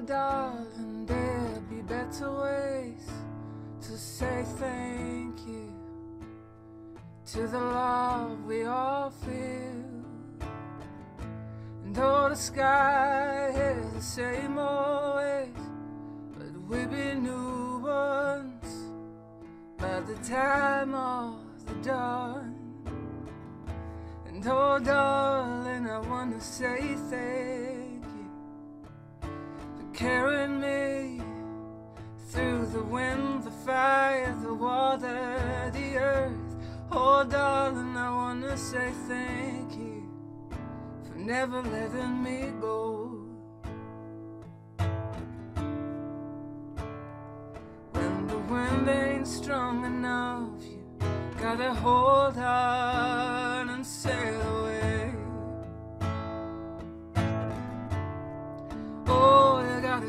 S10: Darling, there be better ways to say thank you to the love we all feel. And though the sky is the same always, but we be new ones by the time of the dawn. And oh, darling, I wanna say thank carrying me through the wind, the fire, the water, the earth. Oh, darling, I wanna say thank you for never letting me go. When the wind ain't strong enough, you gotta hold on and sail away.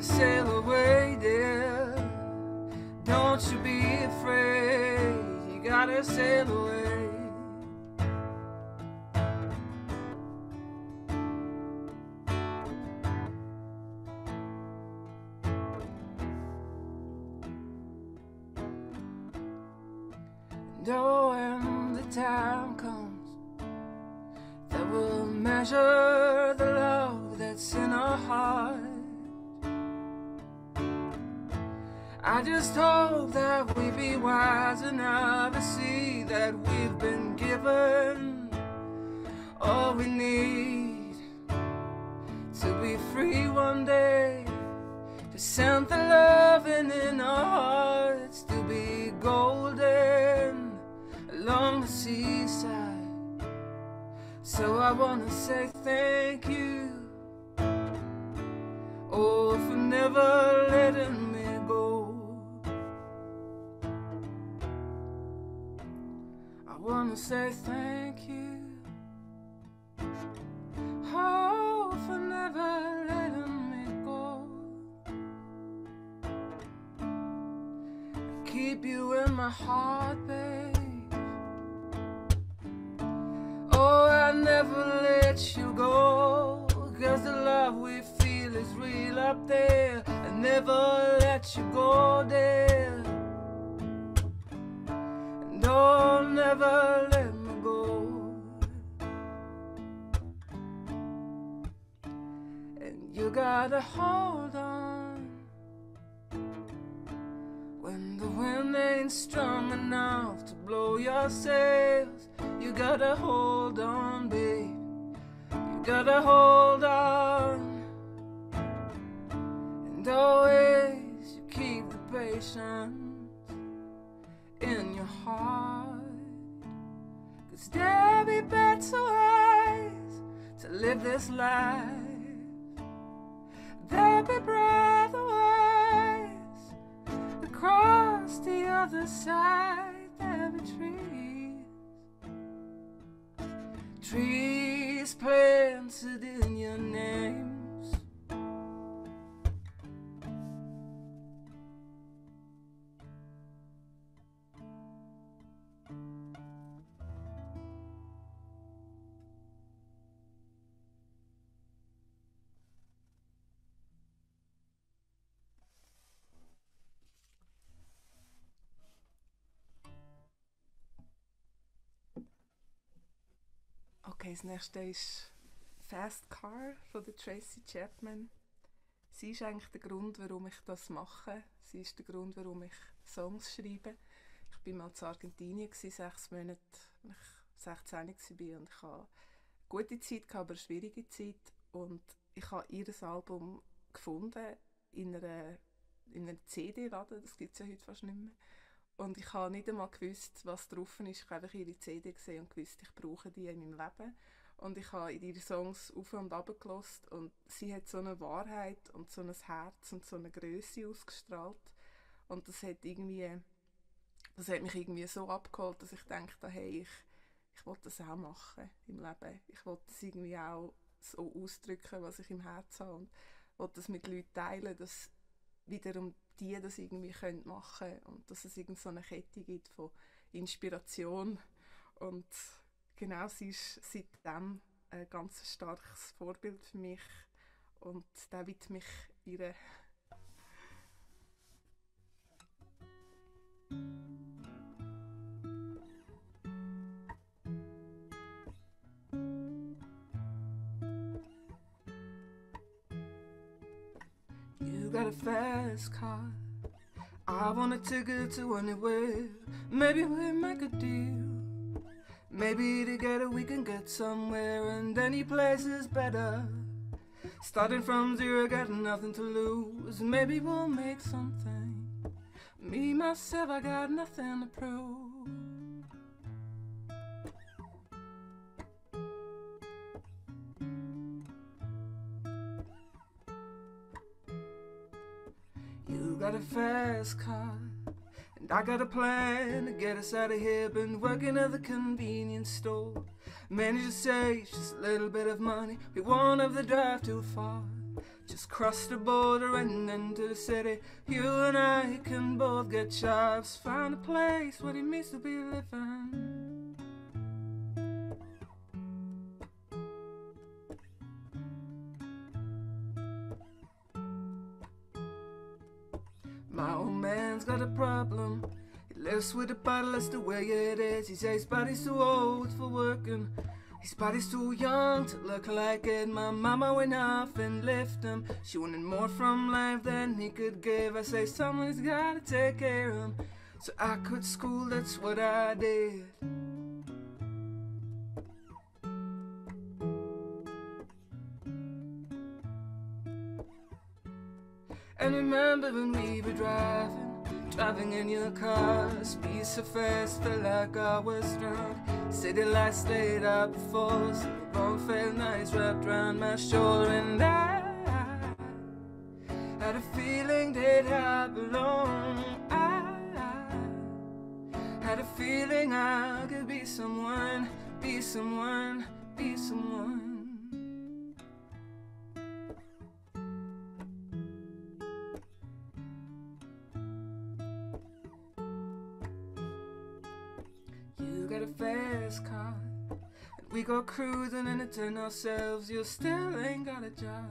S10: Sail away, dear. Don't you be afraid, you gotta sail away. My heart, babe. Oh, I never let you go. Cause the love we feel is real up there. I never let you go there. And oh, never let me go. And you gotta hold on. When the wind ain't strong enough to blow your sails, you gotta hold on, babe. You gotta hold on. And always you keep the patience in your heart. Cause there be better ways to live this life. There be ways across the other side. There be trees, trees planted in your names. Okay, das nächste ist Fast Car von der Tracy Chapman. Sie ist eigentlich der Grund, warum ich das mache. Sie ist der Grund, warum ich Songs schreibe. Ich bin mal zu Argentinien, sechs Monate, als ich 16 war. Und ich hatte eine gute Zeit, aber eine schwierige Zeit. Und ich habe ihr Album gefunden in einer, in einem CD-Laden. Das gibt es ja heute fast nicht mehr. Und ich habe nicht einmal gewusst, was drauf ist. Ich habe einfach ihre CD gesehen und gewusst, ich brauche die in meinem Leben. Und ich habe in ihre Songs auf und ab gelost und sie hat so eine Wahrheit und so ein Herz und so eine Größe ausgestrahlt. Und das hat irgendwie, das hat mich irgendwie so abgeholt, dass ich dachte, hey, ich, ich will das auch machen im Leben. Ich will das irgendwie auch so ausdrücken, was ich im Herzen habe und will das mit Leuten teilen, dass wiederum die das irgendwie können machen und dass es irgend so eine Kette gibt von Inspiration. Und genau sie ist seitdem ein ganz starkes Vorbild für mich und da widme ich ihre got a fast car. I want a ticket to anywhere. Maybe we make a deal. Maybe together we can get somewhere, and any place is better. Starting from zero, got nothing to lose. Maybe we'll make something. Me, myself, I got nothing to prove. Got a fast car, and I got a plan to get us out of here. Been working at the convenience store. Managed to save just a little bit of money. We won't have the drive too far. Just cross the border and into the city. You and I can both get jobs. Find a place where it means to be living. My old man's got a problem. He lives with a bottle, that's the way it is. He says his body's too old for working. His body's too young to look like it. My mama went off and left him. She wanted more from life than he could give. I say someone's gotta take care of him. So I quit school, that's what I did. And remember when we were driving, driving in your car, speed so fast, felt like I was drunk. City lights laid out before us, the warm felt nice wrapped around my shoulder, and I had a feeling that I belong. I had a feeling I could be someone, be someone, be someone. Car, and we go cruising and entertain ourselves. You still ain't got a job.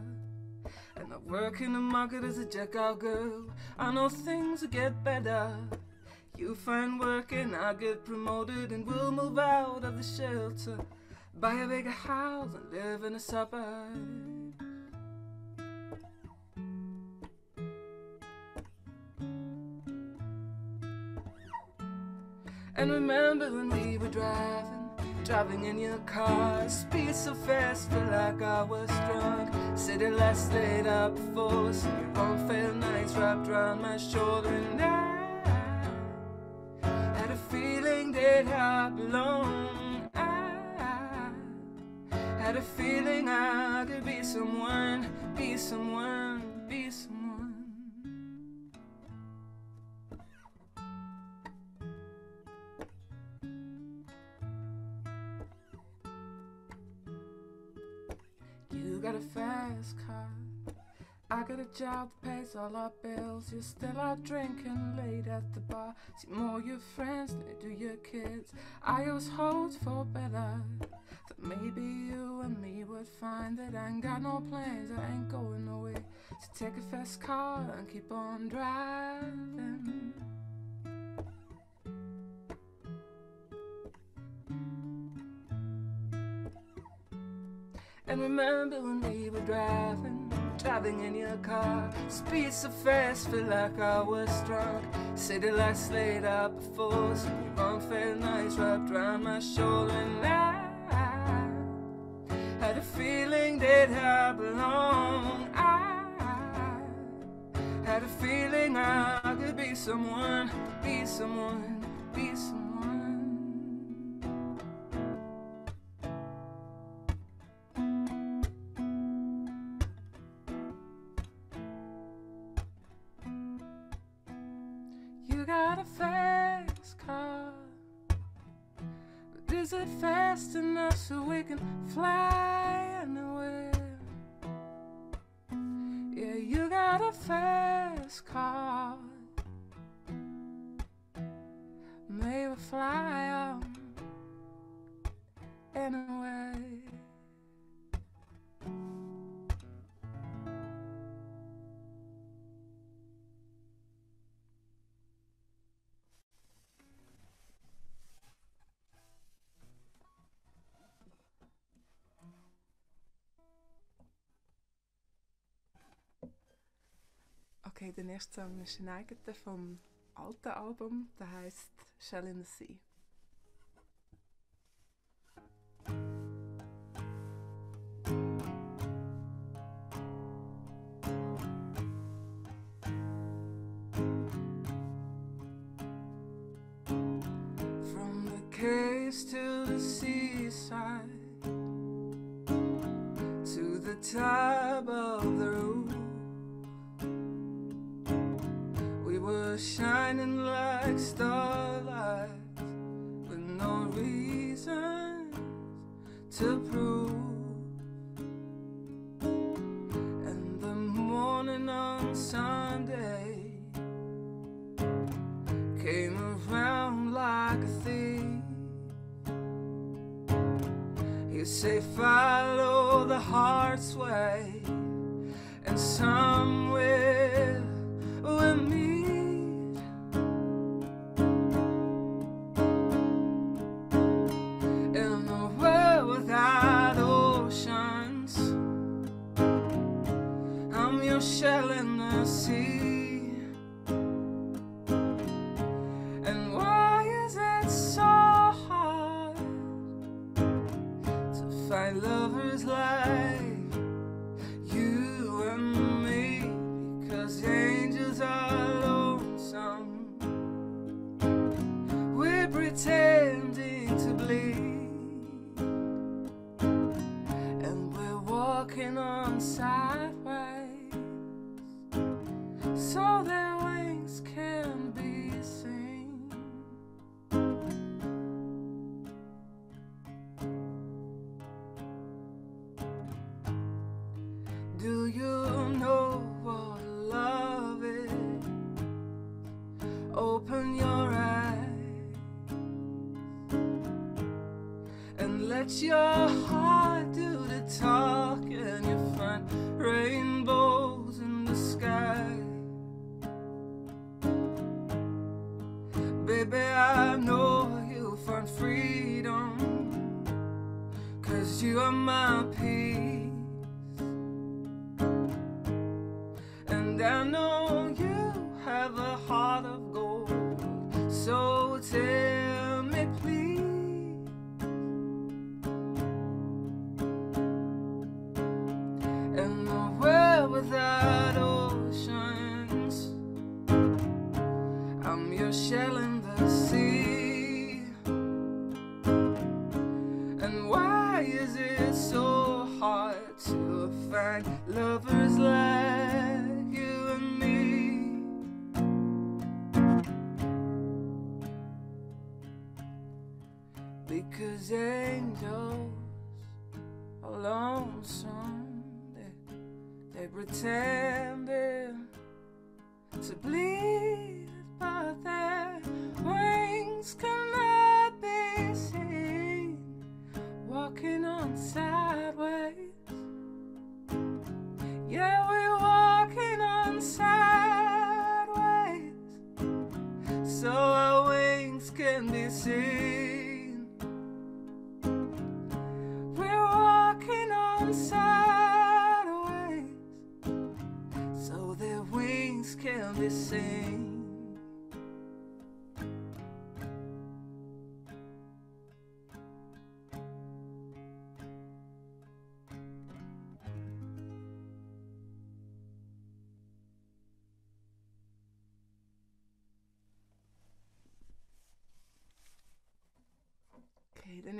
S10: And I work in the market as a checkout girl. I know things will get better. You find work and I get promoted, and we'll move out of the shelter. Buy a bigger house and live in a suburb. And remember when we were driving, driving in your car, speed so fast, felt like I was drunk. City lights stayed up us, and your arm felt nice wrapped around my shoulder, and I had a feeling that I belong. I Had a feeling I could be someone, be someone, be someone. You got a fast car. I got a job that pays all our bills. You're still out drinking late at the bar. See more your friends than you do your kids. I always hoped for better. That maybe you and me would find that I ain't got no plans, I ain't going nowhere. So take a fast car and keep on driving. And remember when we were driving, driving in your car. Speed so fast, feel like I was drunk. City lights laid out before, so your felt nice wrapped around my shoulder. And I had a feeling that I belong. I had a feeling I could be someone, be someone, be someone.
S9: Nächste Song ist ein eigener vom alten Album, der heißt Shell in the Sea.
S10: And let your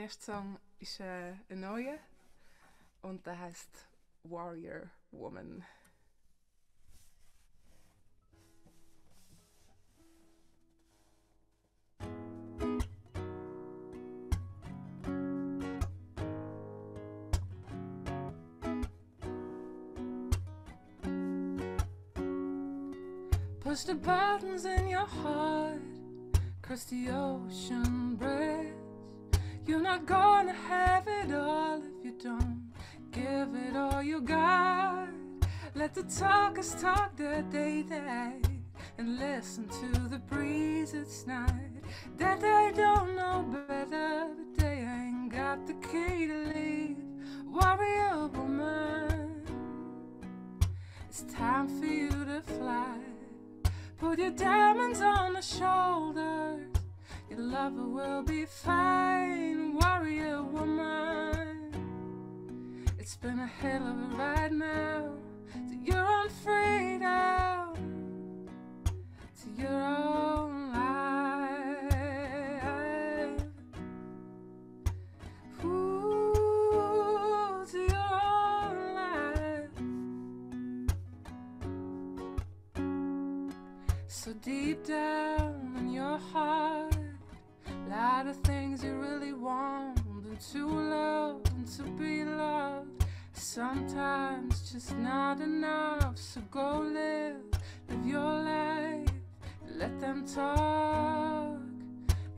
S10: Der Song ist äh, ein neuer und der heißt Warrior Woman. Push the buttons in your heart, cross the ocean bridge. You're not gonna have it all if you don't give it all you got. Let the talkers talk their day day and listen to the breeze at night. That they don't know better, but they ain't got the key to leave. Warrior woman, it's time for you to fly. Put your diamonds on the shoulders. Your lover will be fine, It's been a hell of a ride now. To your own freedom, to your own life. Ooh, to your own life. So deep down in your heart, a lot of things you really to love and to be loved. Sometimes just not enough. So go live, live your life. Let them talk.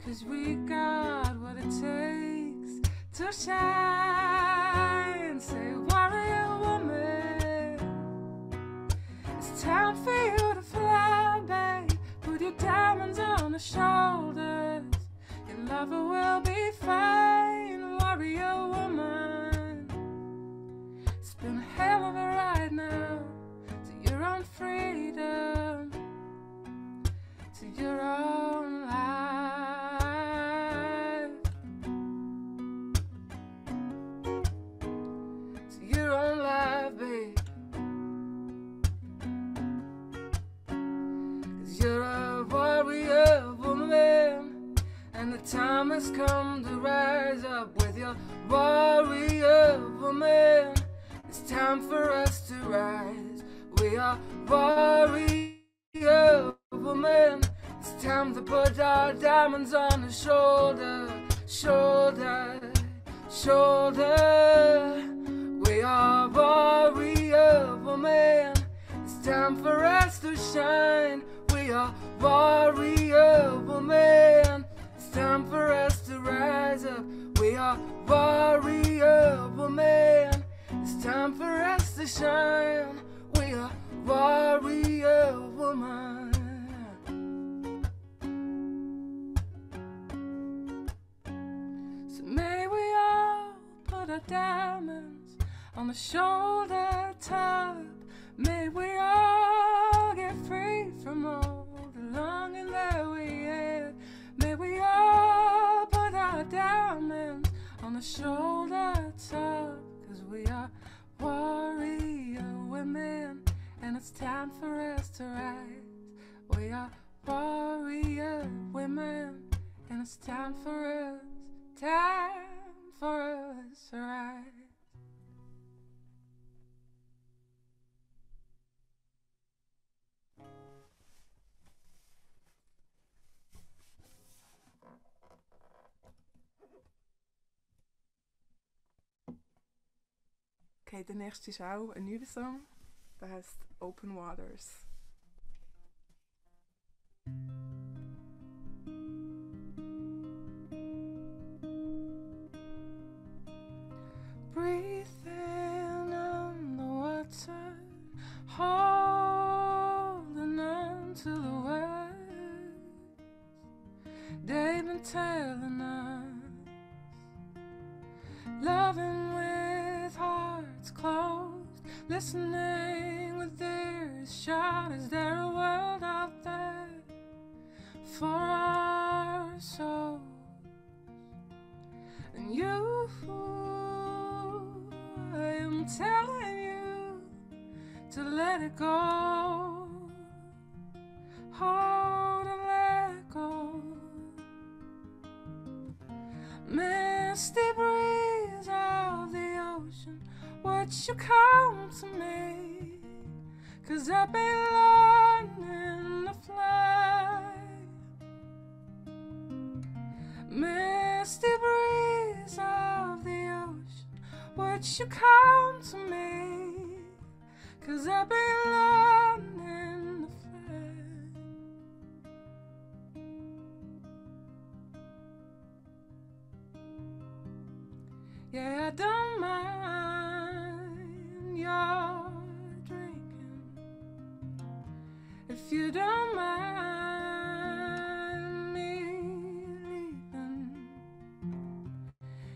S10: Cause we got what it takes to shine. Say, warrior woman. It's time for you to fly, babe. Put your diamonds on the shoulders. Your lover will be fine, warrior woman. It's been a hell of a ride now to your own freedom, to your own life, time has come to rise up with your warrior woman. It's time for us to rise. We are warrior woman. It's time to put our diamonds on the shoulder, shoulder, shoulder. We are warrior woman. It's time for us to shine. We are warrior woman. Time for us to rise up. We are warrior woman. It's time for us to shine. We are warrior woman. So may we all put our diamonds on the shoulder top. May we all get free from all the longing that we we all put our diamonds on the shoulder top. Cause we are warrior women, and it's time for us to rise. We are warrior women, and it's time for us, time for us to rise.
S9: Okay, der nächste ist auch ein Song. Der heißt Open Waters.
S10: Breathing in on the water, holding on to the words they've been telling us. Loving with hearts closed, listening with ears shut. Is there a world out there for our souls? And you, I am telling you to let it go. Hold and let go. Misty breeze would you come to me? Cause I've been learning to fly. Misty breeze of the ocean, would you come to me? Cause I've been learning to fly. Yeah, I don't mind If you don't mind me leaving.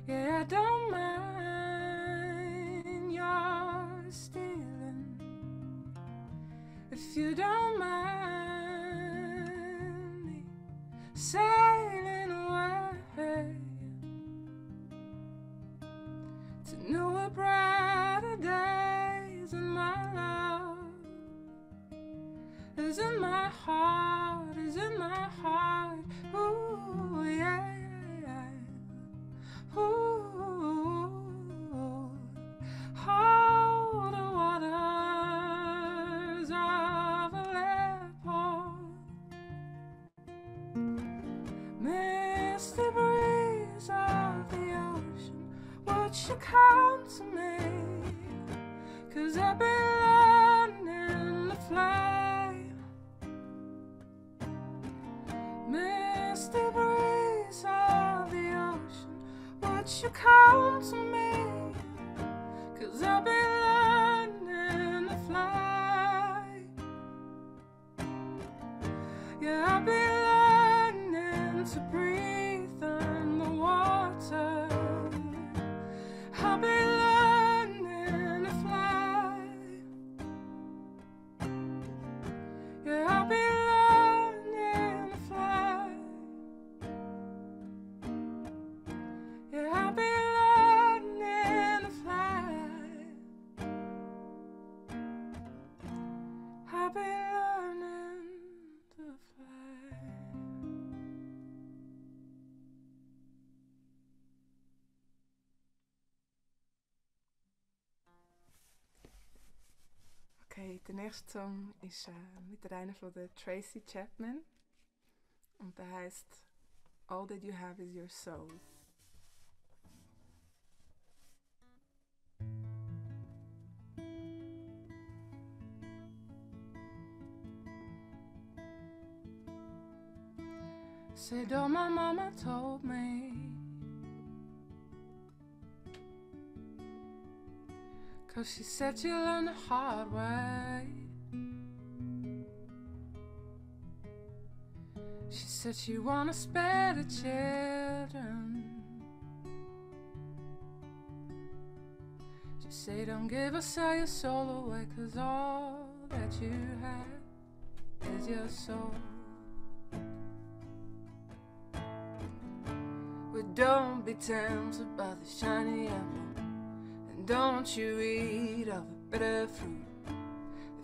S10: Yeah, I don't mind your stealing. If you don't mind me sailing in my heart, come to me? Cause I've been
S9: Der Song ist eh, äh, mit einer von der Tracy Chapman und der heißt All That You Have Is Your Soul.
S10: Said, all my mama told me. Cause she said you learned the hard way. Said she wanna spare the children. She say don't give us all your soul away, cause all that you have is your soul. But don't be tempted by the shiny apple. And don't you eat of the bitter fruit.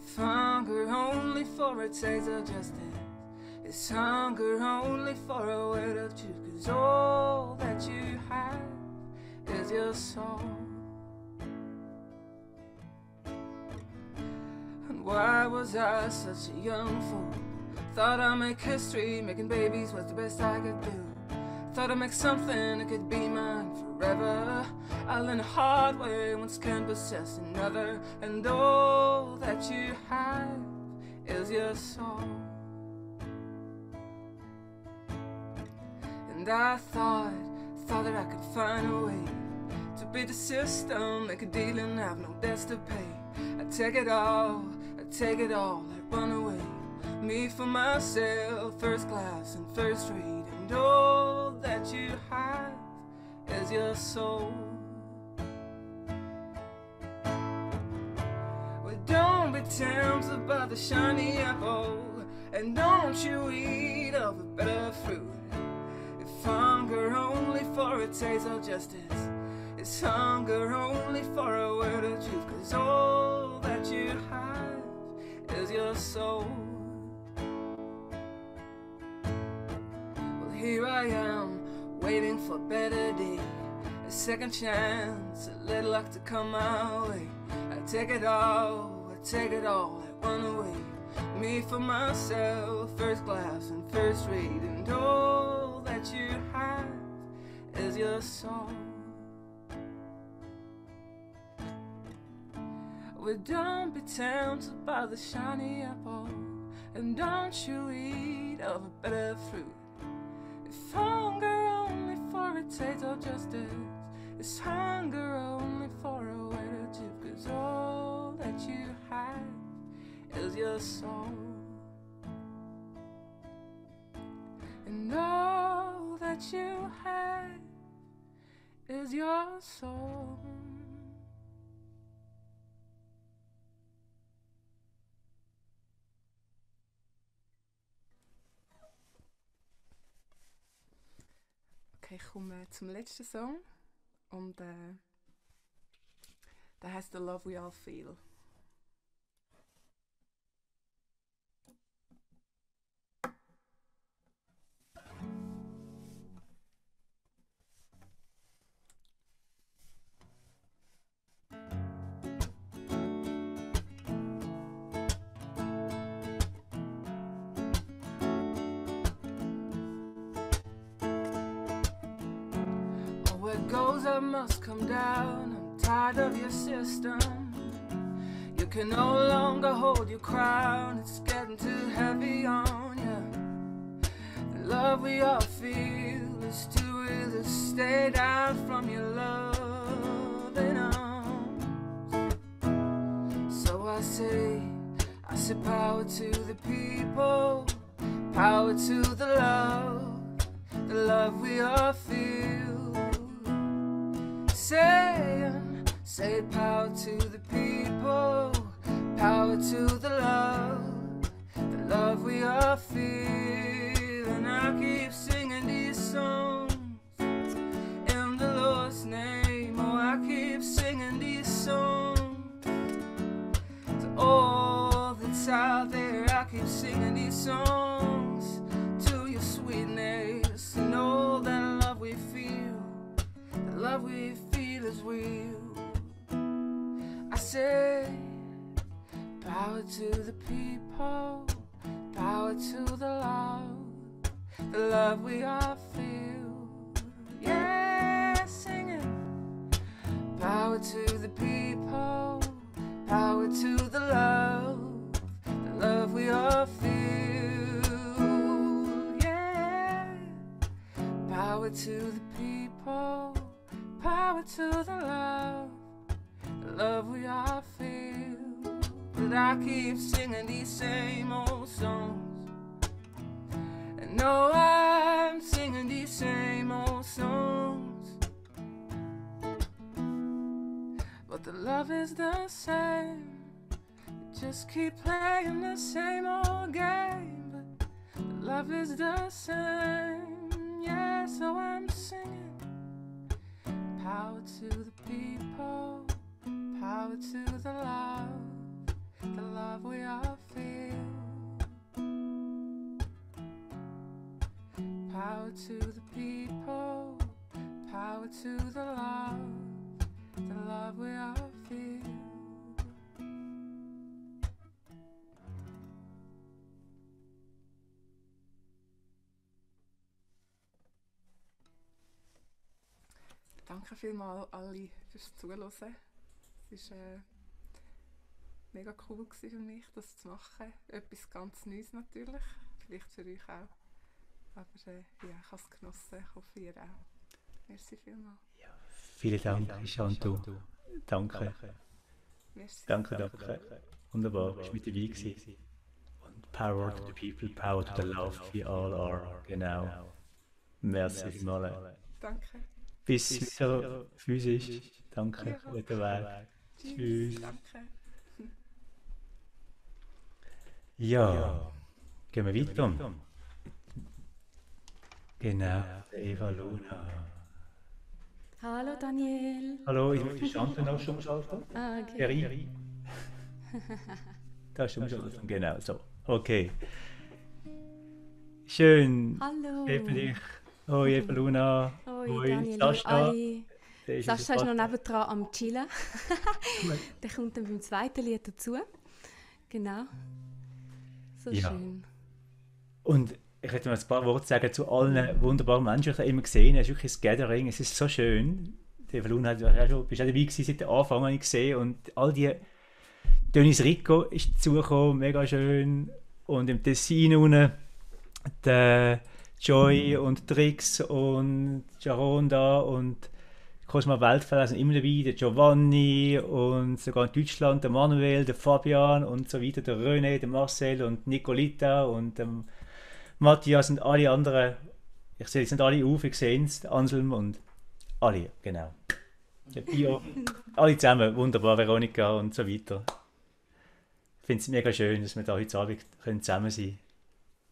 S10: If hunger only for a taste of justice, it's hunger only for a word of truth. Cause all that you have is your soul. And why was I such a young fool? Thought I'd make history, making babies was the best I could do. Thought I'd make something that could be mine forever. I learned the hard way, once can possess another. And all that you have is your soul. And I thought, thought that I could find a way to beat the system, make a deal and have no debts to pay. I take it all, I take it all, I run away. Me for myself, first class and first rate, and all that you have is your soul. Well, don't be tempted by the shiny apple, and don't you eat of the better fruit. If hunger only for a taste of justice, it's hunger only for a word of truth, cause all that you have is your soul. Well, here I am, waiting for a better day. A second chance, a little luck to come my way. I take it all, I take it all, I run away. Me for myself, first class and first rate, and all that you have is your soul. Well, don't be tempted by the shiny apple, and don't you eat of a better fruit. If hunger only for a taste of justice, it's hunger only for a way to tip, cause all that you have is your soul. And all that you have is your soul.
S9: Okay, ich komme zum letzten Song. Und äh, eh, der heißt The Love We All Feel.
S10: Goes up must come down. I'm tired of your system. You can no longer hold your crown. It's getting too heavy on you. The love we all feel is too real to stay down from your loving arms. So I say, I say power to the people, power to the love, the love we all feel. Saying, say power to the people, power to the love, the love we all feel. And I keep singing these songs in the Lord's name. Oh, I keep singing these songs to all that's out there. I keep singing these songs to your sweetness and all that love we feel. The love we feel I say, power to the people, power to the love, the love we all feel. Yeah, sing it. Power to the people, power to the love, the love we all feel. Yeah. Power to the people, power to the love, the love we all feel. But I keep singing these same old songs. And no, I'm singing these same old songs. But the love is the same. Just keep playing the same old game. But the love is the same. Yeah, so I'm singing. Power to the people, power to the love, the love we all feel. Power to the people, power to the love, the love we all feel.
S9: Danke vielmals alle fürs Zuhören. Es war äh, mega cool gewesen für mich, das zu machen. Etwas ganz Neues natürlich, vielleicht für euch auch. Aber äh, ja, ich habe es genossen, ich hoffe ihr auch. Merci vielmals.
S1: Vielen Dank, Chantu. Danke.
S9: Merci.
S1: Danke, danke. Wunderbar, bist mit dabei gewesen. Und Power to the people, Power to the love, we all are. Genau. Merci vielmals.
S9: Danke.
S1: Bis wieder physisch. Danke,
S9: Ja.
S1: guter Weg. Tschüss.
S9: Danke.
S1: Ja, gehen wir weiter. Genau, Eva Luna.
S11: Hallo Daniel.
S1: Hallo, ich möchte Chantal noch schon schalten.
S11: Ah, okay.
S1: Eri. Da ist schon schalten, genau, so. Okay. Schön.
S11: Hallo.
S1: Eben dich. Hoi, Eva Luna.
S11: Hoi, Daniel.
S1: Sascha.
S11: Hoi,
S1: ist
S11: Sascha ist noch nebendran am Chillen. Der kommt dann beim zweiten Lied dazu. Genau. So
S1: Ja.
S11: schön.
S1: Und ich hätte mal ein paar Worte sagen zu allen wunderbaren Menschen, die ich immer gesehen habe. Es ist wirklich ein Gathering, es ist so schön. Die Eva Luna hat ja schon, bist auch dabei gewesen, seit dem Anfang habe ich gesehen. Und all die, Denis Rico ist dazugekommen, mega schön. Und im Tessin unten, der Joy und Trix und Jaron da und Cosma Weltfeld sind immer dabei, der Giovanni und sogar in Deutschland der Manuel, der Fabian und so weiter, der René, der Marcel und Nicolita und der Matthias und alle anderen. Ich sehe nicht alle auf, ich sehe es, Anselm und alle, genau. Der Bio, alle zusammen, wunderbar, Veronika und so weiter. Ich finde es mega schön, dass wir da heute Abend können zusammen sein können.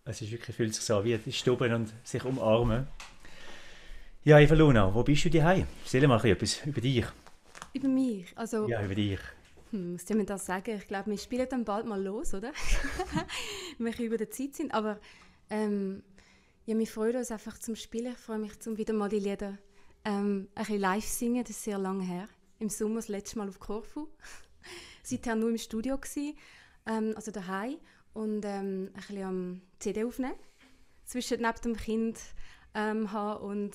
S1: Es ist wirklich, fühlt sich so an wie Stube und sich umarmen. Ja, Eva Luna, wo bist du daheim? Erzähl mal etwas über dich.
S11: Über mich. Also,
S1: Ja, über dich.
S11: hm, was soll man das sagen? Ich glaube, wir spielen dann bald mal los, oder? Wenn wir über der Zeit sind. Aber ähm, ja, wir freuen uns einfach zum Spielen. Ich freue mich, zum wieder mal die Lieder ähm, ein bisschen live singen. Das ist sehr lange her. Im Sommer das letzte Mal auf Korfu. Seither nur im Studio gsi, ähm, also daheim und ähm, ein bisschen am CD aufnehmen. Zwischen neben dem Kind ähm, haben und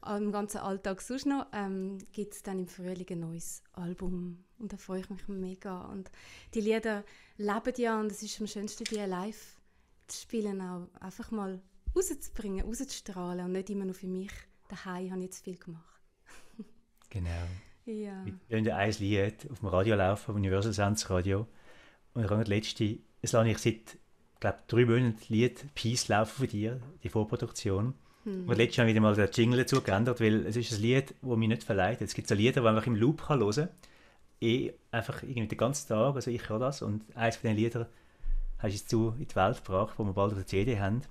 S11: am ganzen Alltag sonst noch ähm, gibt es dann im Frühling ein neues Album und da freue ich mich mega und die Lieder leben ja und es ist am schönsten die live zu spielen auch einfach mal rauszubringen, rauszustrahlen und nicht immer nur für mich daheim habe ich jetzt viel gemacht.
S1: Genau.
S11: Ja.
S1: Wir ja ein Lied auf dem Radio laufen, auf Universal Sounds Radio. Und ich habe das letzte, es lasse ich seit, glaube drei Monaten das Lied Peace laufen von dir, die Vorproduktion.
S11: Hm.
S1: Und letztes habe ich wieder mal den Jingle dazu geändert, weil es ist ein Lied, das mich nicht verleitet. Es gibt so Lieder, die man im Loop kann hören kann. Eh, einfach irgendwie den ganzen Tag, also ich höre das. Und eines von den Liedern hast du jetzt zu in die Welt gebracht, wo wir bald auf der CD haben.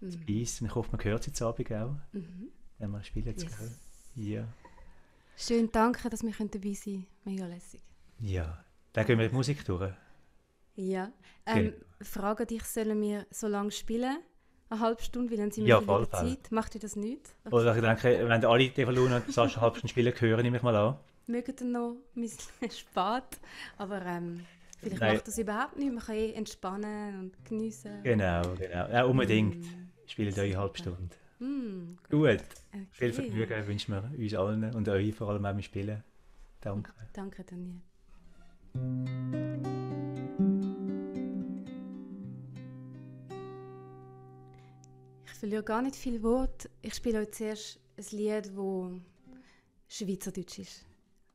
S1: Das
S11: Mhm.
S1: Peace. Und ich hoffe, man hört es jetzt Abend auch,
S11: Mhm.
S1: wenn wir spielen jetzt.
S11: Yes.
S1: Ja.
S11: Schön, danke, dass wir dabei sein können. Mega lässig.
S1: Ja. Dann gehen wir die Musik durch.
S11: Ja. Ähm, Frage dich, sollen wir so lange spielen? Eine halbe Stunde, wie lange sind wir
S1: Ja, Fälle.
S11: Zeit? Macht ihr das nicht?
S1: Oder ich denke, wenn alle die Luna und Sascha halb Stunde spielen, hören nehme ich mal an.
S11: Mögen dann noch ein bisschen spät, aber ähm, vielleicht
S1: Nein.
S11: macht das überhaupt nicht. Man kann eh entspannen und geniessen.
S1: Genau, genau. Ja, unbedingt. Spielt euch eine halbe Stunde.
S11: Mm,
S1: Gut. Viel
S11: Okay.
S1: Vergnügen wünschen wir uns allen und euch vor allem auch beim Spielen. Danke.
S11: Danke, Daniel. Ich verliere gar nicht viel Wort. Ich spiele euch zuerst ein Lied, das Schweizerdeutsch ist,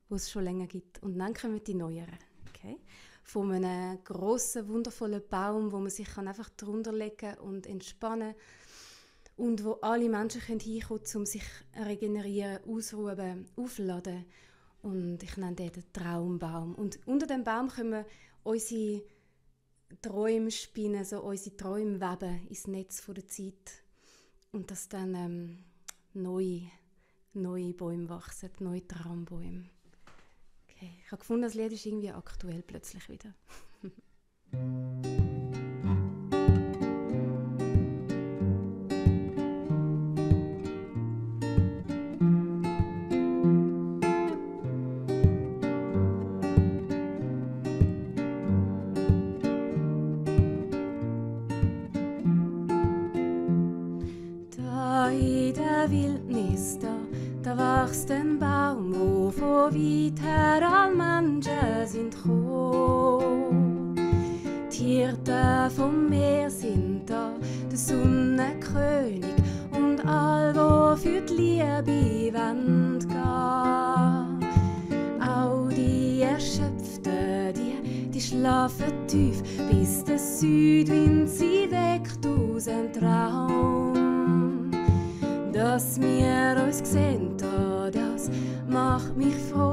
S11: wo es schon länger gibt. Und dann kommen die neueren. Okay? Von einem grossen, wundervollen Baum, wo man sich kann einfach drunter legen und entspannen und wo alle Menschen hinkommen können, um sich regenerieren, ausruhen, aufladen. Und ich nenne den Traumbaum. Und unter dem Baum können wir unsere Träume spinnen, so unsere Träume weben ins Netz der Zeit. Und dass dann ähm, neue, neue Bäume wachsen, neue Traumbäume. Okay. Ich habe gefunden, das Lied ist irgendwie aktuell plötzlich wieder. schlafen tief, bis der Südwind sie weckt aus dem Traum. Dass wir uns sehen, da, das macht mich froh,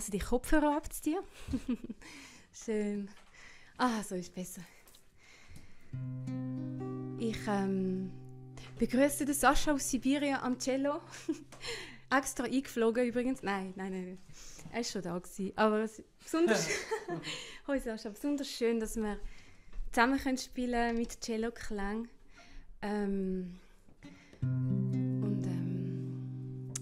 S11: vergessen, die Kopfhörer abzuziehen. Schön. Ah, so ist besser. Ich ähm, begrüße den Sascha aus Sibirien am Cello. Extra eingeflogen übrigens. Nein, nein, nein. Er war schon da. Gewesen. Aber es, besonders, Hoi Sascha, besonders schön, dass wir zusammen können spielen mit Cello-Klang. Ähm, und ähm,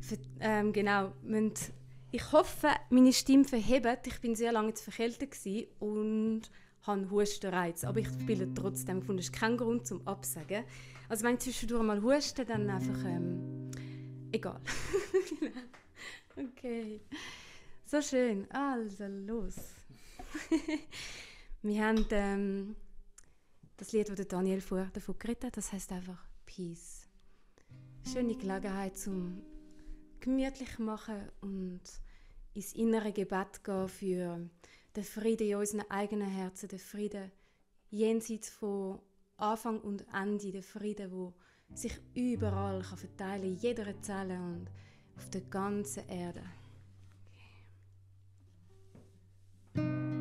S11: für, ähm, genau, müssen- ich hoffe, meine Stimme verhebt. Ich bin sehr lange zu verkältet und habe Hustenreiz. Aber ich spiele trotzdem. Fand, es ist Grund zum Absagen. Also wenn ich zwischendurch mal huste, dann einfach ähm, egal. okay. So schön. Also los. Wir haben ähm, das Lied, das Daniel vorher davon geredet hat, das heißt einfach Peace. Schöne Gelegenheit zum gemütlich machen und ins innere Gebet gehen für den Frieden in unseren eigenen Herzen, den Frieden jenseits von Anfang und Ende, den Frieden, wo sich überall kann verteilen in jeder Zelle und auf der ganzen Erde. Peace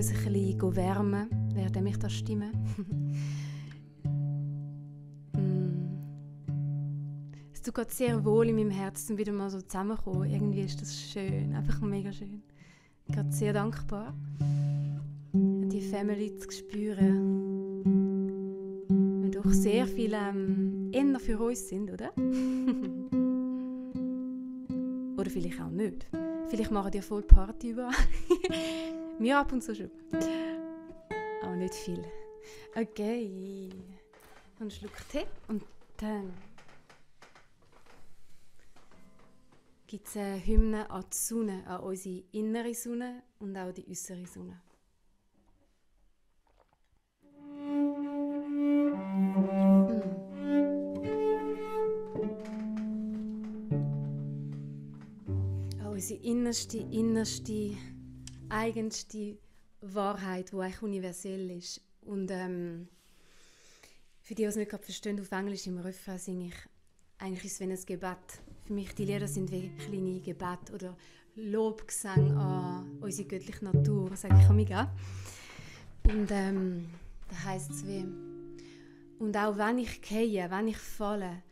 S11: uns ein bisschen wärmen, während ich das stimme. Mm. es tut gerade sehr wohl in meinem Herzen, wieder mal so zusammenkommen. Irgendwie ist das schön, einfach mega schön. Ich bin sehr dankbar, die Family zu spüren. Und doch sehr viele ähm, eher für uns sind, oder? oder vielleicht auch nicht. Vielleicht machen die voll Party überall. Wir ab und zu schon. Aber nicht viel. Okay. Einen Schluck Tee und dann gibt es eine Hymne an die Sonne, an unsere innere Sonne und auch die äußere Sonne. An unsere innerste, innerste, eigenste Wahrheit, die eigentlich universell ist. Und ähm, für die, die es nicht gerade verstehen, auf Englisch im Refrain singe ich, eigentlich ist es wie ein Gebet. Für mich, die Lieder sind wie kleine Gebet oder Lobgesang an unsere göttliche Natur, sage ich mega. Und ähm, da heißt es wie, und auch wenn ich gehe, wenn ich falle,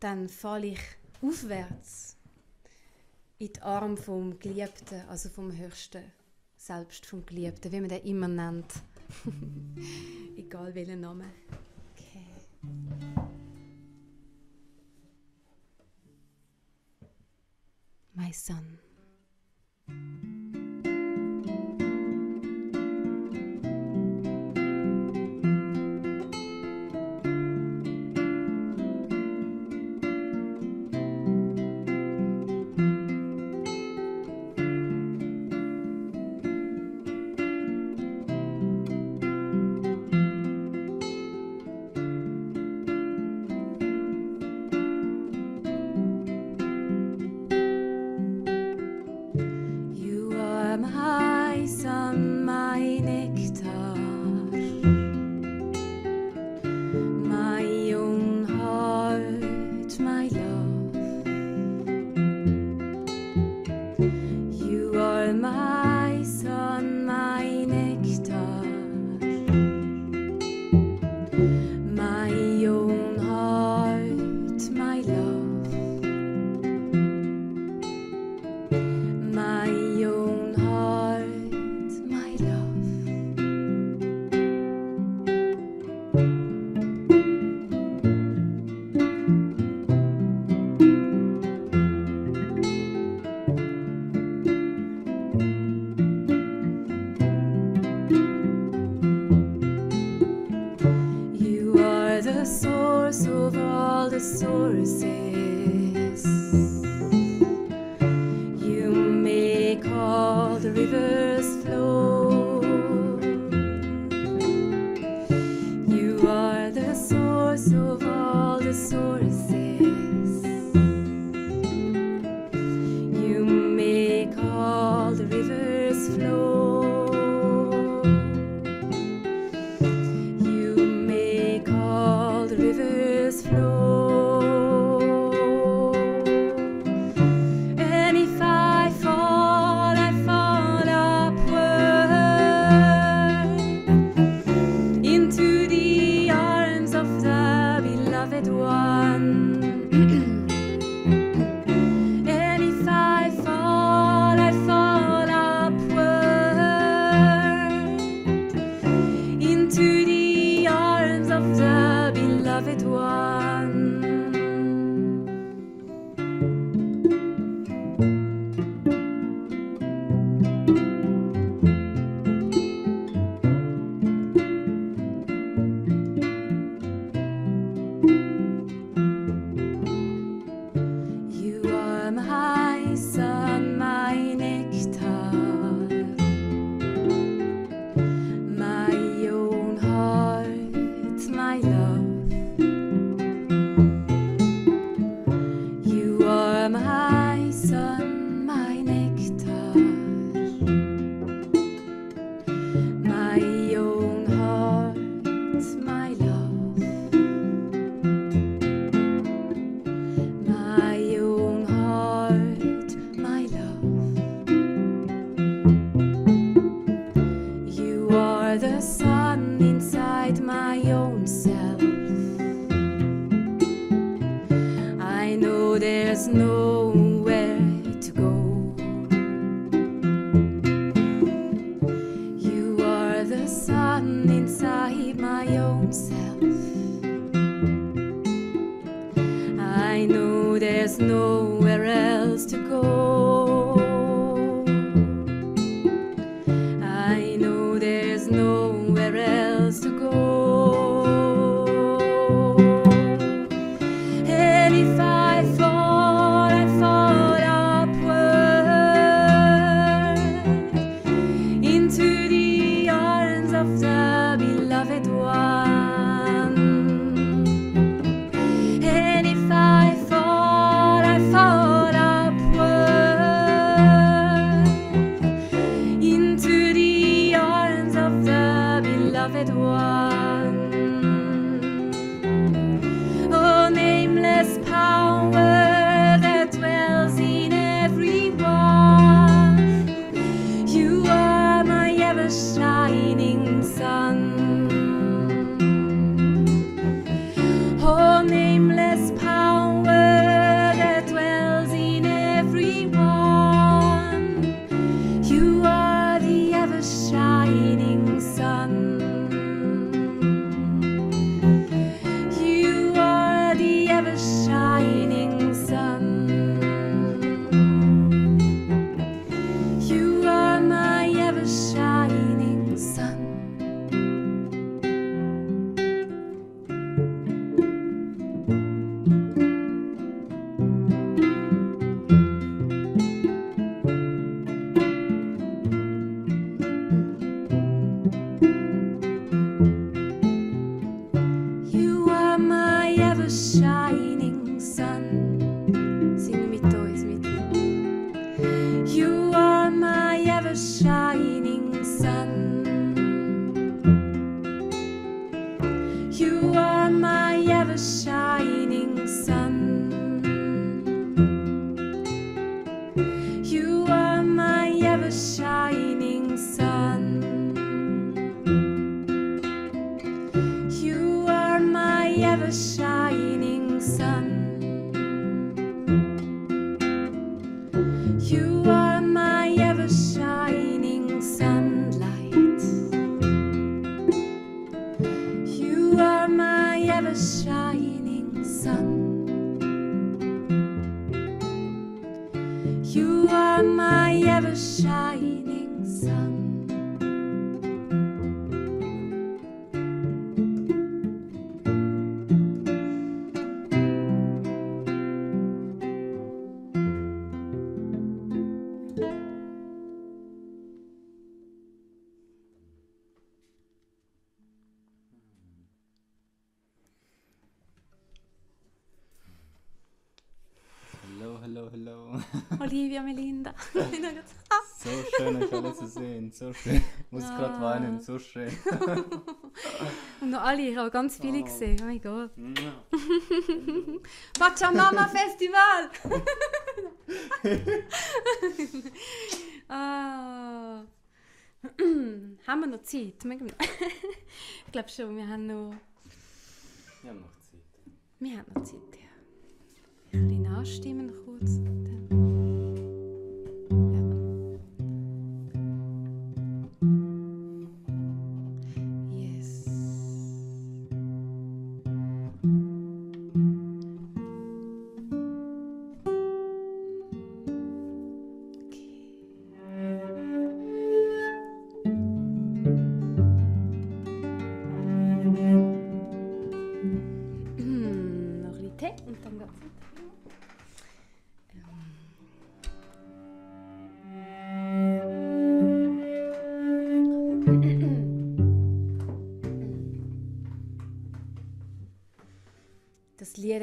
S11: dann falle ich aufwärts in die Arme vom Geliebten, also vom Höchsten, selbst vom Geliebten, wie man den immer nennt. Egal welchen Namen. Okay. My son. you are. Livia Melinda.
S12: so schön, euch alle zu sehen. So schön. Ich muss
S11: ah.
S12: gerade weinen, so schön.
S11: Und noch alle, ich habe ganz viele
S12: oh.
S11: gesehen. Oh mein Gott. Pachamama Festival! ah. haben wir noch Zeit? ich glaube schon, wir haben noch.
S12: Wir haben noch Zeit.
S11: Wir haben noch Zeit, ja. Ein bisschen anstimmen kurz.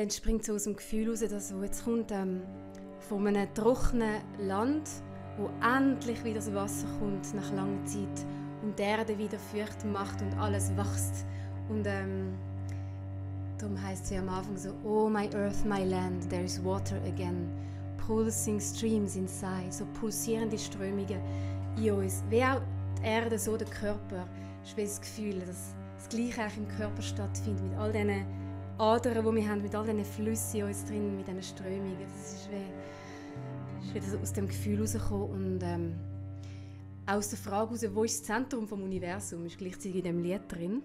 S11: dann springt so aus dem Gefühl heraus, dass wo jetzt kommt, ähm, von einem trockenen Land, wo endlich wieder das Wasser kommt nach langer Zeit und die Erde wieder feucht macht und alles wächst. Und ähm, darum heißt sie am Anfang so, Oh my earth, my land, there is water again. Pulsing streams inside, so pulsierende Strömungen in uns. Wie auch die Erde, so der Körper. ist das Gefühl, dass das Gleiche auch im Körper stattfindet, mit all diesen Adern, die wir haben, mit all diesen Flüssen in uns drin, mit diesen Strömungen. Das ist wie, ist so aus dem Gefühl herausgekommen und ähm, aus der Frage heraus, wo ist das Zentrum des Universums, ist gleichzeitig in dem Lied drin.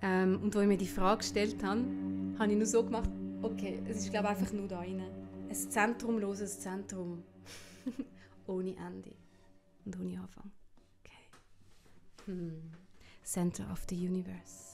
S11: Ähm, und als ich mir die Frage gestellt habe, habe ich nur so gemacht, okay, es ist glaube ich einfach nur da rein. Ein zentrumloses Zentrum. ohne Ende und ohne Anfang. Okay. Hm. Center of the Universe.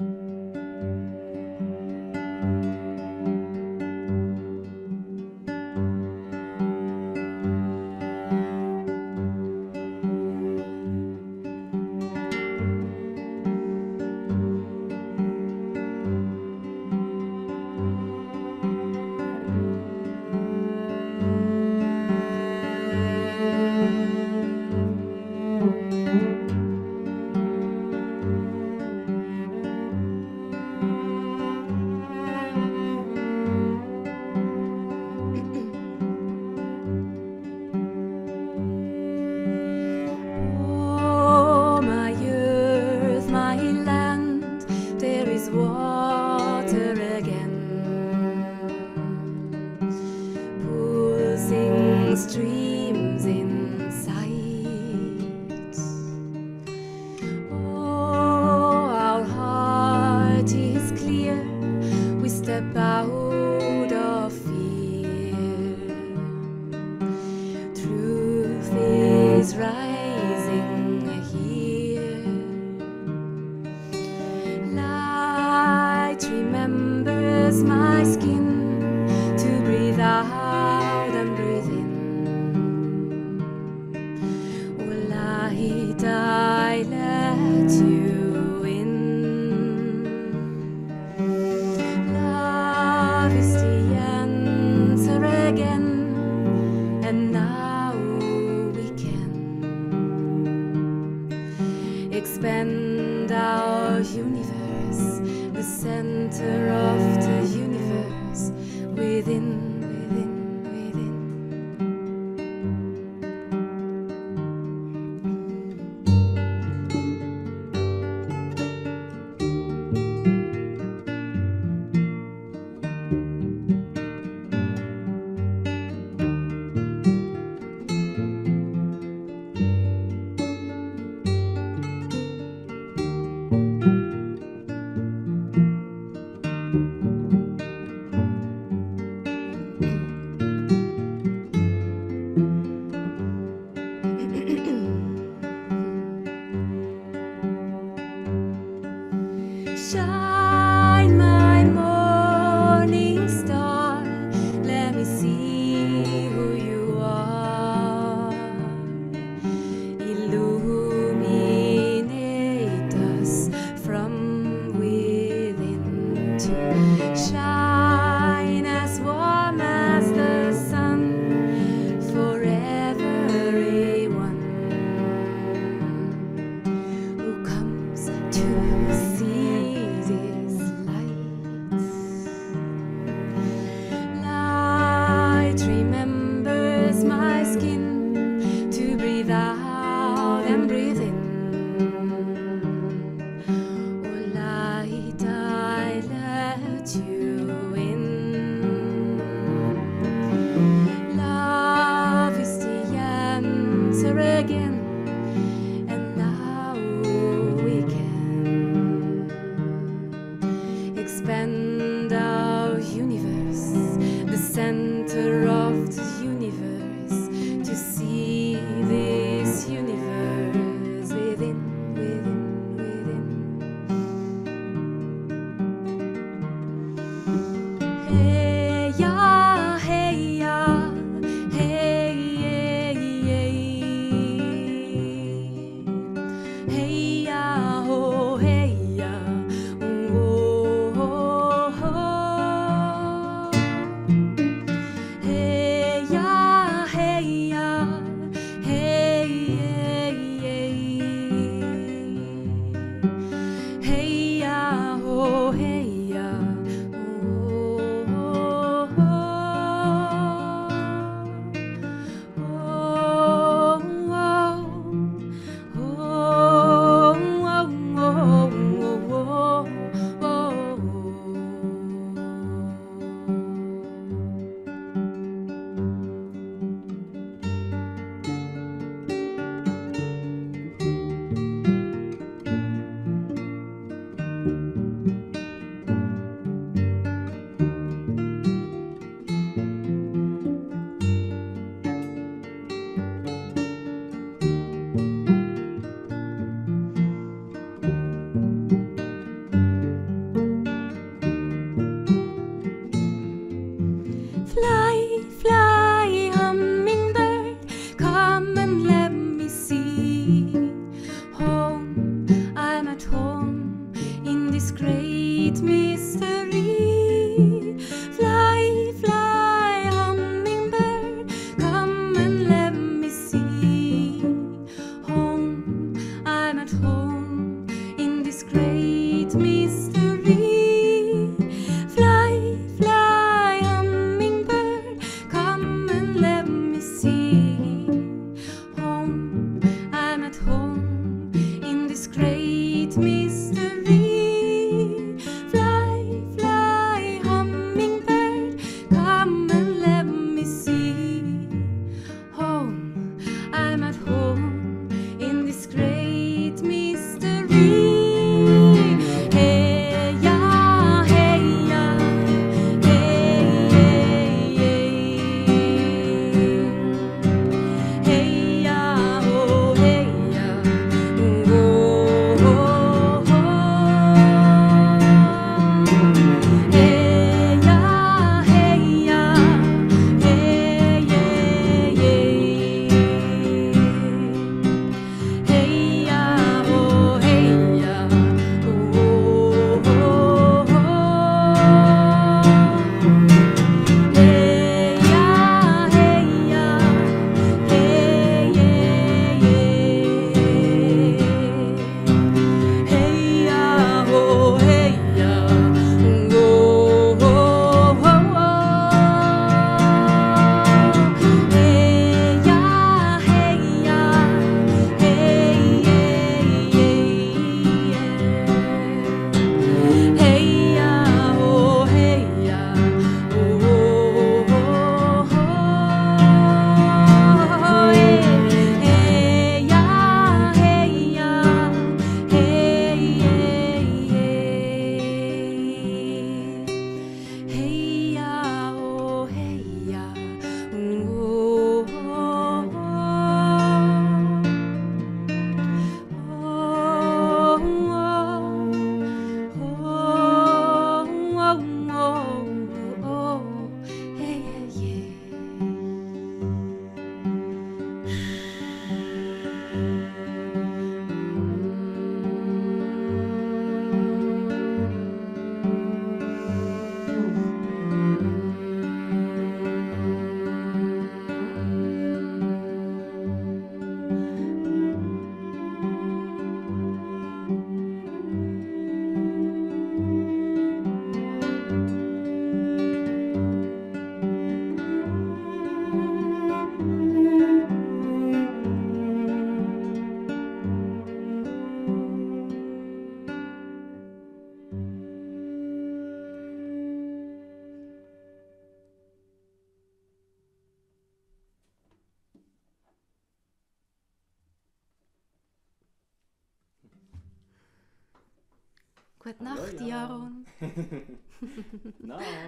S11: to see.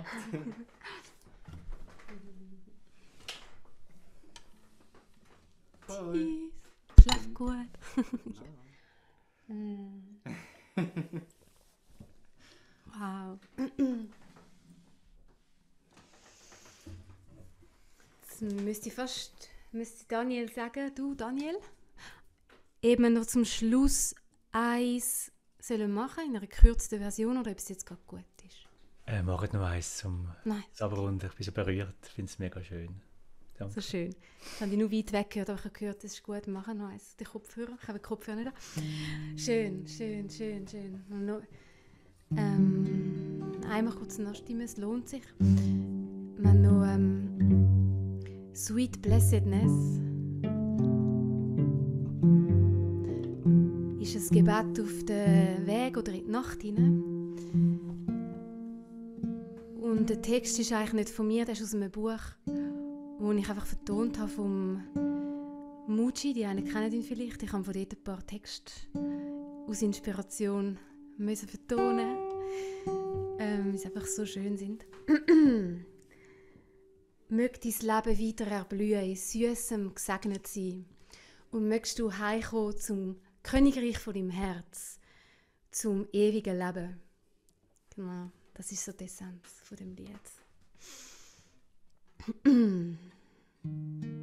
S11: Nacht. Tschüss. Schlaf gut. Wow. Jetzt müsste ich fast müsste Daniel sagen, du Daniel, eben noch zum Schluss eins sollen machen in einer gekürzten Version oder ob es jetzt gerade gut.
S1: Äh, machen noch eins zum
S11: Nein.
S1: Abrunden. Ich bin so berührt. Ich finde es mega schön. Danke.
S11: So schön. Das habe ich nur weit weg gehört, aber ich habe gehört, das ist gut. Machen noch eins. Die Kopfhörer. Ich habe den Kopfhörer nicht an. Schön, schön, schön, schön. Und noch, ähm, einmal kurz nachstimmen, es lohnt sich. Wir haben noch ähm, Sweet Blessedness. Ist ein Gebet auf den Weg oder in die Nacht hinein. Und der Text ist eigentlich nicht von mir, der ist aus einem Buch wo ich einfach vertont habe vom Muji, die einen kennen ihn vielleicht. Ich habe von dort ein paar Texte aus Inspiration müssen vertonen, ähm, weil sie einfach so schön sind. Möge dein Leben weiter erblühen, in süßem gesegnet sein. Und mögst du heimkommen zum Königreich von deinem Herz, zum ewigen Leben. Genau, das ist so die Essenz von dem Lied.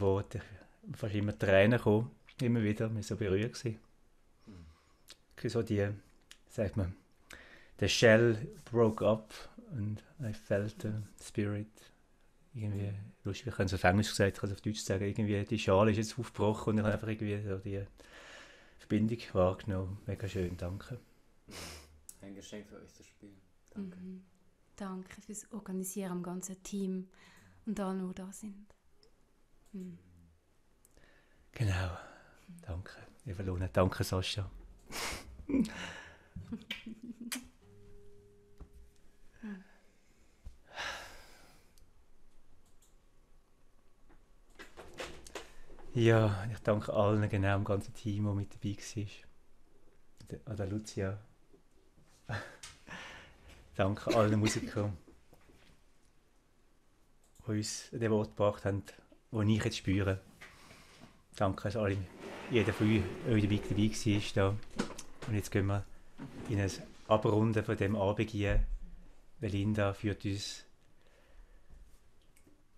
S1: Wort. Ich fast immer Tränen kommen. Immer wieder. Waren so berührt. Gewesen. So die, sagt man, the shell broke up and I felt the spirit. Irgendwie, lustig, ich habe es auf Englisch gesagt, ich kann es auf Deutsch sagen, irgendwie die Schale ist jetzt aufgebrochen und ich habe einfach irgendwie so die Verbindung wahrgenommen. Mega schön, danke.
S12: Ein Geschenk für euch zu spielen. Danke.
S11: Mhm. Danke fürs Organisieren am ganzen Team und allen, die da sind. Mhm.
S1: Genau, danke. Evelone, danke Sascha. Ja, ich danke allen, genau, dem ganzen Team, das mit dabei war. An der Lucia. danke allen Musikern, die uns den Wort gebracht haben, die ich jetzt spüre. Danke, dass alle, jeder von euch, euch dabei, dabei war. Da. Und jetzt gehen wir in ein Abrunden von dem Abend hier. Belinda führt uns,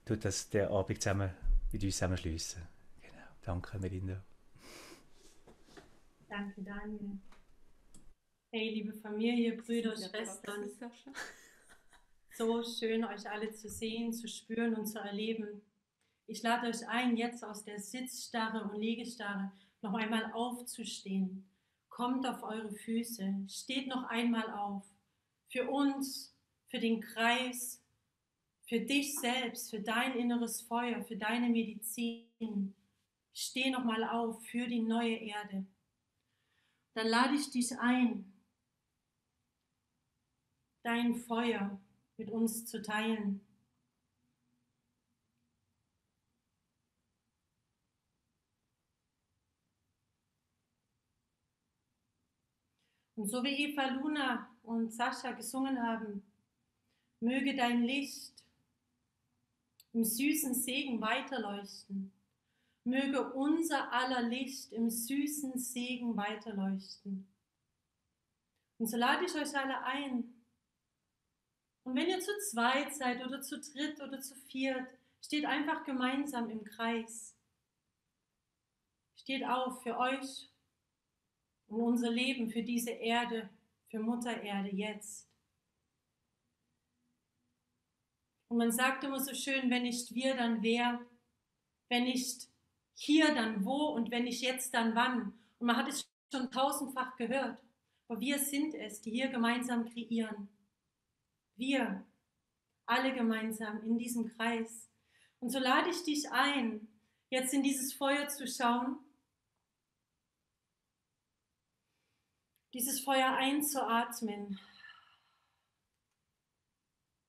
S1: tut das den Abend zusammen mit uns zusammenschliessen. Genau. Danke, Melinda.
S2: Danke, Daniel. Hey, liebe Familie, Brüder, Schwestern. So schön, euch alle zu sehen, zu spüren und zu erleben. Ich lade euch ein, jetzt aus der Sitzstarre und Liegestarre noch einmal aufzustehen. Kommt auf eure Füße, steht noch einmal auf. Für uns, für den Kreis, für dich selbst, für dein inneres Feuer, für deine Medizin. Steh noch mal auf für die neue Erde. Dann lade ich dich ein, dein Feuer mit uns zu teilen. Und so wie Eva Luna und Sascha gesungen haben, möge dein Licht im süßen Segen weiterleuchten. Möge unser aller Licht im süßen Segen weiterleuchten. Und so lade ich euch alle ein. Und wenn ihr zu zweit seid oder zu dritt oder zu viert, steht einfach gemeinsam im Kreis. Steht auf für euch und unser Leben, für diese Erde, für Mutter Erde jetzt. Und man sagt immer so schön, wenn nicht wir, dann wer? Wenn nicht hier, dann wo? Und wenn nicht jetzt, dann wann? Und man hat es schon tausendfach gehört. Aber wir sind es, die hier gemeinsam kreieren. Wir, alle gemeinsam in diesem Kreis. Und so lade ich dich ein, jetzt in dieses Feuer zu schauen, dieses Feuer einzuatmen,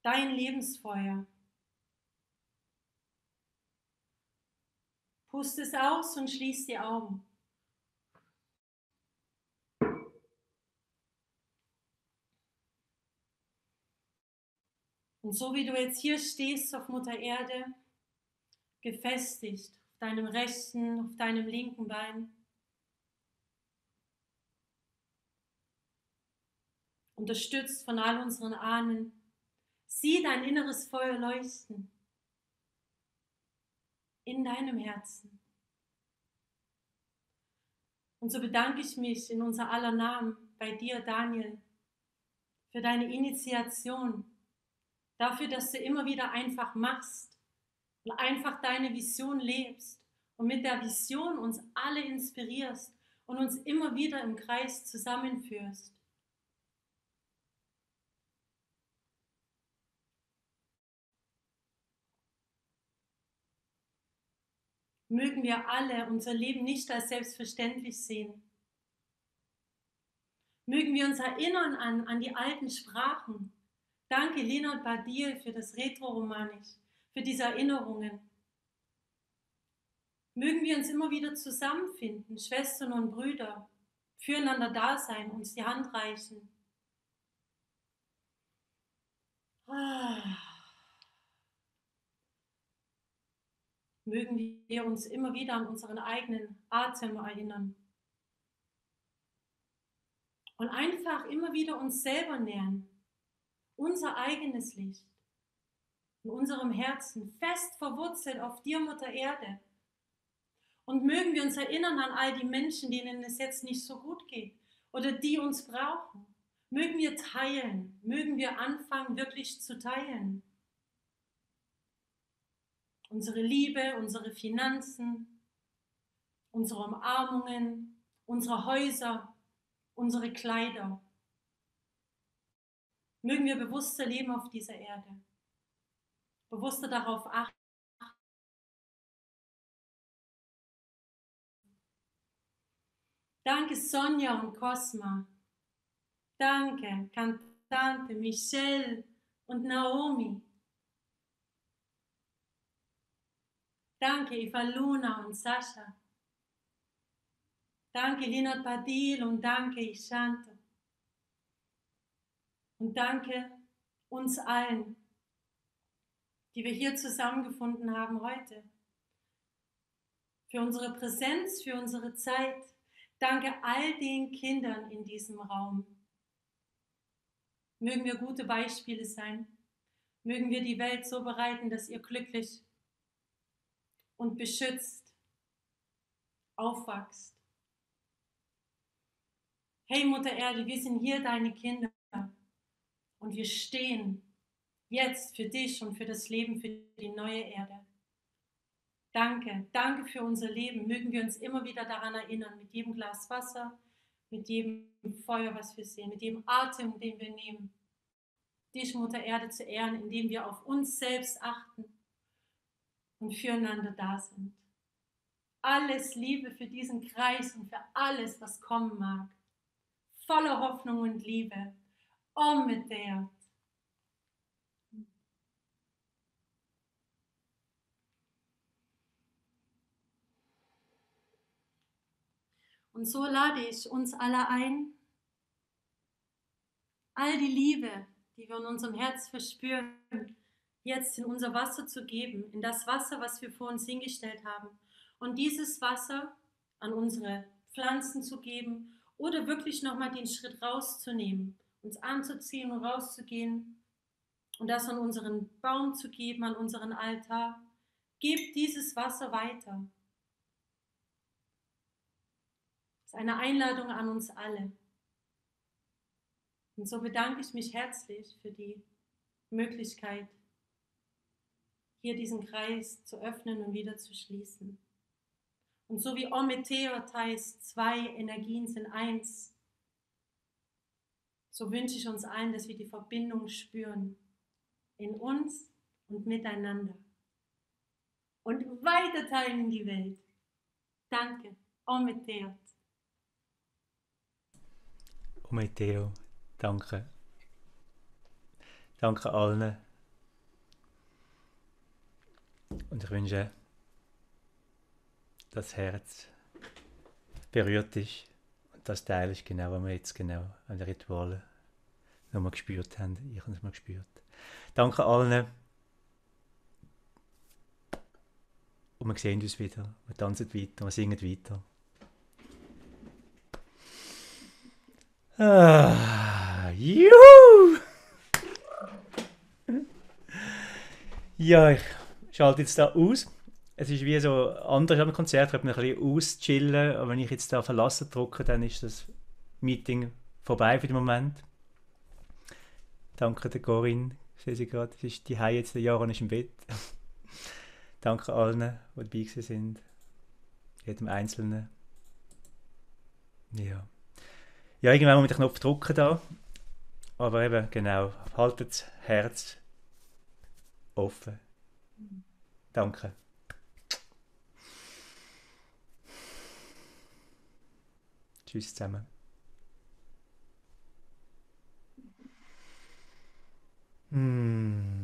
S2: dein Lebensfeuer. Pust es aus und schließ die Augen. Und so wie du jetzt hier stehst auf Mutter Erde, gefestigt auf deinem rechten, auf deinem linken Bein, unterstützt von all unseren Ahnen, sieh dein inneres Feuer leuchten in deinem Herzen. Und so bedanke ich mich in unser aller Namen bei dir, Daniel, für deine Initiation, dafür, dass du immer wieder einfach machst und einfach deine Vision lebst und mit der Vision uns alle inspirierst und uns immer wieder im Kreis zusammenführst. Mögen wir alle unser Leben nicht als selbstverständlich sehen. Mögen wir uns erinnern an, an die alten Sprachen. Danke, Leonard Badil, für das Retro-Romanisch, für diese Erinnerungen. Mögen wir uns immer wieder zusammenfinden, Schwestern und Brüder, füreinander da sein, uns die Hand reichen. Ah. Mögen wir uns immer wieder an unseren eigenen Atem erinnern. Und einfach immer wieder uns selber nähern, unser eigenes Licht in unserem Herzen, fest verwurzelt auf dir, Mutter Erde. Und mögen wir uns erinnern an all die Menschen, denen es jetzt nicht so gut geht oder die uns brauchen. Mögen wir teilen, mögen wir anfangen, wirklich zu teilen unsere Liebe, unsere Finanzen, unsere Umarmungen, unsere Häuser, unsere Kleider. Mögen wir bewusster leben auf dieser Erde, bewusster darauf achten. Danke Sonja und Cosma. Danke Cantante Michelle und Naomi. Danke, Eva Luna und Sascha. Danke, Linot Padil und danke, Ishanto. Und danke uns allen, die wir hier zusammengefunden haben heute. Für unsere Präsenz, für unsere Zeit. Danke all den Kindern in diesem Raum. Mögen wir gute Beispiele sein. Mögen wir die Welt so bereiten, dass ihr glücklich und beschützt aufwachst. Hey Mutter Erde, wir sind hier deine Kinder und wir stehen jetzt für dich und für das Leben, für die neue Erde. Danke, danke für unser Leben. Mögen wir uns immer wieder daran erinnern, mit jedem Glas Wasser, mit jedem Feuer, was wir sehen, mit jedem Atem, den wir nehmen, dich, Mutter Erde, zu ehren, indem wir auf uns selbst achten und füreinander da sind. Alles Liebe für diesen Kreis und für alles, was kommen mag. Voller Hoffnung und Liebe. Der. Und so lade ich uns alle ein, all die Liebe, die wir in unserem Herz verspüren, jetzt in unser Wasser zu geben, in das Wasser, was wir vor uns hingestellt haben. Und dieses Wasser an unsere Pflanzen zu geben oder wirklich nochmal den Schritt rauszunehmen, uns anzuziehen und rauszugehen und das an unseren Baum zu geben, an unseren Altar. Gebt dieses Wasser weiter. Das ist eine Einladung an uns alle. Und so bedanke ich mich herzlich für die Möglichkeit, hier diesen Kreis zu öffnen und wieder zu schließen. Und so wie Ometeot heißt, zwei Energien sind eins, so wünsche ich uns allen, dass wir die Verbindung spüren in uns und miteinander und weiter teilen in die Welt. Danke, Ometeot.
S1: Matteo, danke. Danke allen. Und ich wünsche, das Herz berührt dich. Und das Teil ist genau, was wir jetzt genau an den Ritualen nochmal gespürt haben. Ich habe es mal gespürt. Danke allen. Und wir sehen uns wieder. Wir tanzen weiter, wir singen weiter. Ah, juhu! Ja, ich schalte jetzt da aus. Es ist wie so anders am Konzert, ich ein bisschen auschillen, aber wenn ich jetzt da verlassen drücke, dann ist das Meeting vorbei für den Moment. Danke der Corinne, ich sehe sie gerade, sie ist die jetzt, der Jaron ist im Bett. Danke allen, die dabei sind, jedem Einzelnen. Ja. Ja, irgendwann muss man den Knopf drücken da. Aber eben, genau, haltet das Herz offen. Danke. Tschüss zusammen. Hmm.